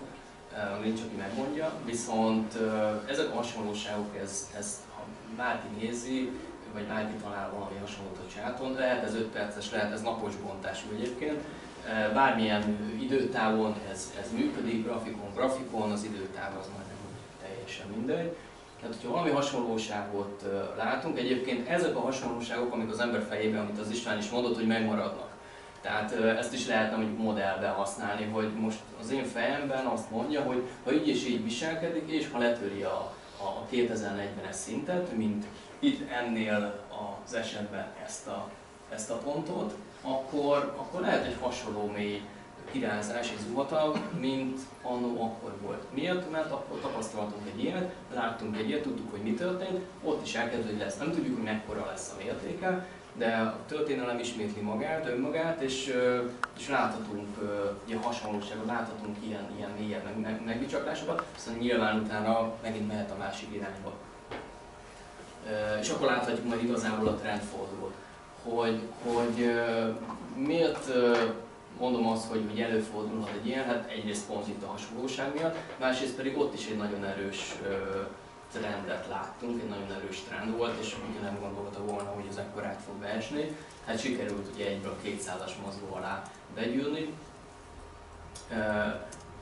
nincs, aki megmondja, viszont ezek a hasonlóságok, ez, ez ha bárki nézi, vagy bárki talál valami hasonlót a csáton, lehet ez 5 perces, lehet ez napos bontású egyébként, bármilyen időtávon ez, ez működik, grafikon, grafikon, az időtáv az már nem teljesen mindegy. Tehát, hogyha valami hasonlóságot látunk, egyébként ezek a hasonlóságok, amik az ember fejében, amit az István is mondott, hogy megmaradnak. Tehát ezt is lehetne mondjuk modellbe használni, hogy most az én fejemben azt mondja, hogy ha így és így viselkedik, és ha letöri a, a 2040-es szintet, mint itt ennél az esetben ezt a, ezt a pontot, akkor, akkor lehet egy hasonló mély kirázás és zuhatag, mint annó akkor volt. Miért? Mert akkor tapasztaltunk egy ilyet, láttunk egy ilyet, tudtuk, hogy mi történt, ott is elkezdődött, hogy lesz. Nem tudjuk, hogy mekkora lesz a mértéke, de a történelem ismétli magát, önmagát, és, és láthatunk ilyen hasonlóságot, láthatunk ilyen, ilyen mélyebb meg, meg, megbicsaklásokat, aztán nyilván utána megint mehet a másik irányba. És akkor láthatjuk majd igazából a trendfordulót, hogy, hogy miért mondom azt, hogy, hogy előfordulhat egy ilyen, hát egyrészt pont itt a hasonlóság miatt, másrészt pedig ott is egy nagyon erős trendet láttunk, egy nagyon erős trend volt, és ugye nem gondolta volna, hogy ez ekkorát fog beesni. Hát sikerült ugye egyből a 200-as mozgó alá begyűlni.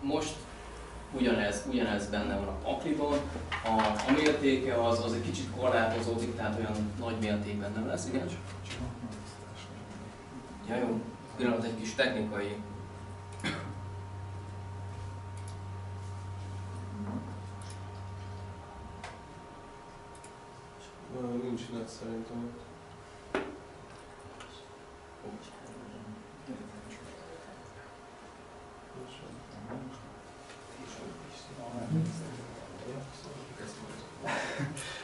Most ugyanez, ugyanez benne van a pakliban. A, a mértéke az, az egy kicsit korlátozódik, tehát olyan nagy mértékben nem lesz, igen? Ja, jó. Pillanat egy kis technikai Nincs net szerintem.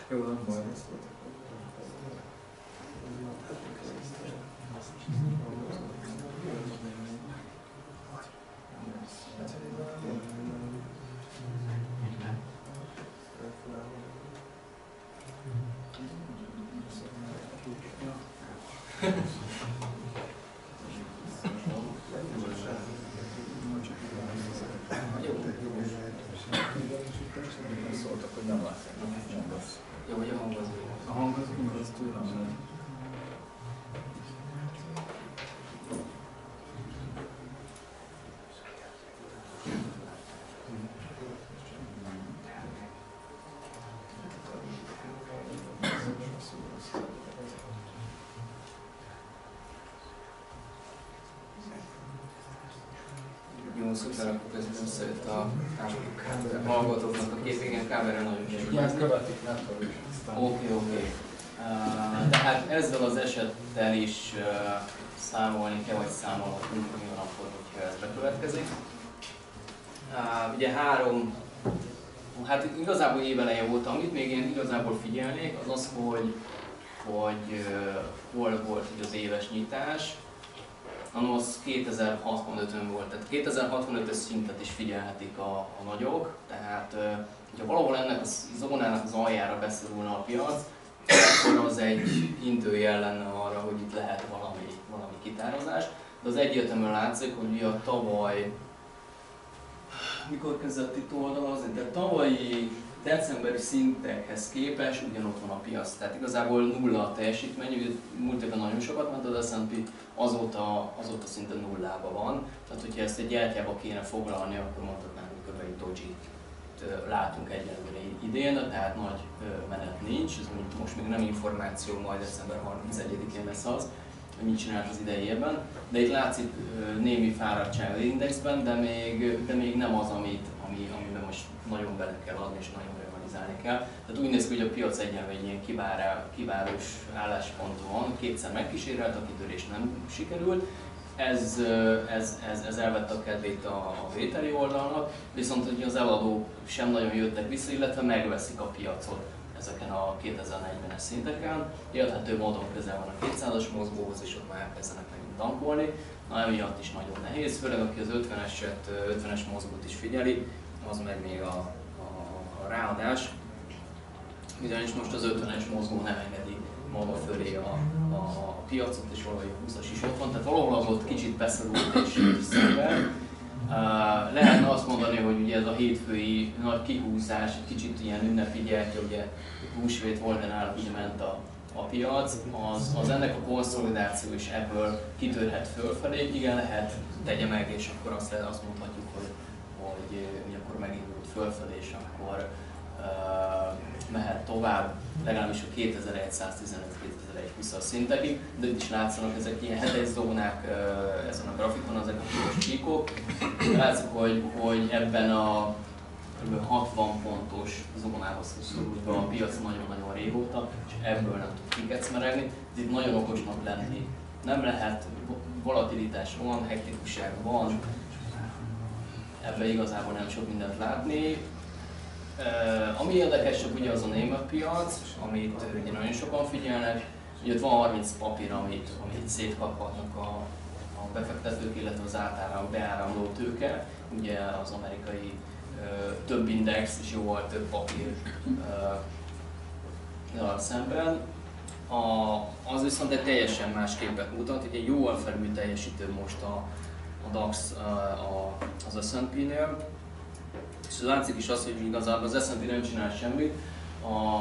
Jó, nem baj. Szóltak, hogy nem látják. Nem rossz. Jó, hogy a hangozó. A hang az úgy, az tőlem. Jó, szuper, összejött a hallgatóknak a kép, igen, kábelre nagyon Ilyen sikerült. követik, nem. Oké, oké. Uh, Tehát ezzel az esettel is uh, számolni kell, vagy számolhatunk, mi van akkor, hogyha ez bekövetkezik. Uh, ugye három, hát igazából évelején volt, amit még én igazából figyelnék, az az, hogy, hogy uh, hol volt hogy az éves nyitás, Annó az 2065-ön volt, tehát 2065-ös szintet is figyelhetik a, a nagyok, tehát hogyha valahol ennek a zónának az aljára beszorulna a piac, akkor az egy intőjel lenne arra, hogy itt lehet valami, valami kitározás. De az egyértelműen látszik, hogy a tavaly, mikor kezdett itt oldalazni, de tavalyi decemberi szintekhez képest ugyanott van a piac. Tehát igazából nulla a teljesítmény, múlt évben nagyon sokat ment az S&P, azóta, azóta szinte nullában van. Tehát hogyha ezt egy gyertyába kéne foglalni, akkor mondhatnánk, hogy kb. egy doji látunk egyelőre idén, tehát nagy menet nincs, ez most még nem információ, majd december 31-én lesz az, hogy mit csinált az idei évben, de itt látszik némi fáradtság az indexben, de még, de még nem az, amit, ami, amiben most nagyon bele kell adni és nagyon realizálni kell. Tehát úgy néz ki, hogy a piac egyenlő egy ilyen kivárá, kivárós állásponton van, kétszer megkísérelt, a kitörés nem sikerült, ez, ez, ez, ez elvette a kedvét a, a vételi oldalnak, viszont hogy az eladók sem nagyon jöttek vissza, illetve megveszik a piacot ezeken a 2040-es szinteken. Érthető módon közel van a 200-as mozgóhoz, és ott már elkezdenek megint tankolni. Na, emiatt is nagyon nehéz, főleg aki az 50-eset, 50-es mozgót is figyeli, az meg még a, a, a ráadás. Ugyanis most az 50-es mozgó nem engedi maga fölé a, a piacot, és valahogy a 20-as is ott van, tehát valahol az ott kicsit beszorult és szenved. Uh, lehetne azt mondani, hogy ugye ez a hétfői nagy kihúzás, egy kicsit ilyen ünnepi gyertya, ugye húsvét volt, náluk ugye ment a, a piac, az, az ennek a konszolidáció is ebből kitörhet fölfelé, igen lehet tegye meg, és akkor azt, azt mondhatjuk, hogy, hogy, akkor megindult fölfelé, és akkor mehet tovább, legalábbis a 2115-2020-as szintekig, de itt is látszanak ezek ilyen hetes zónák ezen a grafikon, ezek a piros csíkok. Látszik, hogy, hogy ebben a kb. 60 pontos zónához szorult be a piac nagyon-nagyon régóta, és ebből nem tud kikecmeregni. Itt nagyon okosnak lenni nem lehet, volatilitás van, hektikusság van, ebben igazából nem sok mindent látni. Ami érdekesebb ugye az a német piac, amit ugye nagyon sokan figyelnek, ugye ott van 30 papír, amit, amit szétkaphatnak a, a befektetők, illetve az általában beáramló tőke, ugye az amerikai uh, több index és jóval több papír uh, szemben. A, az viszont egy teljesen más képet mutat, ugye jóval felül teljesítő most a, a DAX a, a, az S&P-nél, és látszik is az, hogy igazából az S&P nem csinál semmit, a,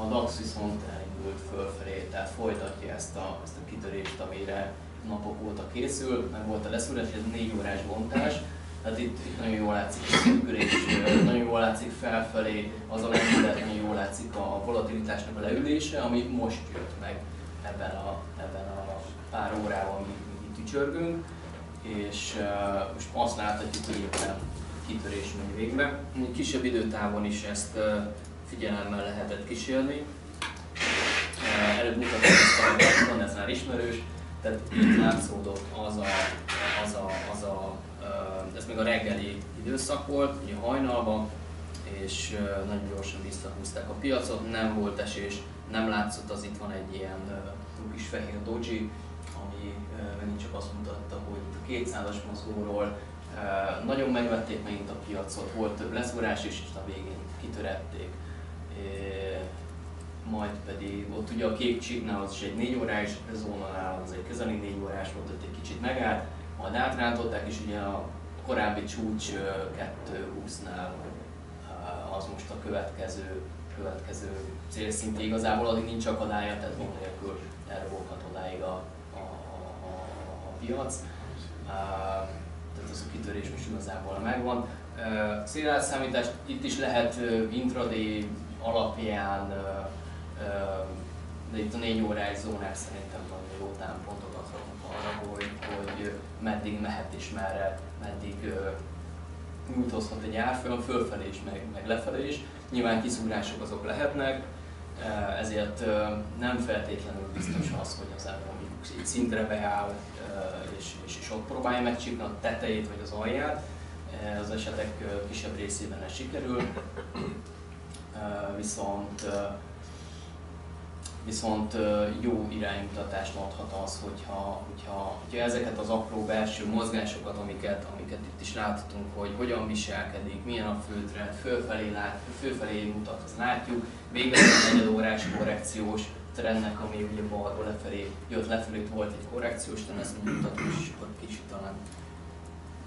a DAX viszont elindult fölfelé, tehát folytatja ezt a, ezt a kitörést, amire napok óta készül, meg volt a leszúrás, ez négy órás bontás, tehát itt, itt nagyon jól látszik a szűkülés, nagyon jól látszik felfelé az a lendület, nagyon jól látszik a volatilitásnak a leülése, ami most jött meg ebben a, ebben a pár órában, amíg, itt tücsörgünk, és uh, most azt láthatjuk, hogy éppen kitörés megy végbe. Kisebb időtávon is ezt figyelemmel lehetett kísérni. Előbb mutattam ezt a ez már ismerős, tehát itt látszódott az a, az a, az a ez még a reggeli időszak volt, ugye hajnalban, és nagyon gyorsan visszahúzták a piacot, nem volt esés, nem látszott, az itt van egy ilyen kis fehér doji, ami megint csak azt mutatta, hogy 200-as mozgóról nagyon megvették megint a piacot, volt több leszúrás is, és a végén kitörették. Majd pedig ott ugye a kék csíknál az is egy 4 órás zónánál, az egy közeli 4 órás volt, ott egy kicsit megállt, majd átrántották, és ugye a korábbi csúcs 220-nál az most a következő, következő célszint igazából, addig nincs akadálya, tehát gond nélkül elroboghat odáig a, a, a, a piac tehát az a kitörés most igazából megvan. Szélelszámítást itt is lehet intraday alapján, de itt a négy órás zónák szerintem nagyon jó támpontot adhatunk arra, hogy, hogy meddig mehet és merre, meddig nyújtózhat egy árfolyam, fölfelé is, meg, meg lefelé is. Nyilván kiszúrások azok lehetnek, ezért nem feltétlenül biztos az, hogy az ember mondjuk szintre beáll, és, és, és ott próbálja megcsípni a tetejét vagy az alját. az esetek kisebb részében ez sikerül, viszont viszont jó iránymutatást adhat az, hogyha, hogyha, hogyha ezeket az apró belső mozgásokat, amiket, amiket itt is láthatunk, hogy hogyan viselkedik, milyen a főtrend, fölfelé, lát, fölfelé mutat, azt látjuk, végül a negyed órás korrekciós trendnek, ami ugye balról lefelé jött lefelé, volt egy korrekciós trend, ezt mutatom, és akkor kicsit talán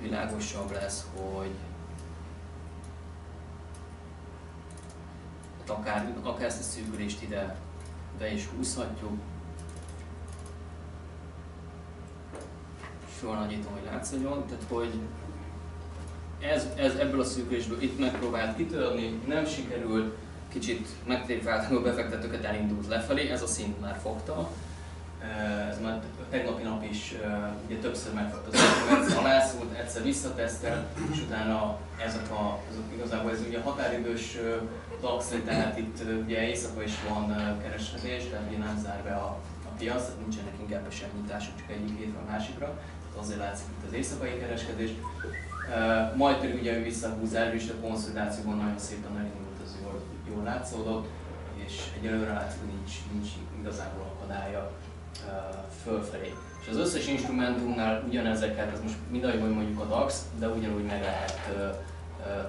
világosabb lesz, hogy akár, akár ezt a szűkülést ide be is húzhatjuk. Soha nagyítom, hogy látszódjon, tehát hogy ez, ez ebből a szűkülésből itt megpróbált kitörni, nem sikerült, kicsit megtérváltak a befektetőket, elindult lefelé, ez a szint már fogta. Ez már tegnapi nap is ugye többször megfogta az egyszer alászult, egyszer visszatesztel, és utána ezek a, ezek igazából ez ugye határidős DAX, tehát itt ugye éjszaka is van kereskedés, tehát ugye nem zár be a, a piac, tehát nincsenek inkább sem nyitások, csak egyik hétre a másikra, tehát azért látszik itt az éjszakai kereskedés. Majd pedig ugye visszahúz el, és a konszolidációban nagyon szépen elindult, az jól, látszódott, és egyelőre látszik, hogy nincs, nincs igazából akadálya fölfelé. És az összes instrumentumnál ugyanezeket, ez most mindegy, hogy mondjuk a DAX, de ugyanúgy meg lehet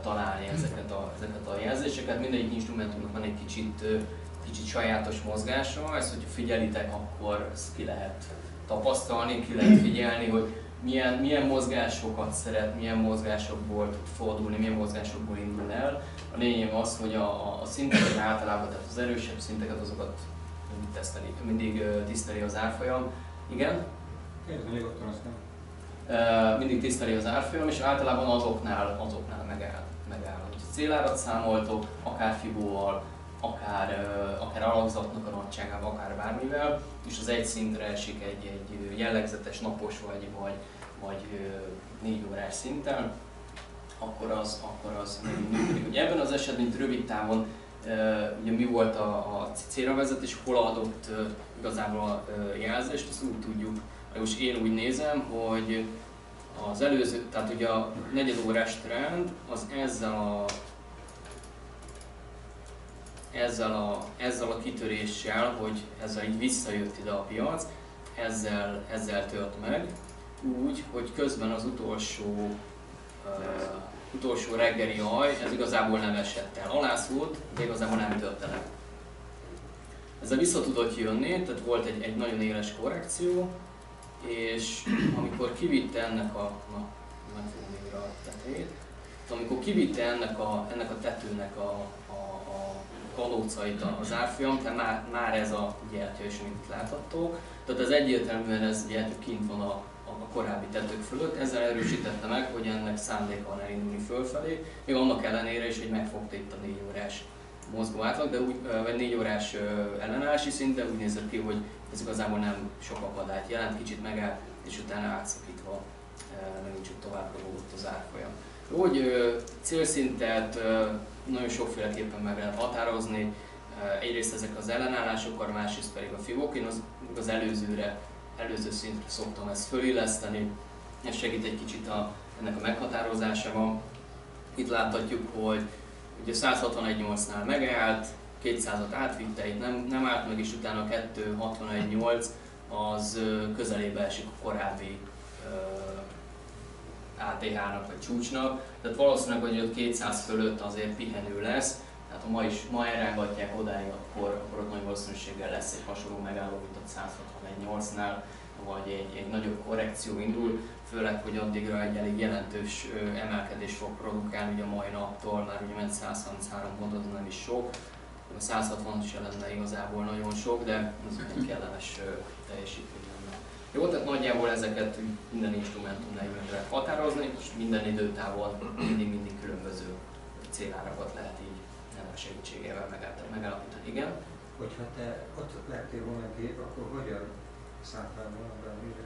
találni ezeket a, ezeket a jelzéseket. Mindegyik instrumentumnak van egy kicsit, kicsit sajátos mozgása, ezt hogyha figyelitek, akkor ezt ki lehet tapasztalni, ki lehet figyelni, hogy milyen, milyen mozgásokat szeret, milyen mozgásokból tud fordulni, milyen mozgásokból indul el. A lényeg az, hogy a, a, szinteket általában, tehát az erősebb szinteket, azokat mindig, teszteli, mindig tiszteli az árfolyam. Igen? Kérdezni még ott aztán mindig tiszteli az árfolyam, és általában azoknál, azoknál megáll. megáll. Ha célárat számoltok, akár fibóval, akár, akár alakzatnak a nagyságával, akár bármivel, és az egy szintre esik egy, egy jellegzetes napos vagy, vagy, vagy négy órás szinten, akkor az, akkor az működik. Ugye ebben az esetben rövid távon ugye mi volt a, a célra vezetés, hol adott igazából a jelzést, azt úgy tudjuk most én úgy nézem, hogy az előző, tehát ugye a negyed órás trend az ezzel a ezzel a, ezzel a kitöréssel, hogy ezzel így visszajött ide a piac, ezzel, ezzel tört meg, úgy, hogy közben az utolsó, uh, utolsó reggeli aj, ez igazából nem esett el. Alászult, de igazából nem tört meg. Ezzel vissza tudott jönni, tehát volt egy, egy nagyon éles korrekció, és amikor kivitte ennek a, na, megfogom a tetejét, amikor kivitte ennek a, ennek a tetőnek a, a, a kalócait az árfolyam, tehát már, már ez a gyertya is, amit itt láthattok. Tehát ez egyértelműen ez gyertya kint van a, a korábbi tetők fölött, ezzel erősítette meg, hogy ennek szándéka van elindulni fölfelé, még annak ellenére is, hogy megfogta itt a 4 órás mozgó átlag, de úgy, vagy 4 órás ellenállási szint, de úgy nézett ki, hogy ez igazából nem sok akadályt jelent, kicsit megállt, és utána átszakítva megint csak tovább robogott az árfolyam. Úgy célszintet nagyon sokféleképpen meg lehet határozni, egyrészt ezek az ellenállásokkal, másrészt pedig a fibok. Én az, az előzőre, előző szintre szoktam ezt fölilleszteni, ez segít egy kicsit a, ennek a meghatározásában. Itt láthatjuk, hogy ugye 161.8-nál megállt, 200-at átvitte, itt nem, nem állt meg, és utána a 261.8 az közelébe esik a korábbi ATH-nak vagy csúcsnak, tehát valószínűleg, hogy ott 200 fölött azért pihenő lesz, tehát ha ma is ma elrángatják odáig, akkor, akkor ott nagy valószínűséggel lesz egy hasonló megálló, mint a 168-nál, vagy egy, egy nagyobb korrekció indul, főleg, hogy addigra egy elég jelentős emelkedés fog produkálni ugye a mai naptól, már ugye ment 133 pontot, nem is sok, a 160 is lenne igazából nagyon sok, de az egy kellemes teljesítmény. Jó, tehát nagyjából ezeket minden instrumentumnál meg lehet határozni, és minden időtávon mindig-mindig különböző célárakat lehet így ennek segítségével megállapítani. Igen? Hogyha te ott lettél volna gép, akkor hogyan szálltál volna be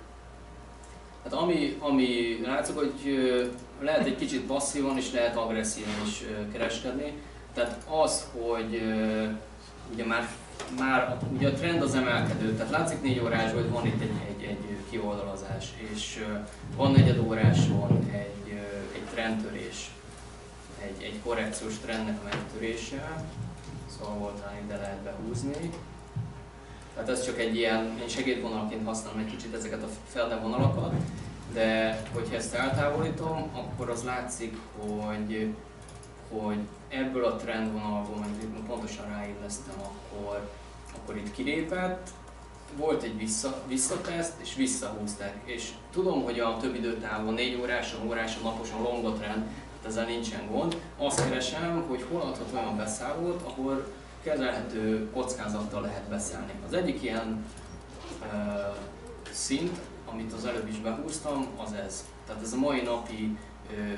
Hát ami, ami látszik, hogy lehet egy kicsit passzívan és lehet agresszívan is kereskedni. Tehát az, hogy ugye már, már ugye a trend az emelkedő, tehát látszik négy órás, hogy van itt egy, egy, egy kioldalazás, és van negyed óráson egy, egy trendtörés, egy, egy korrekciós trendnek a megtörése, szóval volt ide lehet behúzni. Tehát ez csak egy ilyen, én segédvonalként használom egy kicsit ezeket a felde vonalakat, de hogyha ezt eltávolítom, akkor az látszik, hogy, hogy ebből a trendvonalból, majd pontosan ráillesztem, akkor, akkor itt kilépett, volt egy vissza, visszateszt, és visszahúzták. És tudom, hogy a több időtávon, 4 óráson, óráson, naposan longot rend, tehát ezzel nincsen gond. Azt keresem, hogy hol adhat olyan beszállót, ahol kezelhető kockázattal lehet beszélni. Az egyik ilyen uh, szint, amit az előbb is behúztam, az ez. Tehát ez a mai napi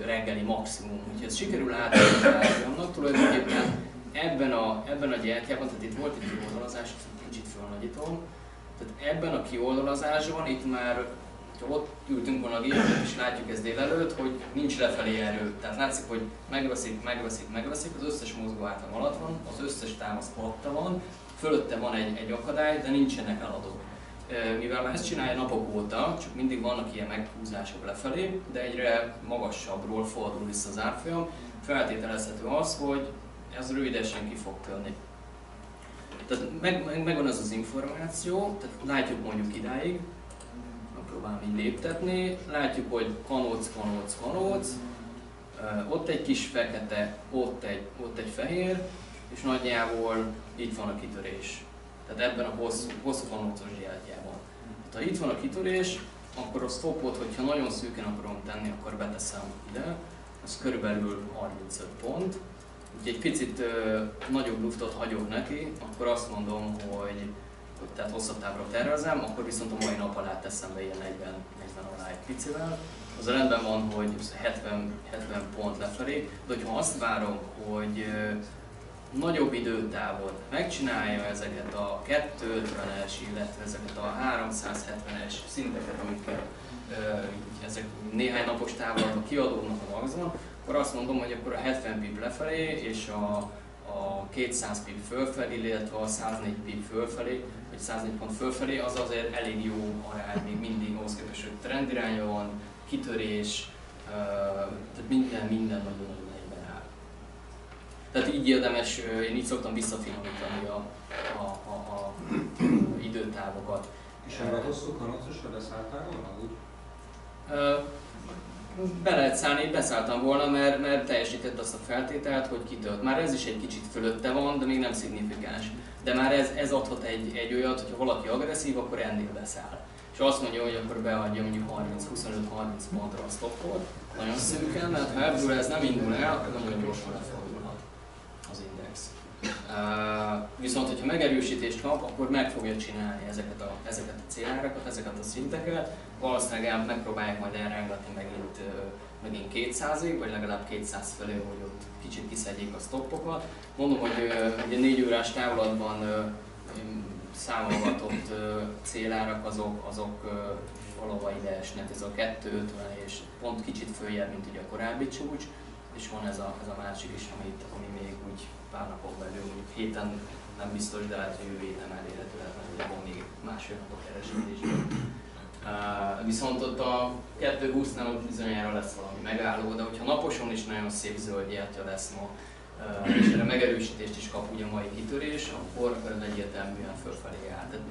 reggeli maximum. Hogyha ez sikerül átvenni annak tulajdonképpen ebben a, ebben a gyertyában, tehát itt volt egy oldalazás, kicsit fölnagyítom, tehát ebben a kioldalazásban itt már ha ott ültünk volna a gépen, és látjuk ezt délelőtt, hogy nincs lefelé erő. Tehát látszik, hogy megveszik, megveszik, megveszik, az összes mozgó átlag alatt van, az összes támasz alatta van, fölötte van egy, egy akadály, de nincsenek eladók. Mivel ezt csinálja napok óta, csak mindig vannak ilyen meghúzások lefelé, de egyre magasabbról fordul vissza az árfolyam, feltételezhető az, hogy ez rövidesen ki fog törni. Tehát meg, meg, megvan az az információ, tehát látjuk mondjuk idáig, próbálom így léptetni, látjuk, hogy kanóc, kanóc, kanóc, ott egy kis fekete, ott egy, ott egy fehér, és nagyjából itt van a kitörés. Tehát ebben a hosszú, hosszú kanócos gyertyában. Ha itt van a kitörés, akkor a stopot, hogyha nagyon szűken akarom tenni, akkor beteszem ide, az körülbelül 35 pont. Úgyhogy egy picit ö, nagyobb luftot hagyok neki, akkor azt mondom, hogy tehát hosszabb távra tervezem, akkor viszont a mai nap alá teszem be ilyen 40, 40 alá egy picivel. Az rendben van, hogy 70, 70 pont lefelé, de hogyha azt várom, hogy nagyobb időtávon megcsinálja ezeket a 250-es, illetve ezeket a 370-es szinteket, amiket ezek néhány napos távlatban kiadódnak a magzon, akkor azt mondom, hogy akkor a 70 pip lefelé és a, a 200 pip fölfelé, illetve a 104 pip fölfelé, vagy 104 pont fölfelé, az azért elég jó arány még mindig ahhoz képest, hogy trendirányban van, kitörés, tehát minden, minden nagyon-nagyon. Tehát így érdemes, én így szoktam visszafinomítani a, a, a, a időtávokat. És erre a hosszú kanocosra beszálltál volna úgy? be lehet szállni, beszálltam volna, mert, mert teljesített azt a feltételt, hogy kitölt. Már ez is egy kicsit fölötte van, de még nem szignifikáns. De már ez, ez adhat egy, egy olyat, hogyha valaki agresszív, akkor ennél beszáll. És azt mondja, hogy akkor beadja mondjuk 30-25-30 pontra a stoppot, nagyon szűken, mert ha ebből ez nem indul el, akkor nagyon gyorsan. Uh, viszont, hogyha megerősítést kap, akkor meg fogja csinálni ezeket a, ezeket a célárakat, ezeket a szinteket, valószínűleg megpróbálják majd elrángatni megint, megint 200-ig, vagy legalább 200 felé, hogy ott kicsit kiszedjék a stoppokat. Mondom, hogy ugye 4 órás távlatban számolgatott célárak azok, azok valahol ide esnek, ez a 250 és pont kicsit följebb, mint ugye a korábbi csúcs, és van ez a, ez a másik is, amit, ami még pár napon belül, héten nem biztos, de lehet, hogy jövő héten elérhető lehet, mert ugye van még másfél napok kereskedés. Uh, viszont ott a 220-nál ott bizonyára lesz valami megálló, de hogyha naposon is nagyon szép zöld jeltja lesz ma, uh, és erre megerősítést is kap ugye a mai kitörés, akkor egyértelműen fölfelé áll. Tehát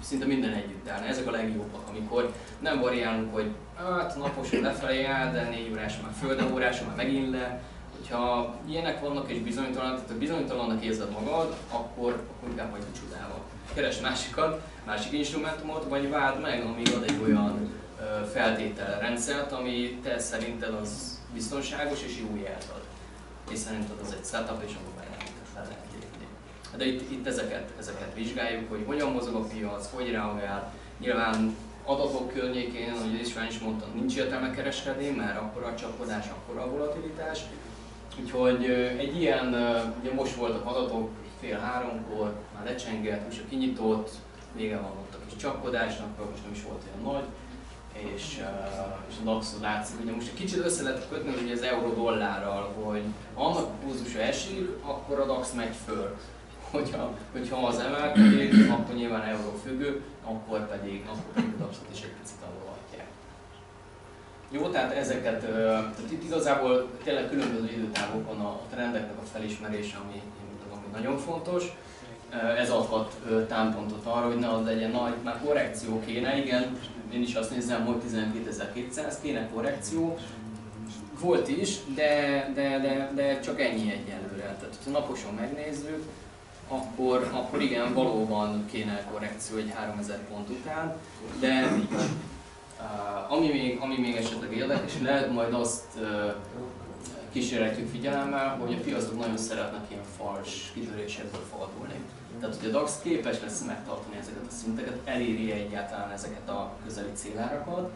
szinte minden együtt áll. Ezek a legjobbak, amikor nem variálunk, hogy hát naposan lefelé áll, de négy órás már föl, de órás már megint le. Hogyha ilyenek vannak és bizonytalan, tehát a bizonytalannak érzed magad, akkor, akkor inkább vagy a csodával. Keres másikat, másik instrumentumot, vagy váld meg, ami ad egy olyan feltételrendszert, ami te szerinted az biztonságos és jó jelt ad. És szerinted az egy setup, és akkor fel lehet lépni. De itt, itt ezeket, ezeket vizsgáljuk, hogy hogyan mozog a piac, hogy reagál. Nyilván adatok környékén, ahogy István is mondta, nincs értelme kereskedni, mert akkor a csapodás, akkor a volatilitás. Úgyhogy egy ilyen, ugye most voltak adatok, fél háromkor, már lecsengett, és a kinyitott, vége van ott a kis csapkodásnak, most nem is volt olyan nagy, és, és a DAX látszik, ugye most egy kicsit össze lehet kötni ugye az euró-dollárral, hogy ha annak kurzusa esik, akkor a DAX megy föl. Hogyha, hogyha az emelkedik, akkor nyilván euró függő, akkor pedig, akkor pedig a DAX-ot is egy picit. Jó, tehát ezeket, tehát itt igazából tényleg különböző időtávokon a trendeknek a felismerése, ami, ami nagyon fontos. Ez adhat támpontot arra, hogy ne az legyen nagy, már korrekció kéne, igen, én is azt nézem, hogy 12.200 kéne korrekció, volt is, de, de, de, de csak ennyi egyelőre. Tehát, ha naposan megnézzük, akkor, akkor igen, valóban kéne korrekció egy 3000 pont után, de ami, még, ami még esetleg érdekes, lehet majd azt kísérletjük figyelemmel, hogy a piacok nagyon szeretnek ilyen fals kitörésekből fordulni. Tehát, hogy a DAX képes lesz megtartani ezeket a szinteket, eléri egyáltalán ezeket a közeli célárakat,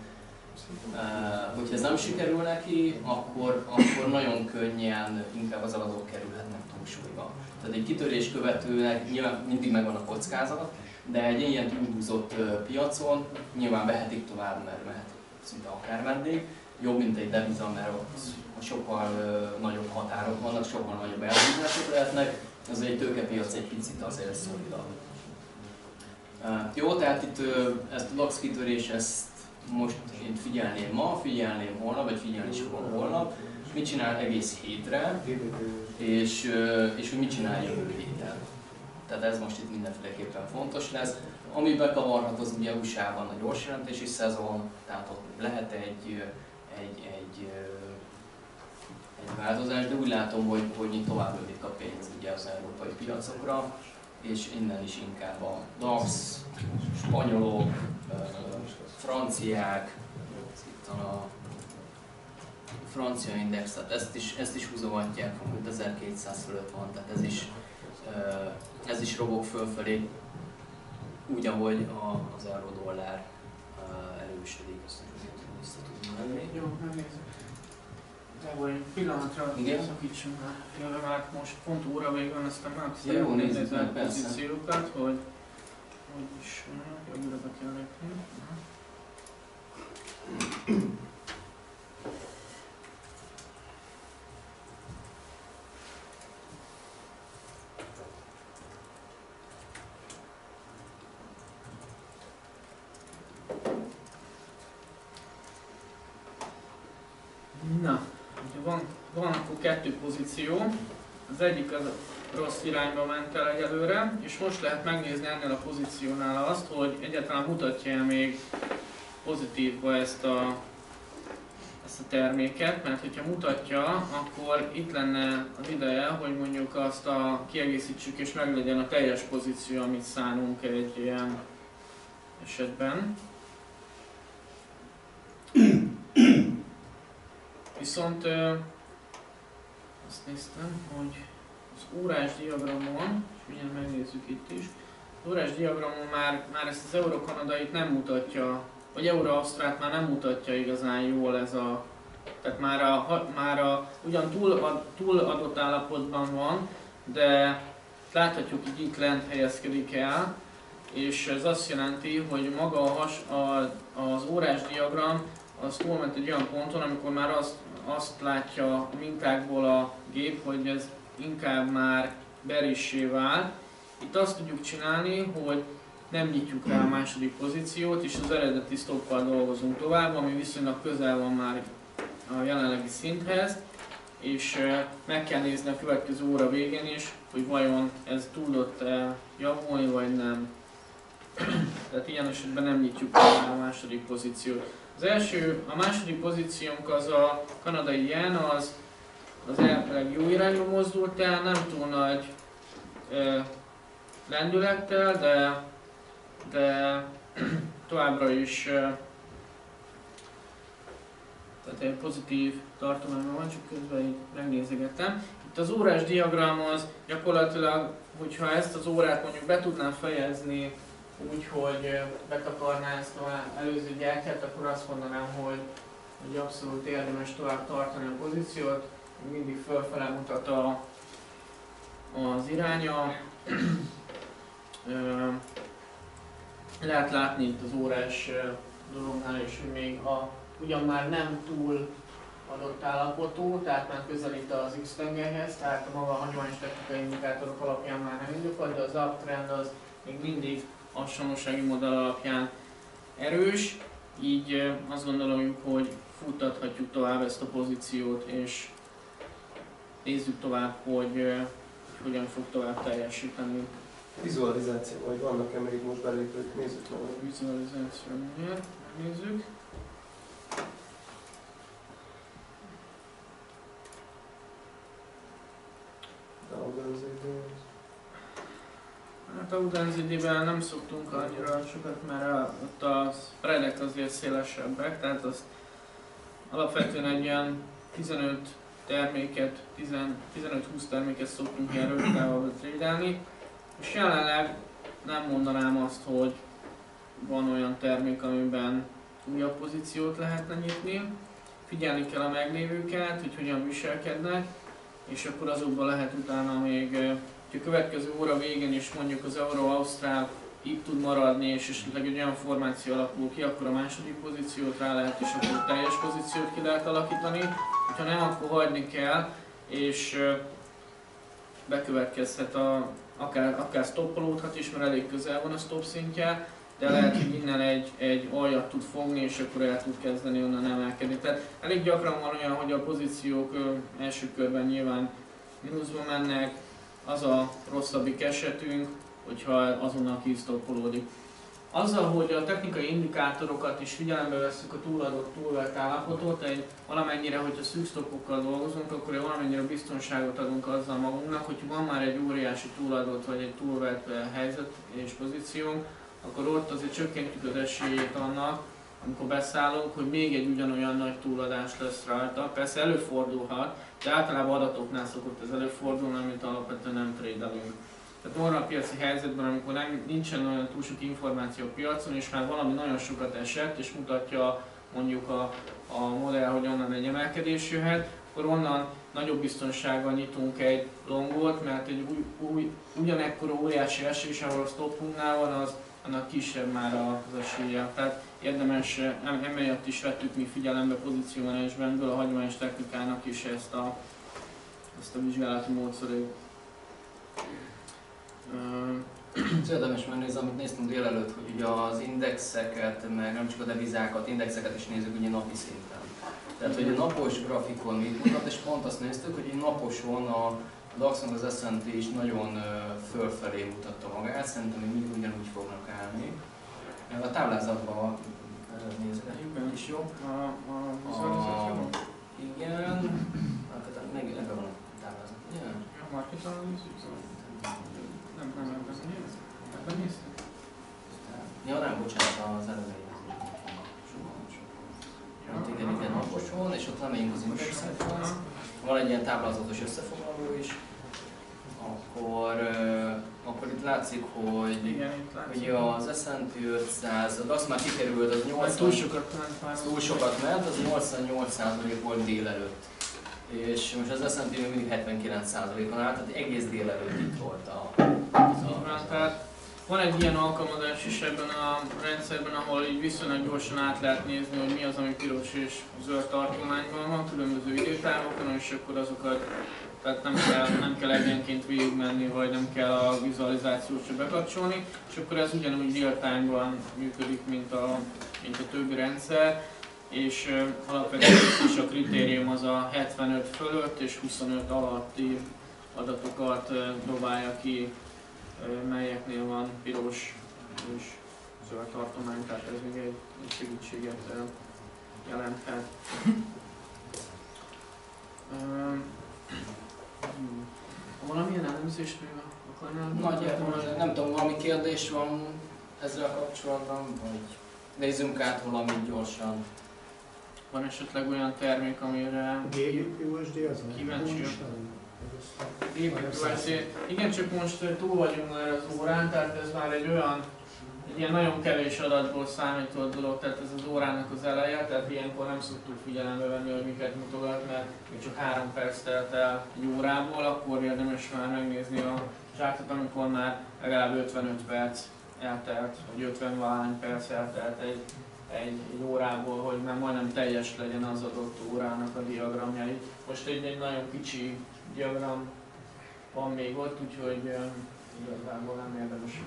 hogyha ez nem sikerül neki, akkor, akkor nagyon könnyen inkább az eladók kerülhetnek túlsúlyba. Tehát egy kitörés követőnek nyilván mindig megvan a kockázat, de egy ilyen túlhúzott uh, piacon nyilván vehetik tovább, mert mehet szinte akár vendég. Jobb, mint egy deviza, mert ott sokkal nagyobb határok vannak, sokkal nagyobb elhúzások lehetnek, az egy tőkepiac egy picit azért szolidabb. Jó, tehát itt ezt a DAX kitörés, ezt most én figyelném ma, figyelném holnap, vagy figyelni is fogom holnap, mit csinál egész hétre, és, és hogy mit csinál jövő héten. Tehát ez most itt mindenféleképpen fontos lesz. Ami bekavarhat, az ugye USA-ban a gyors jelentési szezon, tehát ott lehet egy, egy, egy, egy változás, de úgy látom, hogy, hogy tovább ölik a pénz ugye az európai piacokra, és innen is inkább a DAX, spanyolok, franciák, itt a francia index, tehát ezt is, ezt is húzogatják, 5200 fölött van, tehát ez is, ez is robog fölfelé, úgy, ahogy a, az euró-dollár erősödik, ezt vissza tudni menni. Jó, megnézzük. Gábor, egy pillanatra Igen? szakítsunk már mert most pont óra végig van, aztán meg Ja, jó, nézzük meg, persze. pozíciókat, hogy hogy is jobbra be kell lépni. Aha. Na, ugye van, van akkor kettő pozíció. Egyik az rossz irányba ment el egyelőre, és most lehet megnézni ennél a pozíciónál azt, hogy egyáltalán mutatja még pozitívba ezt a, ezt a terméket, mert hogyha mutatja, akkor itt lenne az ideje, hogy mondjuk azt a kiegészítsük és meglegyen a teljes pozíció, amit szánunk egy ilyen esetben. Viszont azt néztem, hogy az órás diagramon, és mindjárt megnézzük itt is, az órás diagramon már, már ezt az euró-kanadait nem mutatja, vagy euró-ausztrát már nem mutatja igazán jól ez a, tehát már a, már a ugyan túl, ad, túl adott állapotban van, de láthatjuk, hogy itt lent helyezkedik el, és ez azt jelenti, hogy maga a has, a, az órás diagram az túlment egy olyan ponton, amikor már azt, azt látja a mintákból a gép, hogy ez inkább már berissé vált. Itt azt tudjuk csinálni, hogy nem nyitjuk rá a második pozíciót, és az eredeti stoppal dolgozunk tovább, ami viszonylag közel van már a jelenlegi szinthez, és meg kell nézni a következő óra végén is, hogy vajon ez tudott-e javulni, vagy nem. Tehát ilyen esetben nem nyitjuk rá a második pozíciót. Az első, a második pozíciónk az a kanadai yen, az, az elvileg jó irányba mozdult el, nem túl nagy ö, lendülettel, de, de továbbra is ö, tehát egy pozitív tartományban van, csak közben így megnézegettem. Itt az órás diagram az gyakorlatilag, hogyha ezt az órát mondjuk be tudnám fejezni úgy, hogy betakarná ezt az előző gyertyát, akkor azt mondanám, hogy, hogy abszolút érdemes tovább tartani a pozíciót, mindig fölfele mutat a, az iránya. Lehet látni itt az órás dolognál is, hogy még a ugyan már nem túl adott állapotú, tehát már közelít az x tengerhez, tehát a maga hagyományos technikai indikátorok alapján már nem indokolt, de az uptrend az még mindig hasonlósági modell alapján erős, így azt gondoljuk, hogy futtathatjuk tovább ezt a pozíciót, és nézzük tovább, hogy ö, hogyan fog tovább teljesíteni Vizualizáció, vagy vannak-e még most belépők? Nézzük meg. vizualizáció. Nézzük. Az. Hát a Udenzidében nem szoktunk annyira sokat, mert a, ott a spreadek azért szélesebbek, tehát azt alapvetően egy ilyen 15 terméket, 10 15-20 terméket szoktunk ilyen rövid trédelni, és jelenleg nem mondanám azt, hogy van olyan termék, amiben újabb pozíciót lehetne nyitni. Figyelni kell a meglévőket, hogy hogyan viselkednek, és akkor azokban lehet utána még hogy a következő óra végén is mondjuk az Euró-Ausztrál itt tud maradni, és esetleg egy olyan formáció alakul ki, akkor a második pozíciót rá lehet, és akkor teljes pozíciót ki lehet alakítani. Ha nem, akkor hagyni kell, és bekövetkezhet a, akár, akár stoppolódhat is, mert elég közel van a stop szintje, de lehet, hogy innen egy, egy aljat tud fogni, és akkor el tud kezdeni onnan emelkedni. Tehát elég gyakran van olyan, hogy a pozíciók első körben nyilván mínuszba mennek, az a rosszabbik esetünk, hogyha azonnal kisztoppolódik. Azzal, hogy a technikai indikátorokat is figyelembe veszük a túladott túlvert állapotot, egy valamennyire, hogyha szűk stoppokkal dolgozunk, akkor egy valamennyire biztonságot adunk azzal magunknak, hogy van már egy óriási túladott vagy egy túlvert eh, helyzet és pozíciónk, akkor ott azért csökkentjük az esélyét annak, amikor beszállunk, hogy még egy ugyanolyan nagy túladás lesz rajta. Persze előfordulhat, de általában adatoknál szokott ez előfordulni, amit alapvetően nem trédelünk. Tehát normál piaci helyzetben, amikor nem, nincsen olyan túl sok információ a piacon, és már valami nagyon sokat esett, és mutatja mondjuk a, a modell, hogy onnan egy emelkedés jöhet, akkor onnan nagyobb biztonsággal nyitunk egy longot, mert egy új, új, ugyanekkora óriási esés, ahol a stoppunknál van, az annak kisebb már az esélye. Tehát érdemes, em- emiatt is vettük mi figyelembe pozíciómenedzsmentből a hagyományos technikának is ezt a, ezt a vizsgálati módszerét. Ez érdemes megnézni, amit néztünk délelőtt, hogy ugye az indexeket, meg nem csak a devizákat, indexeket is nézzük ugye napi szinten. Tehát, hogy a napos grafikon mit mutat, és pont azt néztük, hogy naposon a DAX az S&P is nagyon fölfelé mutatta magát, szerintem még mindig ugyanúgy fognak állni. A táblázatban ö, nézgetjük is jó. a, a vizualizáció? Igen, hát meg ebben van a táblázat. Igen. A Nem, nem, nem, nem, nézd. Ebben nézted? Ja, nem, bocsánat, az elején. Ott igen, igen, naposon, és ott lemegyünk az indexekhez. Van egy ilyen táblázatos összefoglaló is. Akkor, akkor itt látszik, hogy Igen, itt látszik. Ugye az S&P 500, az azt már kikerült, az Vagy 80, túl sokat ment túl sokat ment, az 88% volt délelőtt. És most az S&P még mindig 79%-on áll, tehát egész délelőtt itt volt a... Van, tehát van egy ilyen alkalmazás is ebben a rendszerben, ahol így viszonylag gyorsan át lehet nézni, hogy mi az, ami piros és zöld tartományban van, különböző időtávokon, és akkor azokat, tehát nem kell, nem kell egyenként végigmenni, vagy nem kell a vizualizációt se bekapcsolni, és akkor ez ugyanúgy real time-ban működik, mint a, mint a többi rendszer, és alapvetően is a kritérium az a 75 fölött és 25 alatti adatokat dobálja ki melyeknél van piros és zöld tartomány, tehát ez még egy, segítséget jelenthet. Hmm. Valamilyen elemzést még akarnál? Nagyjából nem tudom, valami kérdés van ezzel kapcsolatban, vagy nézzünk át valamit gyorsan. Van esetleg olyan termék, amire GUSD az? Kíváncsi. Igen, csak most ö, túl vagyunk már az órán, tehát ez már egy olyan, egy ilyen nagyon kevés adatból számított dolog, tehát ez az órának az eleje, tehát ilyenkor nem szoktuk figyelembe venni, hogy miket mutogat, mert még csak három perc telt el egy órából, akkor érdemes már megnézni a zsákot, amikor már legalább 55 perc eltelt, vagy 50 valány perc eltelt egy, egy, egy órából, hogy már majdnem teljes legyen az adott órának a diagramjai. Most egy, egy nagyon kicsi diagram van még ott, úgyhogy igazából nem érdemes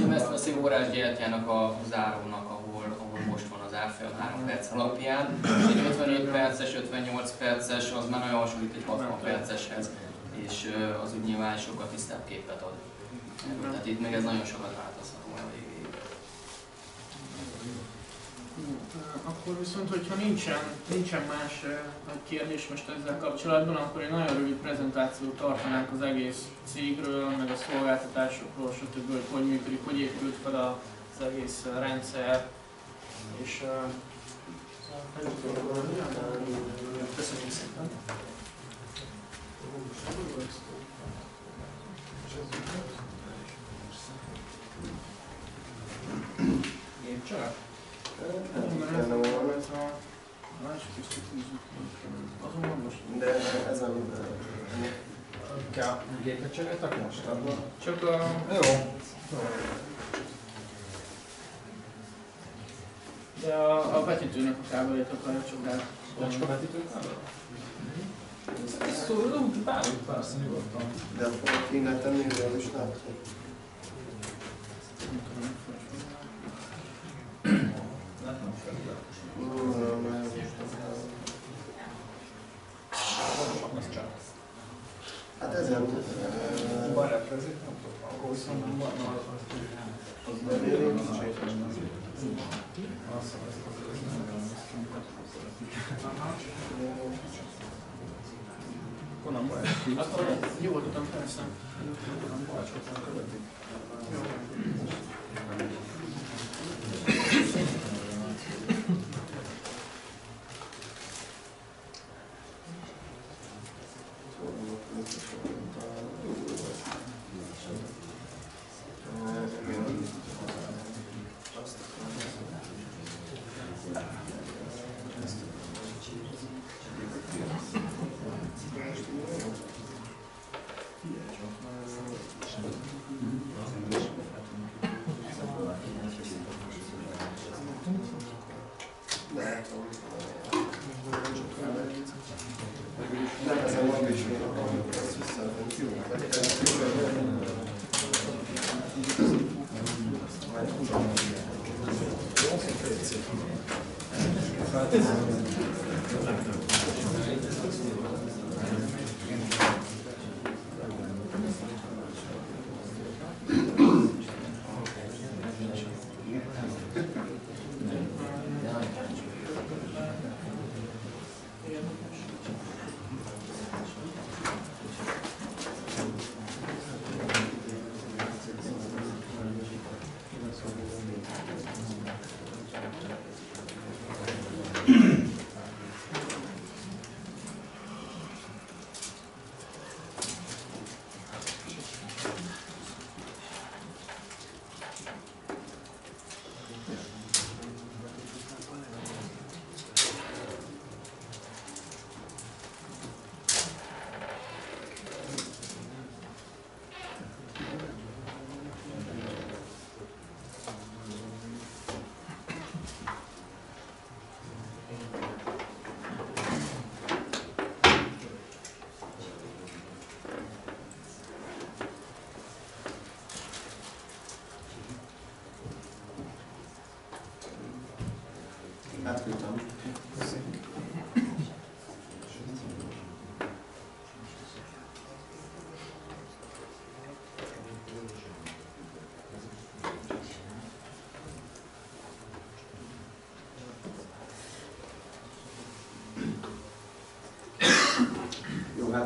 Nem ezt veszi órás gyertyának a zárónak, ahol, ahol most van az árfolyam 3 perc alapján. Egy 55 perces, 58 perces, az már nagyon hasonlít egy 60 perceshez, és az úgy nyilván sokkal tisztább képet ad. Tehát itt még ez nagyon sokat változhat volna végig. Akkor viszont, hogyha nincsen, nincsen más uh, kérdés most ezzel kapcsolatban, akkor egy nagyon rövid prezentációt tartanánk az egész cégről, meg a szolgáltatásokról, stb. hogy hogy működik, hogy épült fel az egész rendszer. És köszönjük szépen! Én csak? De ezen... Kell gépet cseréltek most? Csak a... Jó. De a, a vetítőnek a kábelét akarja csak el. Bocska vetítő Szólom, bármit persze nyugodtan. De fogok innen tenni, mivel is látom. Nem felület. Az csak. Hát ezen... Van reprezik, nem tudom, akkor viszont van. Az belőle nincs. Akkor nem baj. Akkor nyugodtan persze. Nem,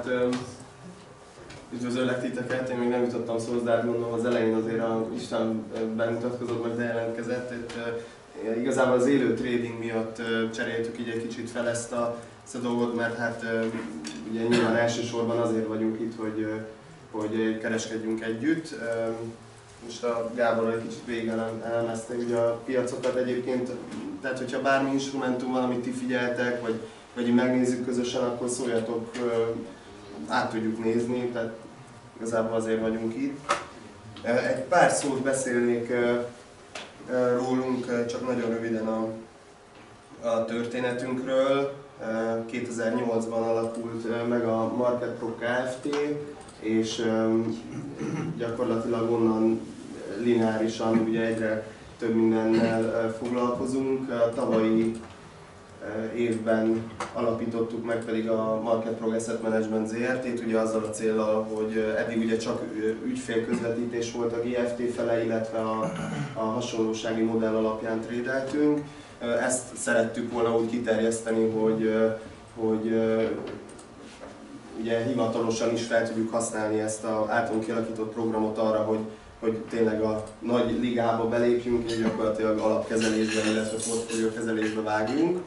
hát üdvözöllek titeket, én még nem jutottam szóhoz, de hát gondolom az elején azért a Isten ö, bemutatkozott, meg bejelentkezett. Itt, ö, igazából az élő trading miatt ö, cseréltük így egy kicsit fel ezt a, ezt a dolgot, mert hát ö, ugye nyilván elsősorban azért vagyunk itt, hogy, hogy kereskedjünk együtt. Most a Gábor egy kicsit végig elem- elemezte ugye a piacokat egyébként, tehát hogyha bármi instrumentum van, amit ti figyeltek, vagy, vagy megnézzük közösen, akkor szóljatok, át tudjuk nézni, tehát igazából azért vagyunk itt. Egy pár szót beszélnék rólunk, csak nagyon röviden a, a történetünkről. Ö, 2008-ban alakult meg a Market Pro Kft. és gyakorlatilag onnan lineárisan ugye egyre több mindennel foglalkozunk. A tavalyi évben alapítottuk meg pedig a Market Progress Management ZRT-t, ugye azzal a célral, hogy eddig ugye csak ügyfélközvetítés volt a GFT fele, illetve a, a hasonlósági modell alapján trédeltünk. Ezt szerettük volna úgy kiterjeszteni, hogy, hogy ugye hivatalosan is fel tudjuk használni ezt a általunk kialakított programot arra, hogy, hogy tényleg a nagy ligába belépjünk, és gyakorlatilag alapkezelésbe, illetve portfóliókezelésbe vágjunk.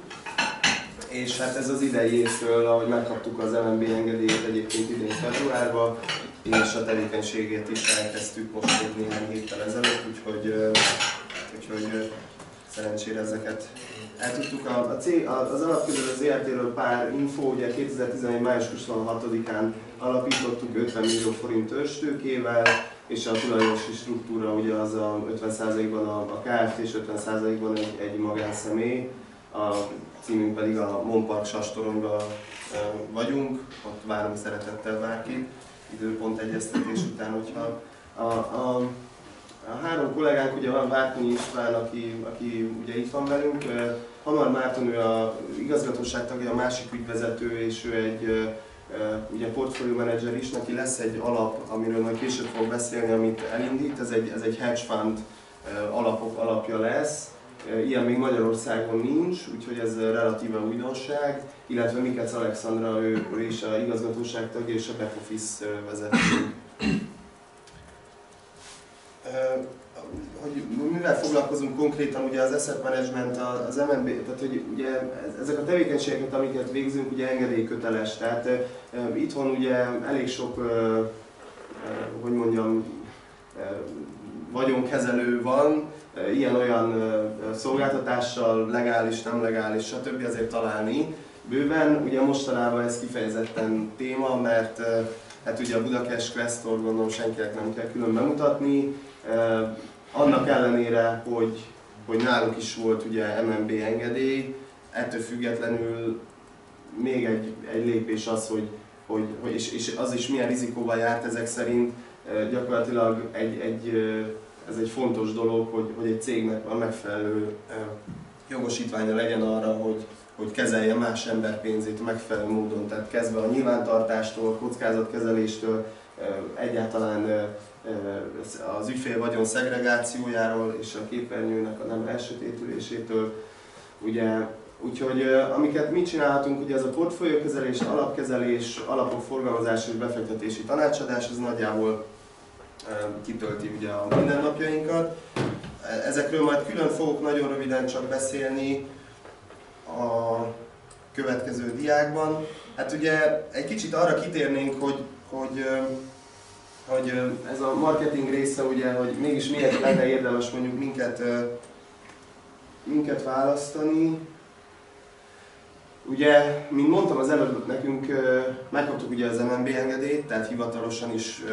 És hát ez az idei évtől, ahogy megkaptuk az MNB engedélyét egyébként idén februárban, és a tevékenységét is elkezdtük most még néhány héttel ezelőtt, úgyhogy, úgyhogy szerencsére ezeket el tudtuk. A, a C, az alapközül az ERT-ről pár info, ugye 2011. május 26-án alapítottuk 50 millió forint törstőkével, és a tulajdonosi struktúra ugye az a 50%-ban a, a KFT és 50%-ban egy, egy magánszemély, a címünk pedig a Monpark Sastoronyban vagyunk, ott várunk szeretettel bárkit, időpont egyeztetés után, hogyha a, a, a három kollégánk, ugye van Várkonyi István, aki, aki ugye itt van velünk, Hamar Márton, ő a igazgatóság tagja, a másik ügyvezető, és ő egy ugye portfólió menedzser is, neki lesz egy alap, amiről majd később fog beszélni, amit elindít, ez egy, ez egy hedge fund alapok alapja lesz. Ilyen még Magyarországon nincs, úgyhogy ez relatíve újdonság, illetve Mikec Alexandra, ő, ő is a igazgatóság tagja és a back office vezető. Hogy mivel foglalkozunk konkrétan, ugye az asset management, az MNB, tehát hogy ugye ezek a tevékenységek, amiket végzünk, ugye engedélyköteles, tehát itthon ugye elég sok, hogy mondjam, vagyonkezelő van, uh, ilyen-olyan uh, szolgáltatással, legális, nem legális, stb. azért találni bőven. Ugye mostanában ez kifejezetten téma, mert uh, hát ugye a Budapest Questor gondolom senkinek nem kell külön bemutatni, annak ellenére, hogy, hogy nálunk is volt ugye MNB engedély, ettől függetlenül még egy, egy lépés az, hogy, hogy, hogy és, és, az is milyen rizikóval járt ezek szerint, gyakorlatilag egy, egy, ez egy fontos dolog, hogy, hogy egy cégnek a megfelelő jogosítványa legyen arra, hogy, hogy kezelje más ember pénzét megfelelő módon, tehát kezdve a nyilvántartástól, kockázatkezeléstől, egyáltalán az ügyfél vagyon szegregációjáról és a képernyőnek a nem elsötétülésétől. Ugye, úgyhogy amiket mi csinálhatunk, ugye ez a portfóliókezelés, alapkezelés, alapok forgalmazás és befektetési tanácsadás, ez nagyjából kitölti ugye a mindennapjainkat. Ezekről majd külön fogok nagyon röviden csak beszélni a következő diákban. Hát ugye egy kicsit arra kitérnénk, hogy, hogy hogy ez a marketing része ugye, hogy mégis miért lenne érdemes mondjuk minket, minket választani. Ugye, mint mondtam az előbb, nekünk megkaptuk ugye az MNB engedélyt, tehát hivatalosan is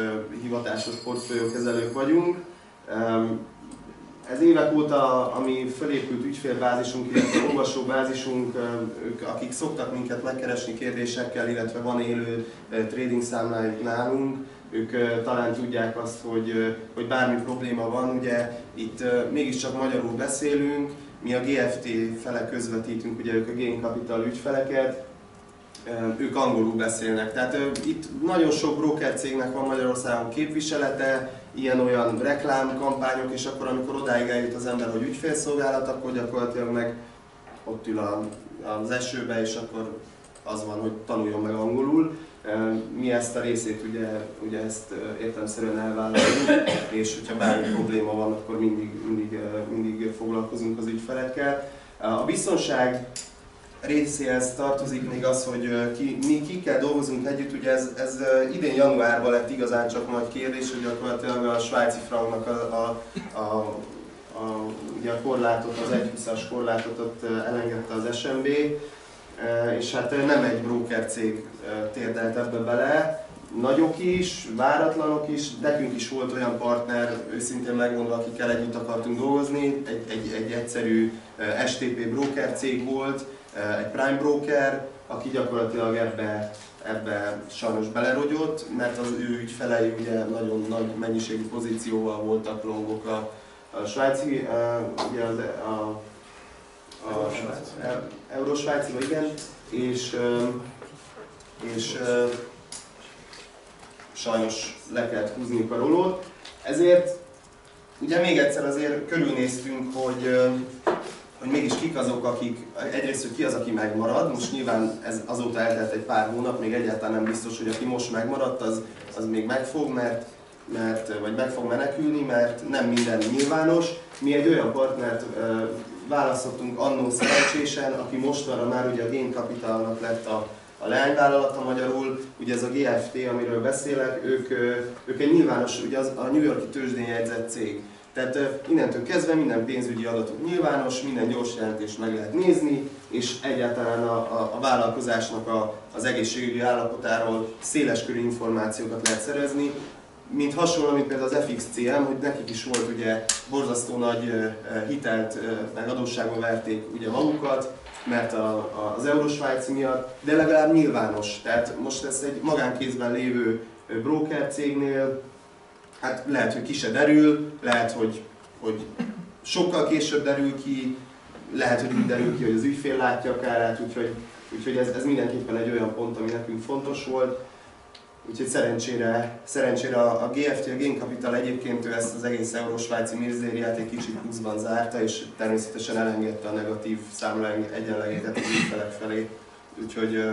hivatásos portfóliókezelők vagyunk. Ez évek óta, ami fölépült ügyfélbázisunk, illetve olvasóbázisunk, ők, akik szoktak minket megkeresni kérdésekkel, illetve van élő trading számlájuk nálunk, ők talán tudják azt, hogy, hogy bármi probléma van, ugye itt mégiscsak magyarul beszélünk, mi a GFT fele közvetítünk, ugye ők a Gain Capital ügyfeleket, ők angolul beszélnek. Tehát itt nagyon sok broker cégnek van Magyarországon képviselete, ilyen-olyan reklámkampányok, és akkor amikor odáig eljut az ember, hogy ügyfélszolgálat, akkor gyakorlatilag meg ott ül az esőbe, és akkor az van, hogy tanuljon meg angolul. Mi ezt a részét ugye, ugye ezt értelmszerűen elvállaljuk, és hogyha bármi probléma van, akkor mindig, mindig, mindig foglalkozunk az ügyfelekkel. A biztonság részéhez tartozik még az, hogy ki, mi kikkel dolgozunk együtt, ugye ez, ez idén januárban lett igazán csak nagy kérdés, hogy gyakorlatilag a svájci franknak a, a, a, a, ugye a korlátot, az 1 korlátot ott elengedte az SMB, és hát nem egy broker cég térdelt ebbe bele, nagyok is, váratlanok is, nekünk is volt olyan partner, őszintén megmondva, akikkel együtt akartunk dolgozni, egy, egy, egy egyszerű STP broker cég volt, egy prime broker, aki gyakorlatilag ebbe, ebbe sajnos belerogyott, mert az ő ügyfelei ugye nagyon nagy mennyiségű pozícióval voltak longok a, a svájci, ugye az, a, a, a Euró-Svájci, igen, és, és sajnos le kellett húzniuk a rolót. Ezért ugye még egyszer azért körülnéztünk, hogy, hogy mégis kik azok, akik, egyrészt, hogy ki az, aki megmarad, most nyilván ez azóta eltelt egy pár hónap, még egyáltalán nem biztos, hogy aki most megmaradt, az, az még megfog, mert, mert, vagy meg fog menekülni, mert nem minden nyilvános. Mi egy olyan partnert választottunk annó szerencsésen, aki mostanra már ugye a Gain Capitalnak lett a, a leányvállalata magyarul, ugye ez a GFT, amiről beszélek, ők, ők egy nyilvános, ugye az, a New Yorki tőzsdén jegyzett cég. Tehát innentől kezdve minden pénzügyi adatok nyilvános, minden gyors jelentést meg lehet nézni, és egyáltalán a, a, a vállalkozásnak a, az egészségügyi állapotáról széleskörű információkat lehet szerezni, mint hasonló, mint például az FXCM, hogy nekik is volt ugye borzasztó nagy hitelt, meg adósságba verték ugye magukat, mert a, a, az Eurosvájci miatt, de legalább nyilvános. Tehát most ez egy magánkézben lévő broker cégnél, hát lehet, hogy ki se derül, lehet, hogy, hogy sokkal később derül ki, lehet, hogy úgy derül ki, hogy az ügyfél látja akár, hát úgyhogy, úgyhogy ez, ez mindenképpen egy olyan pont, ami nekünk fontos volt. Úgyhogy szerencsére, szerencsére a, a GFT, a Gain Capital egyébként ő ezt az egész euró-svájci mirzériát egy kicsit pluszban zárta, és természetesen elengedte a negatív számla egyenlegeket az ügyfelek felé. Úgyhogy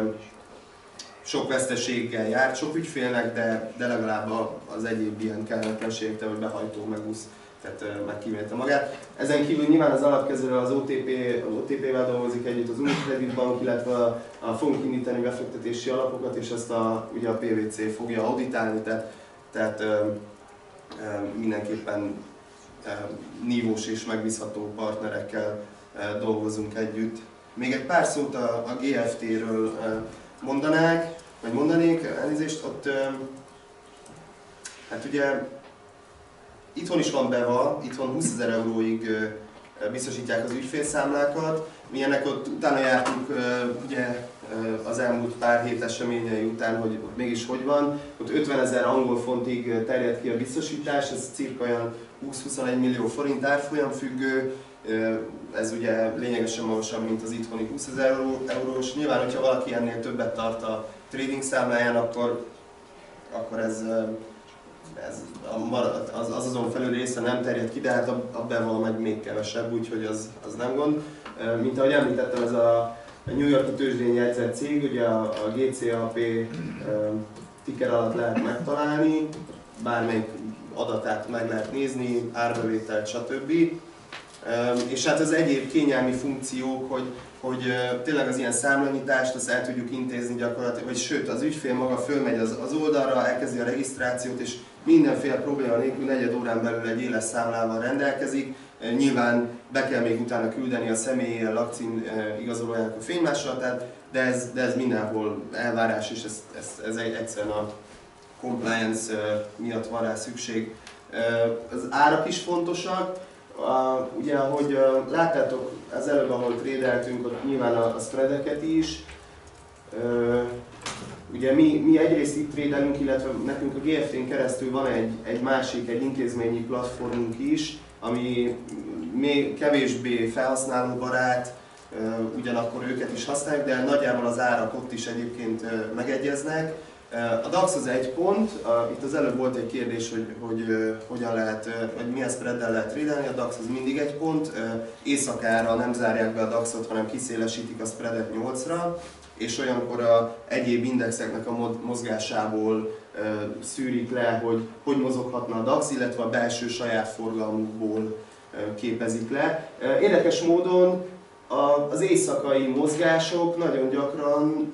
sok veszteséggel járt sok ügyfélnek, de, de legalább az egyéb ilyen kellemetlenségtől, hogy behajtó megúsz tehát megkímélte magát. Ezen kívül nyilván az alapkezelő az OTP, OTP-vel dolgozik együtt az Unicredit Bank, illetve a, a fogunk indítani befektetési alapokat, és ezt a, ugye a PVC fogja auditálni, tehát, tehát ö, ö, mindenképpen ö, nívós és megbízható partnerekkel ö, dolgozunk együtt. Még egy pár szót a, a GFT-ről mondanák, vagy mondanék, elnézést, ott hát ugye Itthon is van BEVA, itthon 20 ezer euróig biztosítják az ügyfélszámlákat. Mi ennek ott utána jártunk ugye, az elmúlt pár hét eseményei után, hogy ott mégis hogy van. Ott 50 ezer angol fontig terjed ki a biztosítás, ez cirka olyan 20-21 millió forint árfolyam függő, ez ugye lényegesen magasabb, mint az itthoni 20 ezer eurós. Nyilván, hogyha valaki ennél többet tart a trading számláján, akkor, akkor ez ez az, az azon felül része nem terjed ki, de hát a, a beval meg még kevesebb, úgyhogy az, az nem gond. Mint ahogy említettem, ez a, a New Yorki tőzsdén jegyzett cég, ugye a, a GCAP ticker alatt lehet megtalálni, bármelyik adatát meg lehet nézni, árbevételt, stb. És hát az egyéb kényelmi funkciók, hogy hogy tényleg az ilyen számlanyítást azt el tudjuk intézni gyakorlatilag, vagy sőt az ügyfél maga fölmegy az, az oldalra, elkezdi a regisztrációt, és mindenféle probléma nélkül negyed órán belül egy éles számlával rendelkezik. Nyilván be kell még utána küldeni a személyi lakcím igazolójának a fénymásolatát, de ez, de ez mindenhol elvárás, és ez, ez, ez egy, egyszerűen a compliance miatt van rá szükség. Az árak is fontosak, ugye, ahogy láttátok, az előbb, ahol trédeltünk, ott nyilván a, a spreadeket is. Ugye mi, mi egyrészt itt trédelünk, illetve nekünk a GFT-n keresztül van egy, egy másik, egy intézményi platformunk is, ami még kevésbé felhasználóbarát, ugyanakkor őket is használjuk, de nagyjából az árak ott is egyébként megegyeznek. A DAX az egy pont, itt az előbb volt egy kérdés, hogy, hogy hogyan lehet, vagy milyen spreaddel lehet trédelni, a DAX az mindig egy pont, éjszakára nem zárják be a DAX-ot, hanem kiszélesítik a spreadet 8-ra, és olyankor a egyéb indexeknek a mozgásából szűrik le, hogy hogy mozoghatna a DAX, illetve a belső saját forgalmukból képezik le. Érdekes módon az éjszakai mozgások nagyon gyakran,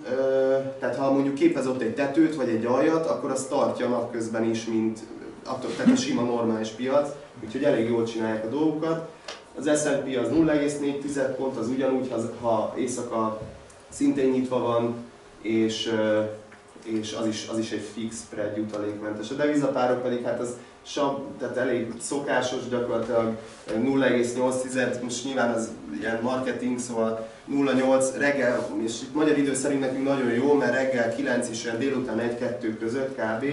tehát ha mondjuk képez ott egy tetőt vagy egy aljat, akkor az tartja napközben is, mint attól, tehát a sima normális piac, úgyhogy elég jól csinálják a dolgokat. Az S&P az 0,4 pont, az ugyanúgy, ha éjszaka szintén nyitva van, és, és az, is, az is egy fix spread jutalékmentes. A devizapárok pedig hát az sab, tehát elég szokásos, gyakorlatilag 0,8, most nyilván az ilyen marketing, szóval 0,8 reggel, és itt magyar idő szerint nekünk nagyon jó, mert reggel 9 és olyan délután 1-2 között kb.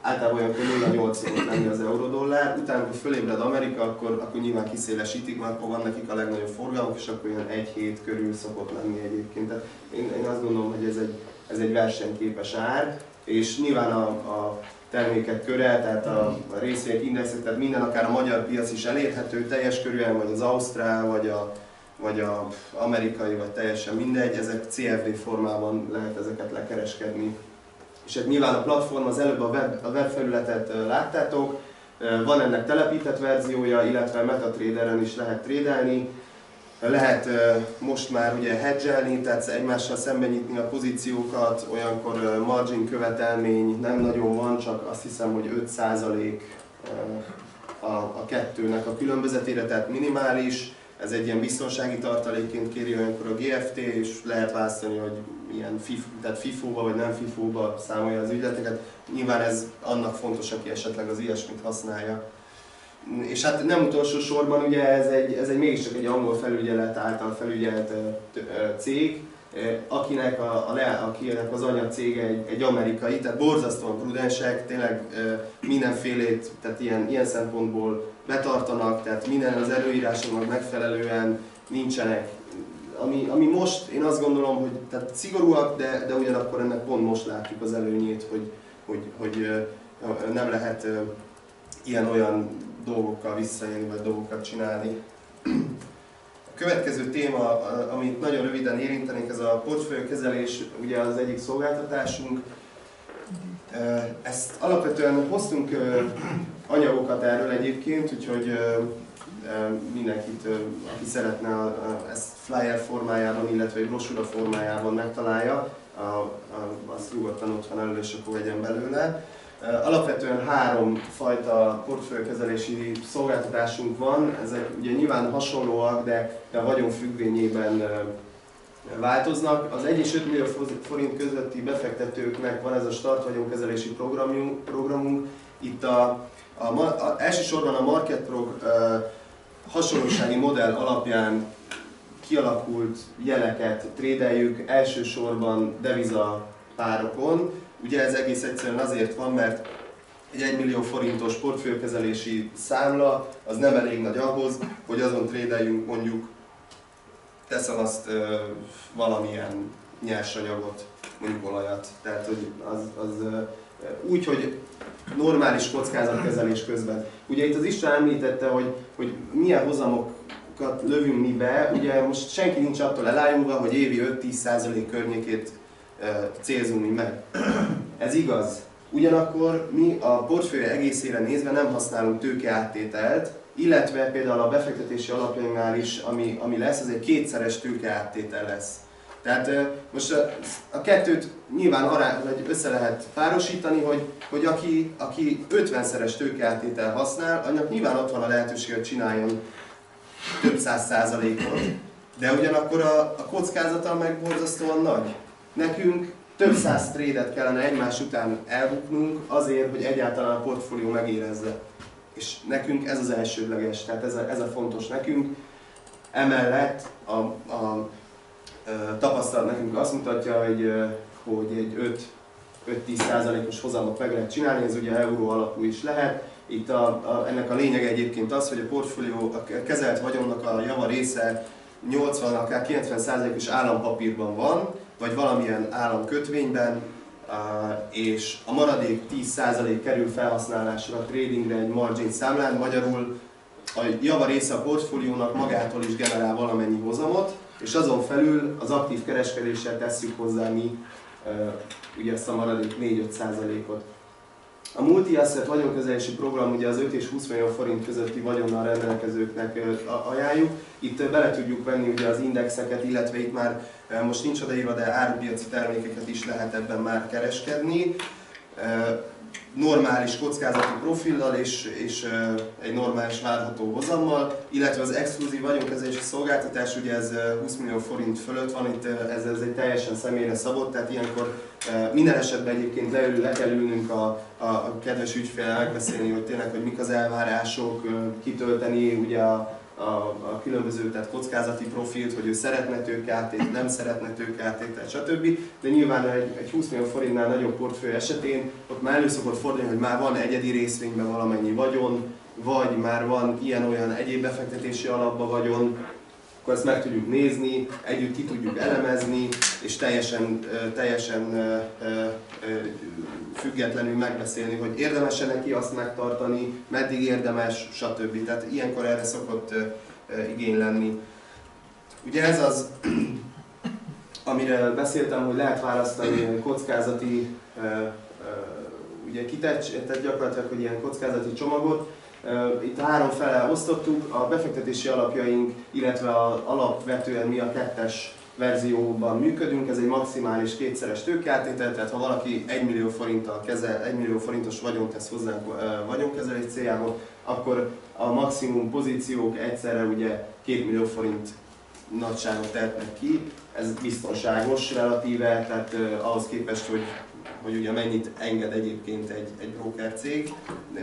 Általában olyankor 0,8 szokott lenni az euró-dollár, utána, hogy fölébred Amerika, akkor, akkor nyilván kiszélesítik, mert akkor van nekik a legnagyobb forgalmuk, és akkor ilyen egy hét körül szokott lenni egyébként. Tehát én, én azt gondolom, hogy ez egy, ez egy versenyképes ár, és nyilván a, a termékek köre, tehát a, a részvények indexek, tehát minden, akár a magyar piac is elérhető teljes körülön, vagy az ausztrál, vagy a, vagy a amerikai, vagy teljesen mindegy, ezek CFD formában lehet ezeket lekereskedni. És hát nyilván a platform, az előbb a web, a web felületet láttátok, van ennek telepített verziója, illetve MetaTrader-en is lehet trédelni. Lehet most már ugye hedgelni, tehát egymással szemben nyitni a pozíciókat, olyankor margin követelmény nem nagyon van, csak azt hiszem, hogy 5% a, a kettőnek a különbözetére, tehát minimális. Ez egy ilyen biztonsági tartalékként kéri olyankor a GFT, és lehet választani, hogy ilyen FIF, tehát FIFO-ba vagy nem FIFO-ba számolja az ügyleteket. Nyilván ez annak fontos, aki esetleg az ilyesmit használja. És hát nem utolsó sorban ugye ez egy, ez egy mégiscsak egy angol felügyelet által felügyelt cég, akinek, a, a, akinek az anya cége egy, egy amerikai, tehát borzasztóan prudensek, tényleg mindenfélét, tehát ilyen, ilyen szempontból betartanak, tehát minden az előírásoknak megfelelően nincsenek ami, ami most én azt gondolom, hogy tehát szigorúak, de, de ugyanakkor ennek pont most látjuk az előnyét, hogy, hogy, hogy nem lehet ilyen-olyan dolgokkal visszajönni, vagy dolgokat csinálni. A következő téma, amit nagyon röviden érintenék, ez a portfóliókezelés, ugye az egyik szolgáltatásunk. Ezt alapvetően hoztunk anyagokat erről egyébként, úgyhogy mindenkit, aki szeretne ezt flyer formájában, illetve egy brosúra formájában megtalálja, azt nyugodtan otthon elő, és akkor vegyen belőle. Alapvetően három fajta portfóliókezelési szolgáltatásunk van, ezek ugye nyilván hasonlóak, de, de a vagyon függvényében változnak. Az 1 és 5 millió forint közötti befektetőknek van ez a start vagyonkezelési programunk. programunk. Itt a, a, a, elsősorban a Market Pro hasonlósági modell alapján kialakult jeleket trédeljük elsősorban deviza párokon. Ugye ez egész egyszerűen azért van, mert egy 1 millió forintos portfőkezelési számla az nem elég nagy ahhoz, hogy azon trédeljünk mondjuk teszem azt ö, valamilyen nyersanyagot, mondjuk olajat. Tehát hogy az, az ö, úgy, hogy normális kockázatkezelés közben. Ugye itt az István említette, hogy, hogy milyen hozamokat lövünk mi be, ugye most senki nincs attól elájulva, hogy évi 5-10% környékét célzunk mi meg. Ez igaz. Ugyanakkor mi a portfólió egészére nézve nem használunk tőkeáttételt, illetve például a befektetési alapjainknál is, ami, ami lesz, az egy kétszeres tőkeáttétel lesz. Tehát most a, a kettőt nyilván ará, vagy össze lehet párosítani, hogy, hogy aki, aki 50-szeres tőkeáttétel használ, annak nyilván ott van a lehetőség, hogy csináljon több száz százalékot, de ugyanakkor a, a kockázata meg borzasztóan nagy. Nekünk több száz trédet kellene egymás után elbuknunk azért, hogy egyáltalán a portfólió megérezze. És nekünk ez az elsődleges, tehát ez a, ez a fontos nekünk. Emellett a, a tapasztalat nekünk azt mutatja, hogy, hogy egy 5-10%-os hozamot meg lehet csinálni, ez ugye euró alapú is lehet. Itt a, a, ennek a lényege egyébként az, hogy a portfólió, a kezelt vagyonnak a java része 80, akár 90%-os állampapírban van, vagy valamilyen államkötvényben, és a maradék 10% kerül felhasználásra tradingre egy margin számlán, magyarul a java része a portfóliónak magától is generál valamennyi hozamot, és azon felül az aktív kereskedéssel tesszük hozzá mi ugye ezt a maradék 4-5 A multi-asset vagyonkezelési program ugye az 5 és 20 millió forint közötti vagyonnal rendelkezőknek ajánljuk. Itt bele tudjuk venni ugye az indexeket, illetve itt már most nincs odaírva, de árupiaci termékeket is lehet ebben már kereskedni normális kockázati profillal és, és egy normális várható hozammal, illetve az exkluzív vagyonkezelési szolgáltatás, ugye ez 20 millió forint fölött van, itt ez, ez egy teljesen személyre szabott, tehát ilyenkor minden esetben egyébként leül, le kell ülnünk a, a, a kedves ügyfél megbeszélni, hogy tényleg, hogy mik az elvárások, kitölteni ugye a, a, a különböző tehát kockázati profilt, hogy ő szeretne tőkeátét, nem szeretne tőkeátételt, stb. De nyilván egy, egy 20 millió forintnál nagyobb portfólió esetén ott már elő fordulni, hogy már van egyedi részvényben valamennyi vagyon, vagy már van ilyen-olyan egyéb befektetési alapba vagyon, akkor ezt meg tudjuk nézni, együtt ki tudjuk elemezni, és teljesen, teljesen függetlenül megbeszélni, hogy érdemes-e neki azt megtartani, meddig érdemes, stb. Tehát ilyenkor erre szokott igény lenni. Ugye ez az, amire beszéltem, hogy lehet választani kockázati ugye kitett, tehát gyakorlatilag, hogy ilyen kockázati csomagot, itt három fele osztottuk, a befektetési alapjaink, illetve a alapvetően mi a kettes verzióban működünk, ez egy maximális kétszeres tőkeátétel, tehát ha valaki 1 millió forinttal kezel, 1 millió forintos vagyont tesz hozzánk vagyonkezelés céljából, akkor a maximum pozíciók egyszerre ugye 2 millió forint nagyságot tehetnek ki. Ez biztonságos relatíve, tehát ahhoz képest, hogy hogy ugye mennyit enged egyébként egy, egy broker cég,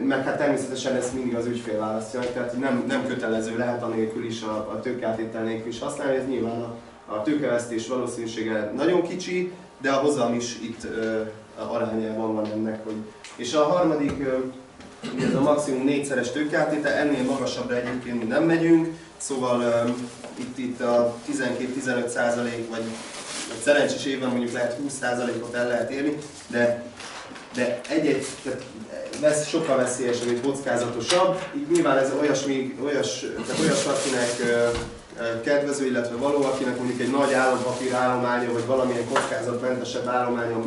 meg hát természetesen ezt mindig az ügyfél választja tehát nem, nem kötelező lehet anélkül is, a, a tőkeátétel nélkül is használni, ez nyilván a, a tőkevesztés valószínűsége nagyon kicsi, de a hozam is itt ö, arányában van ennek. Hogy... És a harmadik, ö, ez a maximum négyszeres tőkeátétel, ennél magasabbra egyébként nem megyünk, szóval ö, itt, itt a 12-15 százalék vagy szerencsés évben mondjuk lehet 20%-ot el lehet érni, de, de egy-egy, tehát vesz, sokkal veszélyesebb, és kockázatosabb. Így nyilván ez olyasmi, olyas, tehát olyas akinek kedvező, illetve való, akinek mondjuk egy nagy állampapír állománya, vagy valamilyen kockázatmentesebb állománya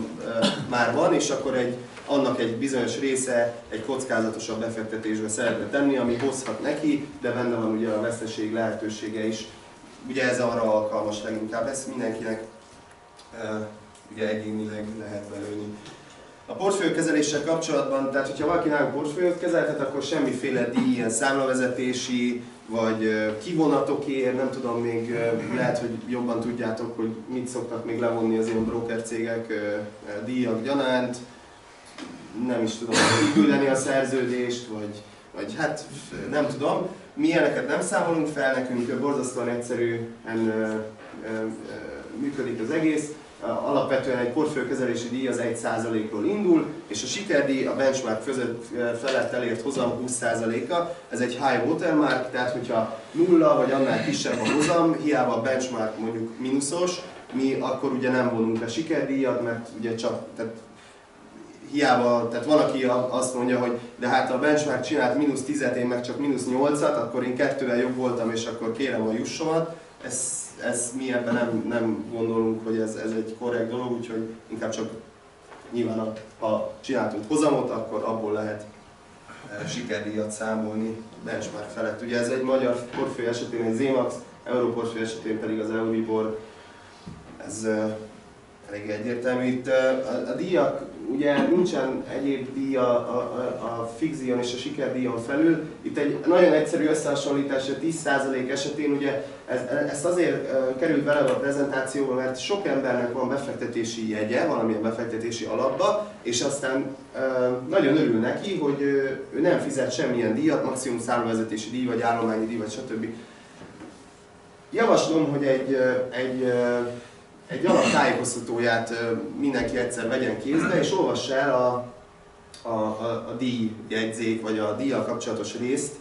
már van, és akkor egy, annak egy bizonyos része egy kockázatosabb befektetésbe szeretne tenni, ami hozhat neki, de benne van ugye a veszteség lehetősége is. Ugye ez arra alkalmas leginkább, ez mindenkinek ugye egyénileg lehet belőni. A portfóliókezeléssel kapcsolatban, tehát hogyha valaki nálunk portfóliót kezelhet, akkor semmiféle díj, ilyen számlavezetési, vagy kivonatokért, nem tudom még, lehet, hogy jobban tudjátok, hogy mit szoktak még levonni az ilyen broker cégek díjak gyanánt, nem is tudom, kiküldeni a szerződést, vagy, vagy hát nem tudom. Mi ilyeneket nem számolunk fel, nekünk borzasztóan egyszerűen működik az egész. Alapvetően egy portfőkezelési díj az 1%-ról indul, és a sikerdíj a benchmark között felett elért hozam 20%-a. Ez egy high watermark, tehát hogyha nulla vagy annál kisebb a hozam, hiába a benchmark mondjuk mínuszos, mi akkor ugye nem vonunk be sikerdíjat, mert ugye csak, tehát hiába, tehát van, aki azt mondja, hogy de hát a benchmark csinált mínusz 10 én meg csak mínusz 8-at, akkor én kettővel jobb voltam, és akkor kérem a jussomat. Ez ez mi ebben nem, nem gondolunk, hogy ez, ez egy korrekt dolog, úgyhogy inkább csak nyilván ha csináltunk hozamot, akkor abból lehet e, sikerdíjat számolni benchmark felett. Ugye ez egy magyar portfólió esetén egy Zemax, Európortfólió esetén pedig az Euribor, ez e, elég egyértelmű. Itt e, a, a díjak ugye nincsen egyéb díj a, a, a fix díjon és a sikerdíjon felül. Itt egy nagyon egyszerű összehasonlítás, a 10% esetén ugye ez, ezt azért került bele a prezentációba, mert sok embernek van befektetési jegye, valamilyen befektetési alapba, és aztán nagyon örül neki, hogy ő nem fizet semmilyen díjat, maximum számvezetési díj, vagy állományi díj, vagy stb. Javaslom, hogy egy, egy egy alaptájékoztatóját mindenki egyszer vegyen kézbe, és olvassa el a, a, a, a díjjegyzék, vagy a díjjal kapcsolatos részt,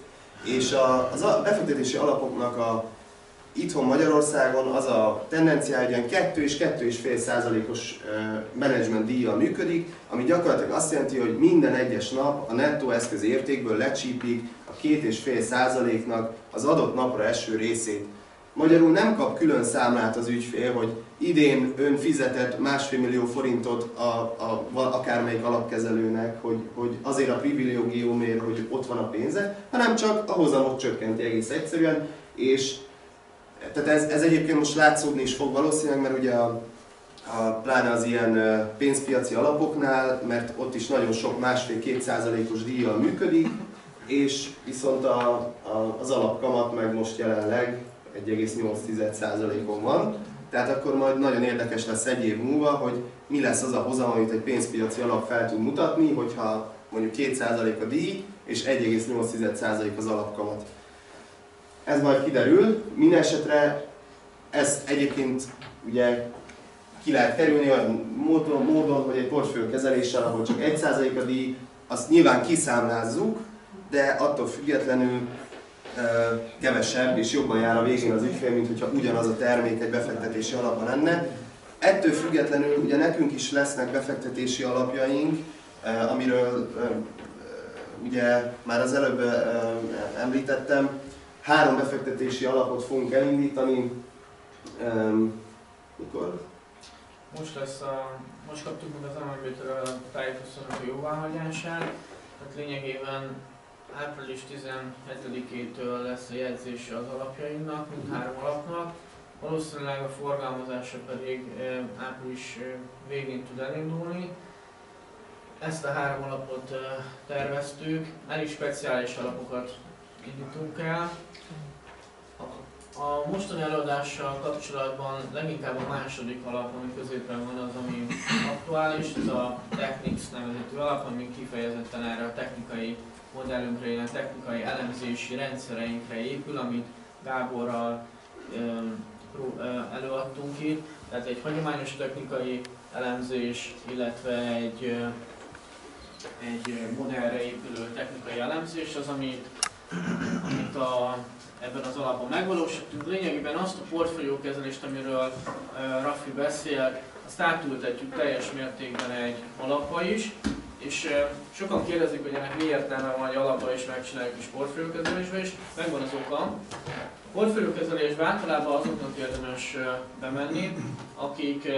és a, az a befektetési alapoknak a, itthon Magyarországon az a tendencia, hogy ilyen 2 és 2,5 százalékos menedzsment díjjal működik, ami gyakorlatilag azt jelenti, hogy minden egyes nap a nettó eszköz értékből lecsípik a 2,5 százaléknak az adott napra eső részét. Magyarul nem kap külön számlát az ügyfél, hogy idén ön fizetett másfél millió forintot a, a, a, akármelyik alapkezelőnek, hogy, hogy azért a privilégiumért, hogy ott van a pénze, hanem csak a hozamot csökkenti egész egyszerűen, és tehát ez, ez egyébként most látszódni is fog valószínűleg, mert ugye a, a, pláne az ilyen pénzpiaci alapoknál, mert ott is nagyon sok másfél-két százalékos díjjal működik, és viszont a, a, az alapkamat meg most jelenleg 1,8%-on van, tehát akkor majd nagyon érdekes lesz egy év múlva, hogy mi lesz az a hozam, amit egy pénzpiaci alap fel tud mutatni, hogyha mondjuk 2% a díj és 1,8% az alapkamat. ez majd kiderül. Minden esetre ezt egyébként ugye ki lehet kerülni olyan módon, módon hogy egy portfólió kezeléssel, ahol csak 1% a díj, azt nyilván kiszámlázzuk, de attól függetlenül kevesebb és jobban jár a végén az ügyfél, mint hogyha ugyanaz a termék egy befektetési alapban lenne. Ettől függetlenül ugye nekünk is lesznek befektetési alapjaink, amiről ugye már az előbb említettem, három befektetési alapot fogunk elindítani. Mikor? Most lesz a, most kaptuk meg az MNB-től a tájékoztató jóváhagyását, tehát lényegében április 17-től lesz a jegyzése az alapjainknak, mind három alapnak. Valószínűleg a forgalmazása pedig április végén tud elindulni. Ezt a három alapot terveztük, elég speciális alapokat indítunk el. A mostani előadással kapcsolatban leginkább a második alap, ami középen van, az, ami aktuális, ez a Technics nevezetű alap, ami kifejezetten erre a technikai modellünkre, ilyen technikai elemzési rendszereinkre épül, amit Gáborral előadtunk itt. Tehát egy hagyományos technikai elemzés, illetve egy, egy modellre épülő technikai elemzés az, amit, amit a ebben az alapban megvalósítottunk. Lényegében azt a portfóliókezelést, amiről Raffi beszélt, azt átültetjük teljes mértékben egy alapba is, és sokan kérdezik, hogy ennek mi értelme van egy alapba is megcsináljuk is portfóliókezelésbe is, megvan az oka. A portfóliókezelésbe általában azoknak érdemes bemenni, akik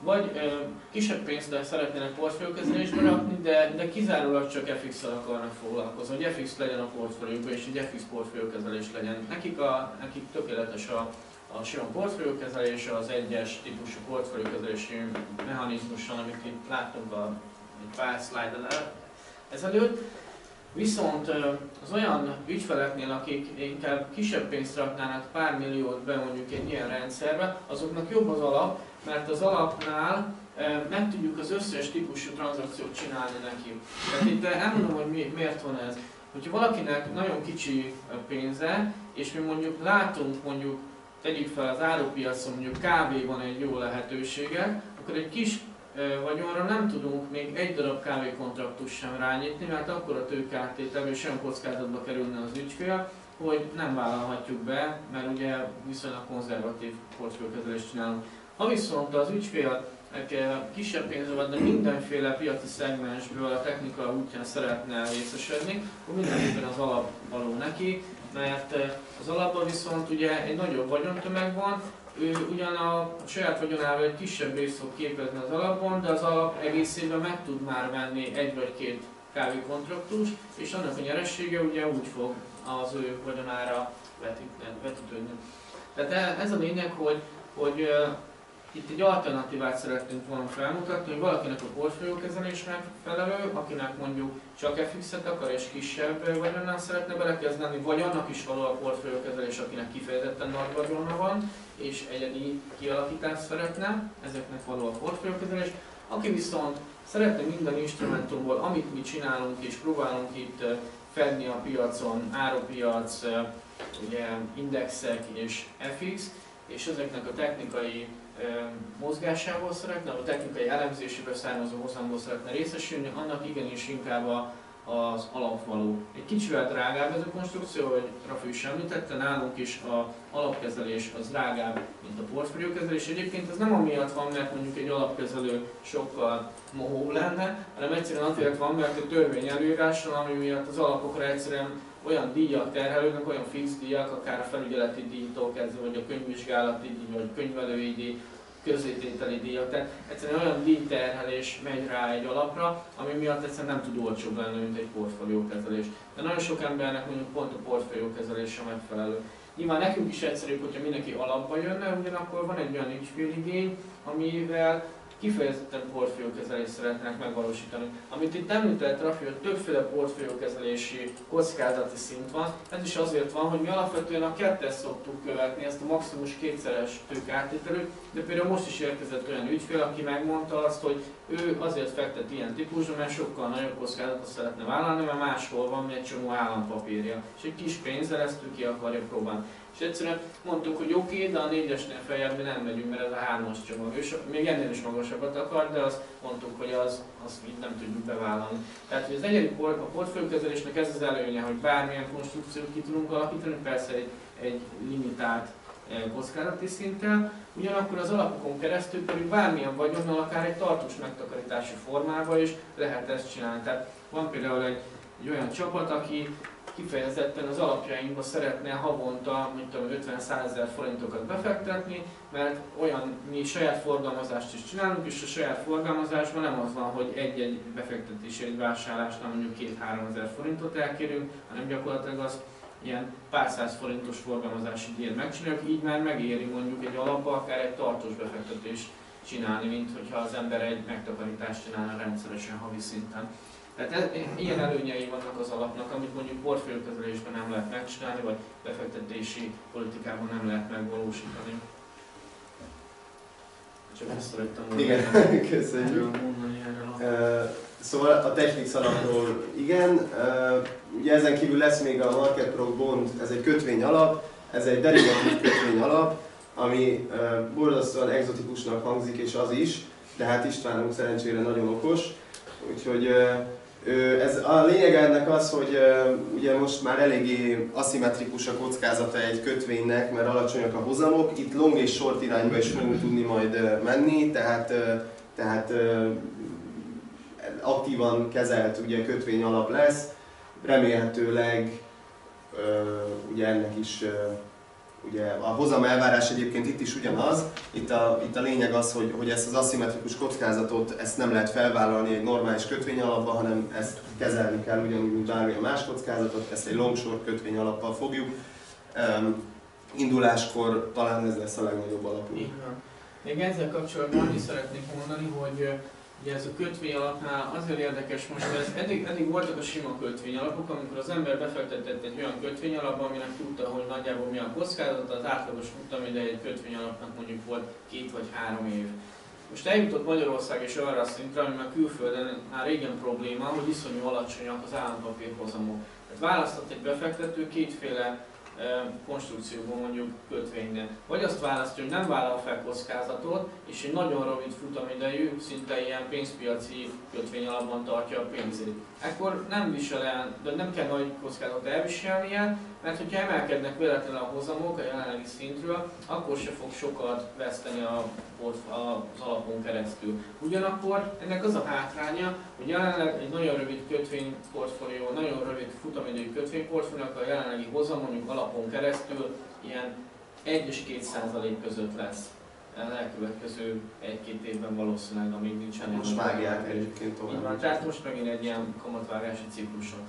vagy kisebb pénzt szeretnének portfóliókezelésbe rakni, de, de kizárólag csak FX-szel akarnak foglalkozni, hogy FX legyen a portfólióban, és egy FX portfóliókezelés legyen. Nekik, a, nekik tökéletes a, a sima portfóliókezelés, az egyes típusú portfóliókezelési mechanizmuson, amit itt láttunk a, egy pár szlájdon ezelőtt. Viszont az olyan ügyfeleknél, akik inkább kisebb pénzt raknának, pár milliót be mondjuk egy ilyen rendszerbe, azoknak jobb az alap, mert az alapnál meg tudjuk az összes típusú tranzakciót csinálni neki. Tehát itt elmondom, hogy mi, miért van ez. Hogyha valakinek nagyon kicsi pénze, és mi mondjuk látunk mondjuk, tegyük fel az árupiacon, mondjuk kávéban egy jó lehetősége, akkor egy kis eh, vagyonra nem tudunk még egy darab kávékontraktus sem rányitni, mert akkor a tőkeáttétel és olyan kockázatba kerülne az ügyfél, hogy nem vállalhatjuk be, mert ugye viszonylag konzervatív portfóliókezelést csinálunk. Ha viszont az ügyfél kisebb pénze van, de mindenféle piaci szegmensből a technika útján szeretne részesedni, akkor mindenképpen az alap való neki, mert az alapban viszont ugye egy nagyobb vagyontömeg van, ő ugyan a saját vagyonával egy kisebb részt fog képezni az alapban, de az alap egészében meg tud már venni egy vagy két kávékontraktus, és annak a nyeressége ugye úgy fog az ő vagyonára vetítődni. Tehát ez a lényeg, hogy, hogy itt egy alternatívát szeretnénk volna felmutatni, hogy valakinek a portfóliókezelés megfelelő, akinek mondjuk csak FX-et akar és kisebb vagyonnál szeretne belekezdeni, vagy annak is való a portfóliókezelés, akinek kifejezetten nagy vagyonna van, és egyedi kialakítást szeretne, ezeknek való a portfóliókezelés. Aki viszont szeretne minden instrumentumból, amit mi csinálunk és próbálunk itt fedni a piacon, árupiac, ugye indexek és FX, és ezeknek a technikai mozgásával szeretne, a technikai elemzéséből származó hozamból szeretne részesülni, annak igenis inkább a, az alapvaló. Egy kicsivel drágább ez a konstrukció, hogy Rafi is említette, nálunk is a alapkezelés az drágább, mint a portfóliókezelés. Egyébként ez nem amiatt van, mert mondjuk egy alapkezelő sokkal mohóbb lenne, hanem egyszerűen azért van, mert a törvény előíráson, ami miatt az alapokra egyszerűen olyan díjak terhelődnek, olyan fix díjak, akár a felügyeleti díjtól kezdve, vagy a könyvvizsgálati díj, vagy a könyvelői díj, közétételi díjak. Tehát egyszerűen olyan díjterhelés megy rá egy alapra, ami miatt egyszerűen nem tud olcsóbb lenni, mint egy portfóliókezelés. De nagyon sok embernek mondjuk pont a portfóliókezelése megfelelő. Nyilván nekünk is egyszerűbb, hogyha mindenki alapba jönne, ugyanakkor van egy olyan ügyféligény, amivel kifejezetten portfóliókezelést szeretnének megvalósítani. Amit itt említett Rafi, hogy többféle portfóliókezelési kockázati szint van, ez is azért van, hogy mi alapvetően a kettes szoktuk követni, ezt a maximum kétszeres tőkeáttételőt, de például most is érkezett olyan ügyfél, aki megmondta azt, hogy ő azért fektet ilyen típusra, mert sokkal nagyobb kockázatot szeretne vállalni, mert máshol van egy csomó állampapírja, és egy kis pénzzel ezt ő ki akarja próbálni. És egyszerűen mondtuk, hogy oké, okay, de a négyesnél feljebb mi nem megyünk, mert ez a hármas csomag. És még ennél is magasabbat akar, de azt mondtuk, hogy az, azt így nem tudjuk bevállalni. Tehát hogy az egyedi port, a portfóliókezelésnek ez az előnye, hogy bármilyen konstrukciót ki tudunk alakítani, persze egy, egy limitált eh, kockázati szinttel, ugyanakkor az alapokon keresztül pedig bármilyen vagyonnal, akár egy tartós megtakarítási formába is lehet ezt csinálni. Tehát van például egy, egy olyan csapat, aki kifejezetten az alapjainkba szeretne havonta, mint tudom, 50-100 ezer forintokat befektetni, mert olyan mi saját forgalmazást is csinálunk, és a saját forgalmazásban nem az van, hogy egy-egy befektetés, egy vásárlásnál mondjuk 2-3 ezer forintot elkérünk, hanem gyakorlatilag az ilyen pár száz forintos forgalmazási díjat megcsináljuk, így már megéri mondjuk egy alapba akár egy tartós befektetés csinálni, mint hogyha az ember egy megtakarítást csinálna rendszeresen havi szinten. Tehát ez, ilyen előnyei vannak az alapnak, amit mondjuk portfóliókezelésben nem lehet megcsinálni, vagy befektetési politikában nem lehet megvalósítani. Csak ezt szerettem volna Igen, köszönjük. Uh, Szóval a Technics alapról igen, uh, ugye ezen kívül lesz még a Market Pro Bond, ez egy kötvény alap, ez egy derivatív kötvény alap, ami uh, borzasztóan exotikusnak hangzik, és az is, de hát Istvánunk szerencsére nagyon okos, úgyhogy ez, a lényeg ennek az, hogy ugye most már eléggé aszimmetrikus a kockázata egy kötvénynek, mert alacsonyak a hozamok. Itt long és short irányba is fogunk tudni majd menni, tehát, tehát aktívan kezelt ugye kötvény alap lesz. Remélhetőleg ugye ennek is ugye a hozam elvárás egyébként itt is ugyanaz. Itt a, itt a lényeg az, hogy, hogy ezt az aszimmetrikus kockázatot ezt nem lehet felvállalni egy normális kötvény alapban, hanem ezt kezelni kell ugyanúgy, mint bármilyen más kockázatot, ezt egy long short kötvény alappal fogjuk. Um, induláskor talán ez lesz a legnagyobb alapunk. Még ezzel kapcsolatban is szeretnék mondani, hogy Ugye ez a kötvény alapnál azért érdekes most, ez eddig, eddig voltak a sima kötvény alapok, amikor az ember befektetett egy olyan kötvény alapba, aminek tudta, hogy nagyjából mi a kockázat, az átlagos futamideje egy kötvény alapnak mondjuk volt két vagy három év. Most eljutott Magyarország is arra a szintre, ami már külföldön már régen probléma, hogy iszonyú alacsonyak az állampapírhozamok. Tehát választott egy befektető kétféle konstrukcióban mondjuk kötvénynél. Vagy azt választja, hogy nem vállal fel kockázatot, és egy nagyon rövid futamidejű, szinte ilyen pénzpiaci kötvény alapban tartja a pénzét. Ekkor nem visel el, de nem kell nagy kockázatot elviselnie, mert hogyha emelkednek véletlenül a hozamok a jelenlegi szintről, akkor se fog sokat veszteni a, az alapon keresztül. Ugyanakkor ennek az a hátránya, hogy jelenleg egy nagyon rövid kötvényportfólió, nagyon rövid futamidői kötvényportfóliónak a jelenlegi hozam mondjuk alapon keresztül ilyen 1 és 2 százalék között lesz elkövetkező egy-két évben valószínűleg, amíg nincsen Most vágják egyébként tovább. Tehát most megint egy ilyen kamatvágási cikluson.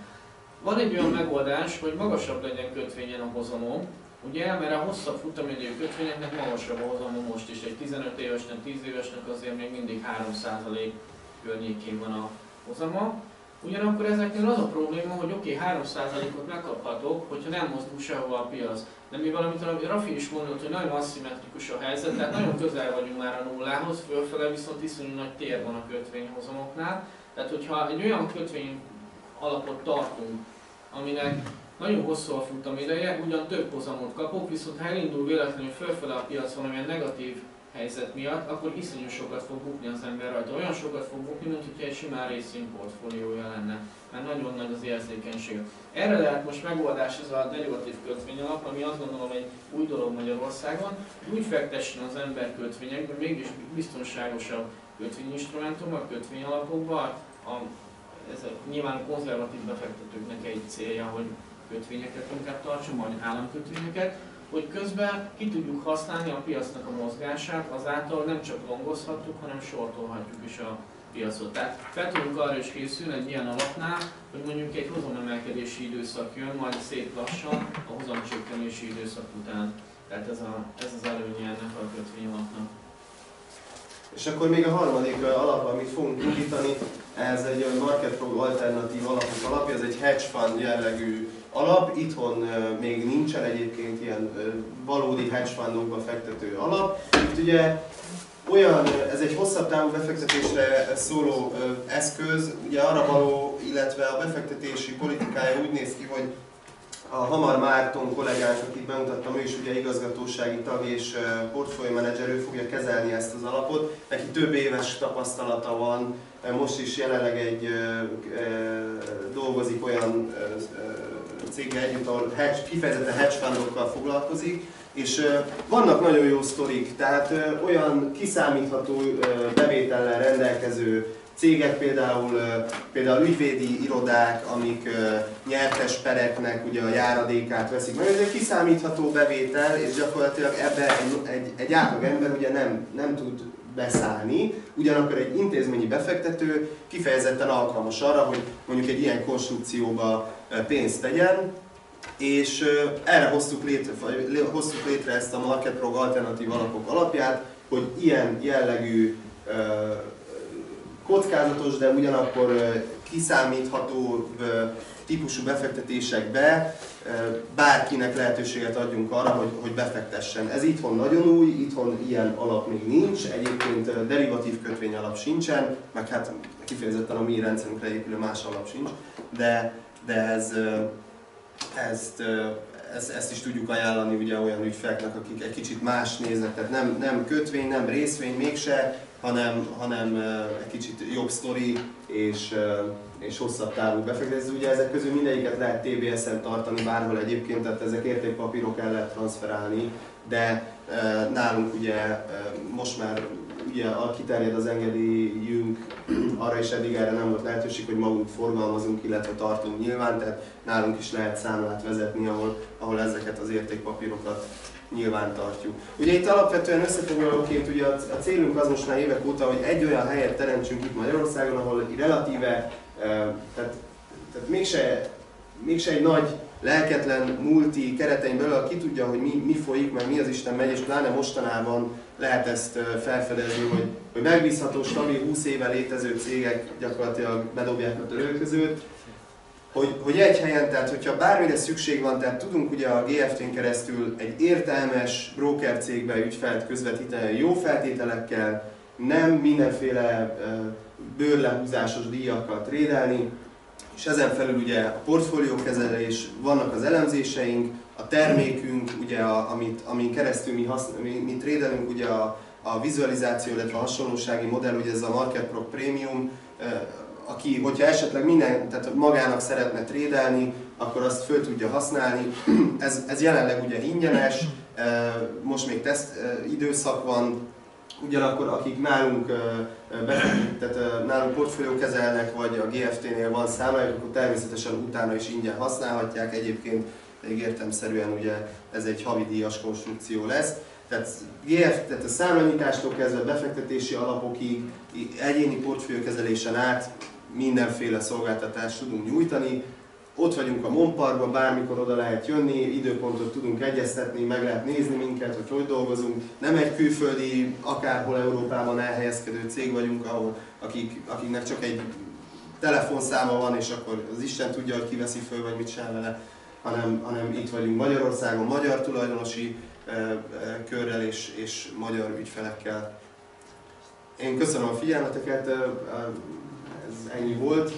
Van egy olyan megoldás, hogy magasabb legyen kötvényen a hozamom, ugye, mert a hosszabb futamidő kötvényeknek magasabb a hozamom most is, egy 15 évesnek, 10 évesnek azért még mindig 3% környékén van a hozama. Ugyanakkor ezeknél az a probléma, hogy oké, okay, 3%-ot megkaphatok, hogyha nem mozdul sehova a piac. De mivel amit a Rafi is mondott, hogy nagyon aszimmetrikus a helyzet, tehát nagyon közel vagyunk már a nullához, fölfele viszont iszonyú nagy tér van a kötvényhozamoknál. Tehát hogyha egy olyan kötvény alapot tartunk, aminek nagyon hosszú a futam ideje, ugyan több hozamot kapok, viszont ha elindul véletlenül fölfele a piac valamilyen negatív helyzet miatt, akkor iszonyú sokat fog bukni az ember rajta. Olyan sokat fog bukni, mint hogyha egy simán részvény portfóliója lenne, mert nagyon nagy az érzékenység. Erre lehet most megoldás ez a derivatív kötvényalap, ami azt gondolom egy új dolog Magyarországon, hogy úgy fektessen az ember kötvényekbe, mégis biztonságosabb kötvényinstrumentum, a kötvényalapokba, a ez a, nyilván a konzervatív befektetőknek egy célja, hogy kötvényeket inkább tartson, majd államkötvényeket, hogy közben ki tudjuk használni a piacnak a mozgását, azáltal nem csak longozhatjuk, hanem sortolhatjuk is a piacot. Tehát fel tudunk arra is készülni egy ilyen alapnál, hogy mondjuk egy hozamemelkedési időszak jön, majd szép lassan a hozamcsökkenési időszak után. Tehát ez, a, ez az előnye ennek a kötvényalapnak. És akkor még a harmadik alap, amit fogunk indítani, ez egy olyan market prog alternatív alapok alapja, ez egy hedge fund jellegű alap. Itthon még nincsen egyébként ilyen valódi hedge fundokba fektető alap. Itt ugye olyan, ez egy hosszabb távú befektetésre szóló eszköz, ugye arra való, illetve a befektetési politikája úgy néz ki, hogy a Hamar Márton kollégánk, akit bemutattam, ő is ugye igazgatósági tag és portfólió menedzser, ő fogja kezelni ezt az alapot. Neki több éves tapasztalata van, most is jelenleg egy dolgozik olyan céggel együtt, ahol hedge, kifejezetten hedge fundokkal foglalkozik, és vannak nagyon jó sztorik, tehát olyan kiszámítható bevétellel rendelkező cégek, például, például ügyvédi irodák, amik nyertes pereknek ugye a járadékát veszik meg. Ez egy kiszámítható bevétel, és gyakorlatilag ebbe egy, egy, egy átlag ember ugye nem, nem tud beszállni, ugyanakkor egy intézményi befektető kifejezetten alkalmas arra, hogy mondjuk egy ilyen konstrukcióba pénzt tegyen, és erre hoztuk létre, hoztuk létre ezt a Market Prog alternatív alapok alapját, hogy ilyen jellegű kockázatos, de ugyanakkor kiszámítható típusú befektetésekbe bárkinek lehetőséget adjunk arra, hogy, hogy befektessen. Ez itthon nagyon új, itthon ilyen alap még nincs, egyébként derivatív kötvény alap sincsen, meg hát kifejezetten a mi rendszerünkre épülő más alap sincs, de, de ez, ezt, ezt, ezt is tudjuk ajánlani ugye olyan ügyfeleknek, akik egy kicsit más néznek, tehát nem, nem kötvény, nem részvény mégse, hanem, hanem egy kicsit jobb sztori és, és hosszabb távú befektetés. Ugye ezek közül mindegyiket lehet TBS-en tartani bárhol egyébként, tehát ezek értékpapírok el lehet transferálni, de nálunk ugye most már ugye kiterjed az engedélyünk, arra is eddig erre nem volt lehetőség, hogy magunk forgalmazunk, illetve tartunk nyilván, tehát nálunk is lehet számlát vezetni, ahol, ahol ezeket az értékpapírokat nyilván tartjuk. Ugye itt alapvetően összefoglalóként ugye a célunk az most már évek óta, hogy egy olyan helyet teremtsünk itt Magyarországon, ahol relatíve, eh, tehát, tehát mégse, mégse egy nagy lelketlen multi keretein belül, ki tudja, hogy mi, mi folyik, meg mi az Isten megy, és pláne mostanában lehet ezt eh, felfedezni, hogy, hogy megbízható, stabil, 20 éve létező cégek gyakorlatilag bedobják a törölközőt, hogy, hogy egy helyen, tehát hogyha bármire szükség van, tehát tudunk ugye a GFT-n keresztül egy értelmes broker cégbe ügyfelt közvetíteni jó feltételekkel, nem mindenféle bőrlehúzásos díjakkal trédelni, és ezen felül ugye a portfóliókezelés, vannak az elemzéseink, a termékünk, ugye, a, amit, amin keresztül mi, hasz, mi, mi trédelünk, ugye a, a vizualizáció, illetve a hasonlósági modell, ugye ez a Market Pro Premium, aki, hogyha esetleg minden, tehát magának szeretne trédelni, akkor azt föl tudja használni. Ez, ez jelenleg ugye ingyenes, most még teszt időszak van, ugyanakkor akik nálunk, eh, tehát eh, nálunk portfólió kezelnek, vagy a GFT-nél van számlájuk, akkor természetesen utána is ingyen használhatják. Egyébként értemszerűen ugye ez egy havidíjas konstrukció lesz. Tehát, GF, tehát a számlanyítástól kezdve befektetési alapokig, egyéni portfóliókezelésen át mindenféle szolgáltatást tudunk nyújtani. Ott vagyunk a Monparkban, bármikor oda lehet jönni, időpontot tudunk egyeztetni, meg lehet nézni minket, hogy hogy dolgozunk. Nem egy külföldi, akárhol Európában elhelyezkedő cég vagyunk, ahol akik, akiknek csak egy telefonszáma van, és akkor az Isten tudja, hogy kiveszi föl, vagy mit csinál vele, hanem, hanem itt vagyunk Magyarországon, magyar tulajdonosi körrel és, és magyar ügyfelekkel. Én köszönöm a figyelmeteket, ez ennyi volt.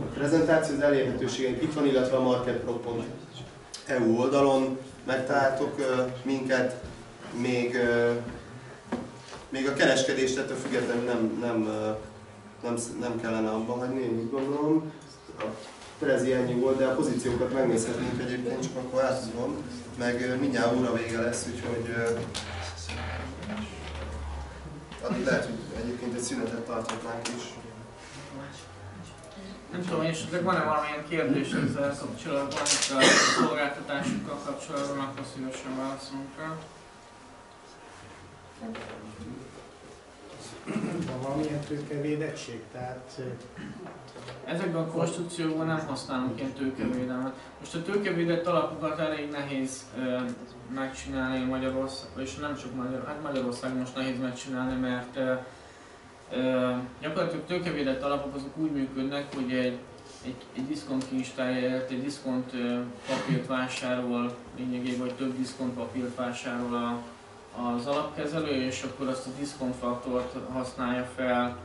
A prezentáció, az elérhetőségeink itt van, illetve a marketpro.eu oldalon megtaláltok minket. Még, még a kereskedést ettől függetlenül nem, nem, nem, nem kellene abba hagyni, én úgy gondolom. A Prezi ennyi volt, de a pozíciókat megnézhetnénk egyébként, csak akkor átadom. Meg mindjárt óra vége lesz, úgyhogy addig lehet, hogy egyébként egy szünetet tarthatnánk is. Nem tudom, és esetleg van-e valamilyen kérdés ezzel kapcsolatban, a szolgáltatásukkal kapcsolatban, akkor szívesen válaszolunk rá. van valamilyen tőkevédettség? Tehát Ezekben a konstrukciókban nem használunk ilyen tőkevédelmet. Most a tőkevédett alapokat elég nehéz ö, megcsinálni Magyarországon, és nem csak Magyar, hát Magyarországon most nehéz megcsinálni, mert ö, gyakorlatilag tőkevédett alapok azok úgy működnek, hogy egy, egy, egy diszkont kincstáért, egy diszkont papírt vásárol, lényegében, vagy több diszkont papírt vásárol a, az alapkezelő, és akkor azt a diszkontfaktort használja fel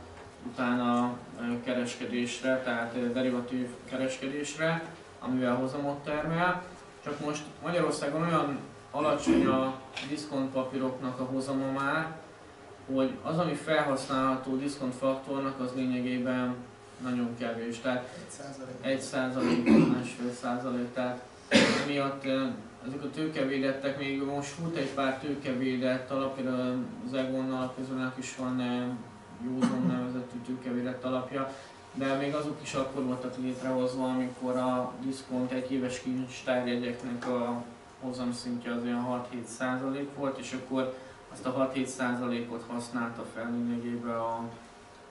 utána kereskedésre, tehát derivatív kereskedésre, amivel hozamot termel. Csak most Magyarországon olyan alacsony a diszkontpapíroknak a hozama már, hogy az, ami felhasználható diszkontfaktornak, az lényegében nagyon kevés. Tehát 1 százalék, másfél százalék, tehát emiatt ö, ezek a tőkevédettek, még most fut egy pár tőkevédett alap, például az Egon alapkezőnek is van Józon nevezetű tőkevédett alapja, de még azok is akkor voltak létrehozva, amikor a diszkont egy éves kincstárjegyeknek a hozamszintje az olyan 6-7 százalék volt, és akkor azt a 6-7 százalékot használta fel lényegében a,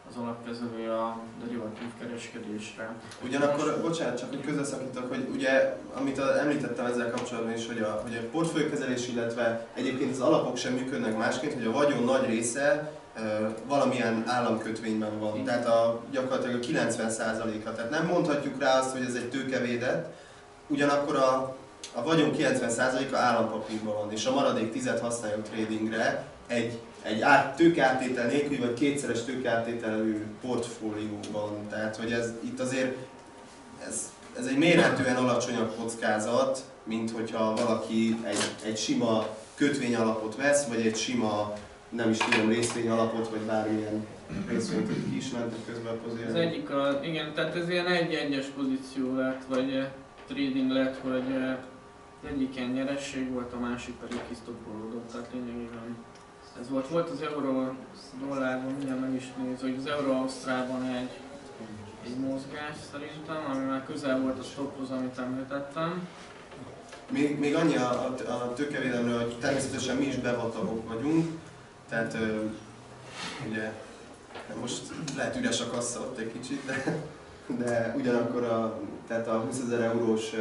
az alapkezelő a derivatív kereskedésre. Ugyanakkor, bocsánat, csak hogy közösszakítok, hogy ugye, amit említettem ezzel kapcsolatban is, hogy a, hogy a portfóliókezelés, illetve egyébként az alapok sem működnek másként, hogy a vagyon nagy része valamilyen államkötvényben van. Tehát a, gyakorlatilag a 90%-a. Tehát nem mondhatjuk rá azt, hogy ez egy tőkevédet, ugyanakkor a, a vagyon 90%-a állampapírban van, és a maradék 10 használjuk tradingre egy, egy át, tőkeáttétel nélkül, vagy kétszeres tőkeáttételű portfólióban. Tehát, hogy ez itt azért ez, ez egy mérhetően alacsonyabb kockázat, mint hogyha valaki egy, egy sima kötvény alapot vesz, vagy egy sima, nem is tudom, részvény alapot, vagy bármilyen részvényt, hogy ki is mentek közben a Az pozícióra. egyik a, igen, tehát ez ilyen egy-egyes pozíció lett, vagy eh, trading lett, hogy az egyik ilyen nyeresség volt, a másik pedig kisztopolódott, tehát lényegében ez volt. Volt az euró dollárban, mindjárt meg is néz, hogy az euró ausztrálban egy, egy mozgás szerintem, ami már közel volt a stophoz, amit említettem. Még, még annyi a, a, a tőkevédelemről, hogy természetesen mi is bevatagok vagyunk, tehát ö, ugye most lehet üres a kassa ott egy kicsit, de, de ugyanakkor a, tehát a 20 ezer eurós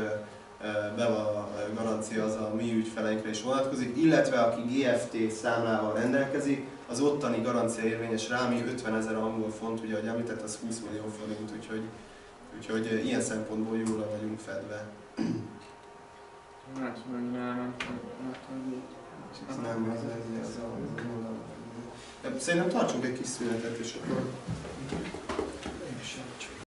ö, ö, beva garancia az a mi ügyfeleinkre is vonatkozik, illetve aki GFT számlával rendelkezik, az ottani garancia érvényes rá, ami 50 ezer angol font, ugye ahogy említett, az 20 millió forint, úgyhogy, úgyhogy ilyen szempontból jól vagyunk fedve. Hát meg. Hát, hogy- Nem, ez, ez, ez, a- ez a nulla. Szerintem tartsunk egy kis szünetet, és akkor